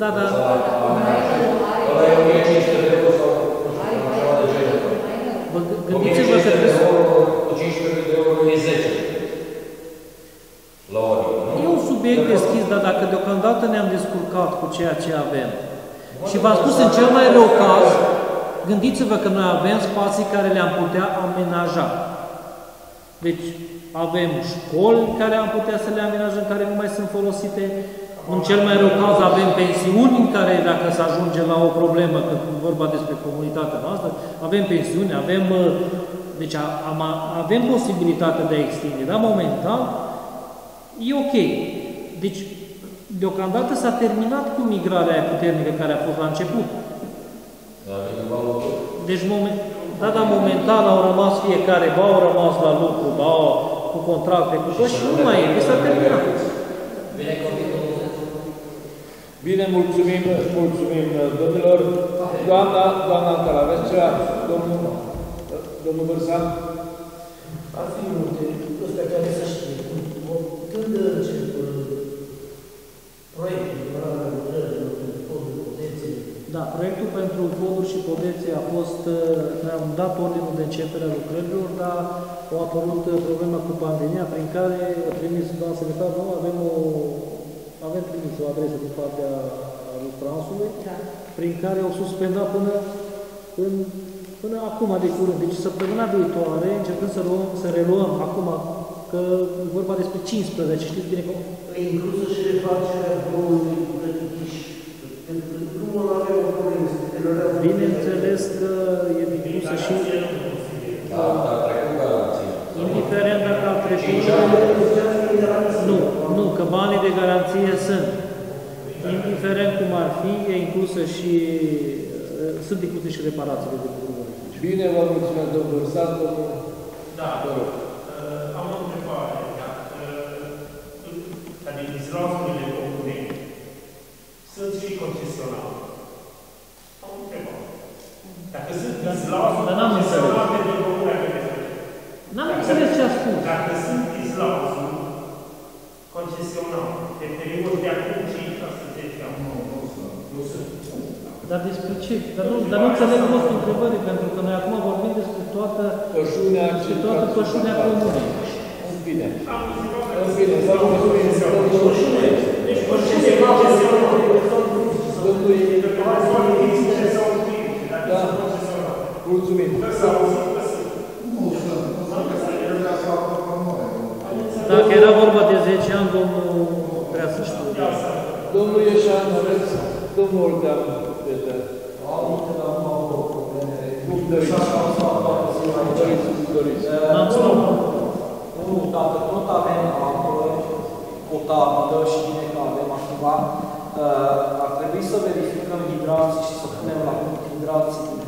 Da, da. Vă gândiți-vă că trebuie să... Cu 15 de euro e 10. La ori, nu? E un subiect deschis, dar dacă deocamdată ne-am descurcat cu ceea ce avem și v-am spus în cel mai rău caz, gândiți-vă că noi avem spații care le-am putea amenaja. Deci avem școli care am putea să le amenajăm, care nu mai sunt folosite. În cel mai rău caz avem pensiuni în care, dacă se ajunge la o problemă, când vorba despre comunitatea noastră, avem pensiuni, avem, deci am, avem posibilitatea de a extinde, dar momentan e ok. Deci, deocamdată s-a terminat cu migrarea aia puternică care a fost la început. Deci, moment, da, dar momentan au rămas fiecare, ba au rămas la lucru, ba cu contracte, cu toți și nu mai e, deci s-a terminat. Bine, mulțumim, mulțumim, domnilor. Doamna, doamna Antala, aveți ceva? Domnul, domnul Bărsan? Ar fi multe, ăsta care să știe. Când încep proiectul Da, proiectul pentru poduri și podețe a fost, noi am dat ordinul de începere a lucrărilor, dar a apărut problema cu pandemia, prin care a trimis doamna secretar, nu, avem o avem trimis o adresă din partea lui Fransului, da. prin care au suspendat până, în, până acum de curând. Deci săptămâna viitoare, începând să, luăm, să reluăm acum, că e vorba despre 15, știți bine cum? E inclusă și refacerea drumului Brătiș. Pentru că drumul avea o problemă, se Bineînțeles că e inclusă și... Da, da, trecut garanție. Indiferent dacă a trecut... Nu, nu, că banii de garanție sunt. Indiferent cum ar fi, e inclusă și sunt incluse și reparațiile de drumuri. Bine, vă mulțumesc, domnul Sat, domnul... Da, am o întrebare. Adică izrazurile comune sunt și concesionare. Am o întrebare. Dacă sunt izrazuri Dar n-am înțeles. concesionate de comune, N-am înțeles ce a spus. Dacă sunt izrazuri concesionare pe perioade de acum 5-6-10 ani, nu sunt. Dar despre ce? Dar nu, dar nu înțeleg rostul întrebării, pentru că noi acum vorbim despre toată, Pășunea, despre toată pășunea comunei. Bine. Bine, vă mulțumim. Deci, pășune Mulțumim. Dacă era vorba de 10 ani, domnul vrea să știu. Domnul Ieșan, domnul Oltean, Peter. Nu doriți. N-am stop. Nu, dacă tot avem apă potabilă și am că avem acum, uh, ar trebui să verificăm hidrații și să punem la punct hidrații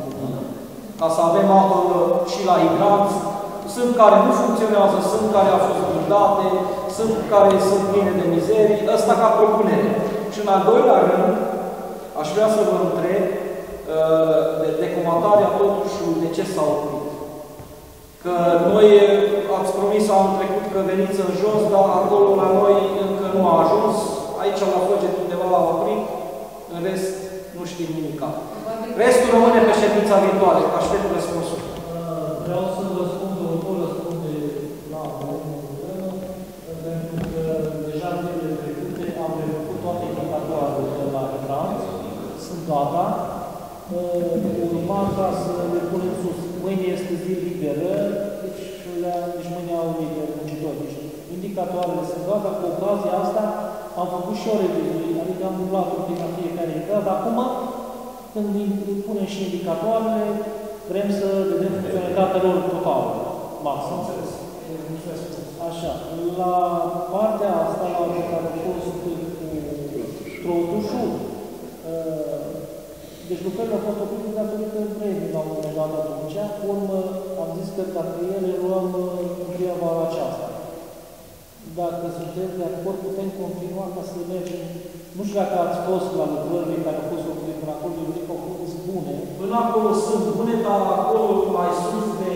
ca să avem apă și la hidranți, sunt care nu funcționează, sunt care au fost blindate, sunt care sunt pline de mizerii, ăsta ca propunere. Și în al doilea rând, aș vrea să vă întreb uh, de decomandarea totuși de ce s-a oprit. Că noi ați promis anul trecut că veniți în jos, dar acolo la noi încă nu a ajuns. Aici la Foget undeva la oprit, în rest nu știm nimic. Restul rămâne pe ședința viitoare, aștept răspunsul. Vreau să răspund, tot răspunde la domnul pentru că deja în zilele trecute am refăcut toate indicatoarele de la hidranți, sunt gata, urma ca să le punem sus. Mâine este zi liberă, deci, le deci mâine au liber muncitori. Deci indicatoarele sunt gata, cu ocazia asta am făcut și o revizuire, adică am luat un pic la fiecare grad. Acum, când îi punem și indicatoarele, vrem să vedem funcționalitatea lor totală, maxim. Înțeles. Așa, la partea asta, la care a fost cu trotușul, deci lucrările au fost oprite datorită vremii la un moment dat atunci. Urmă, am zis că dacă ele luăm în primăvara aceasta. Dacă sunteți de acord, putem continua ca să mergem. Nu știu dacă ați fost la lucrările care au fost oprite până acolo, eu zic că au fost bune. Până acolo sunt bune, dar acolo mai sus de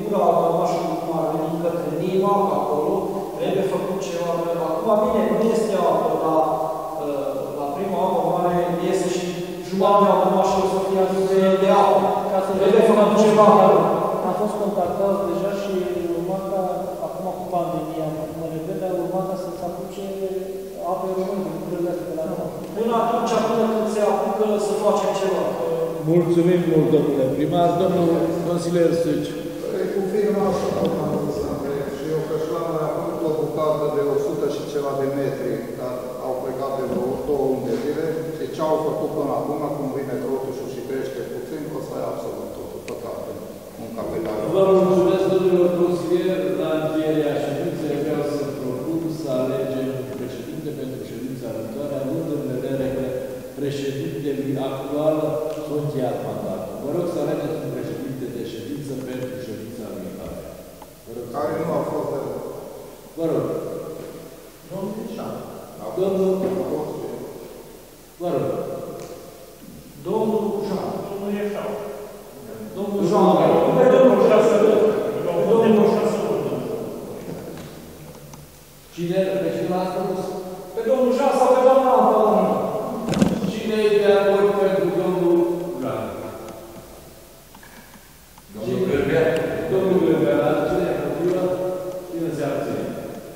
gura automașului cum ar veni către Nima, acolo, trebuie făcut ceva. Acum, bine, nu este apă, dar la prima apă mare iese și jumatea automașului să fie atât de, de apă. Ca să trebuie făcut ceva acolo. Am fost contactați deja și urma ca, acum cu pandemia, mă repede, a urmat ca să se apuce ape române, lucrurile astea de la noi. Până atunci, până când se apucă să facem ceva. Mulțumim mult, domnule primar. Domnul consilier Sâci. Confirmă așa, doamna și eu că șlanul a făcut o bucată de 100 și ceva de metri, dar au plecat de vreo două luni de zile. Și ce au făcut până acum, cum vine trotușul și crește puțin, o să ai absolut totul, păcate. Munca pe care Vă mulțumesc, președintele actual s-a încheiat mandatul. Vă rog să alegeți un președinte de ședință pentru ședința viitoare. Vă rog care nu a fost de Vă rog. Domnul Mișan. Domnul... Vă rog. Domnul Jean. Domnul Ieșau. Domnul Jean. Pe domnul Jean să Domnul șase Cine, pe cine l-a spus? Pe domnul Jean sau pe doamna Antonia? Cine e de acord pentru domnul Jean? Domnul Gârbean. Domnul Gârbean, cine e împotrivă? Cine se abține?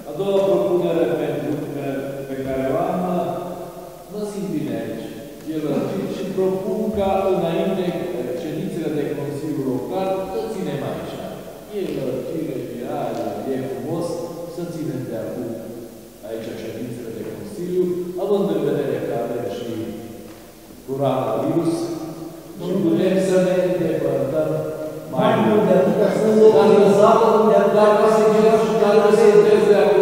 A doua propunere pentru, pe, pe care o am, mă simt bine aici. El și propun ca înainte ședințele de Consiliu Local să ținem aici. E lărgire, mirare, e frumos să ținem de acum aici ședințele de Consiliu, având în vedere că avem și coronavirus și putem să ne îndepărtăm mai mult de atât. Dacă dacă dacă se dacă se sunteți de acord cu consilier,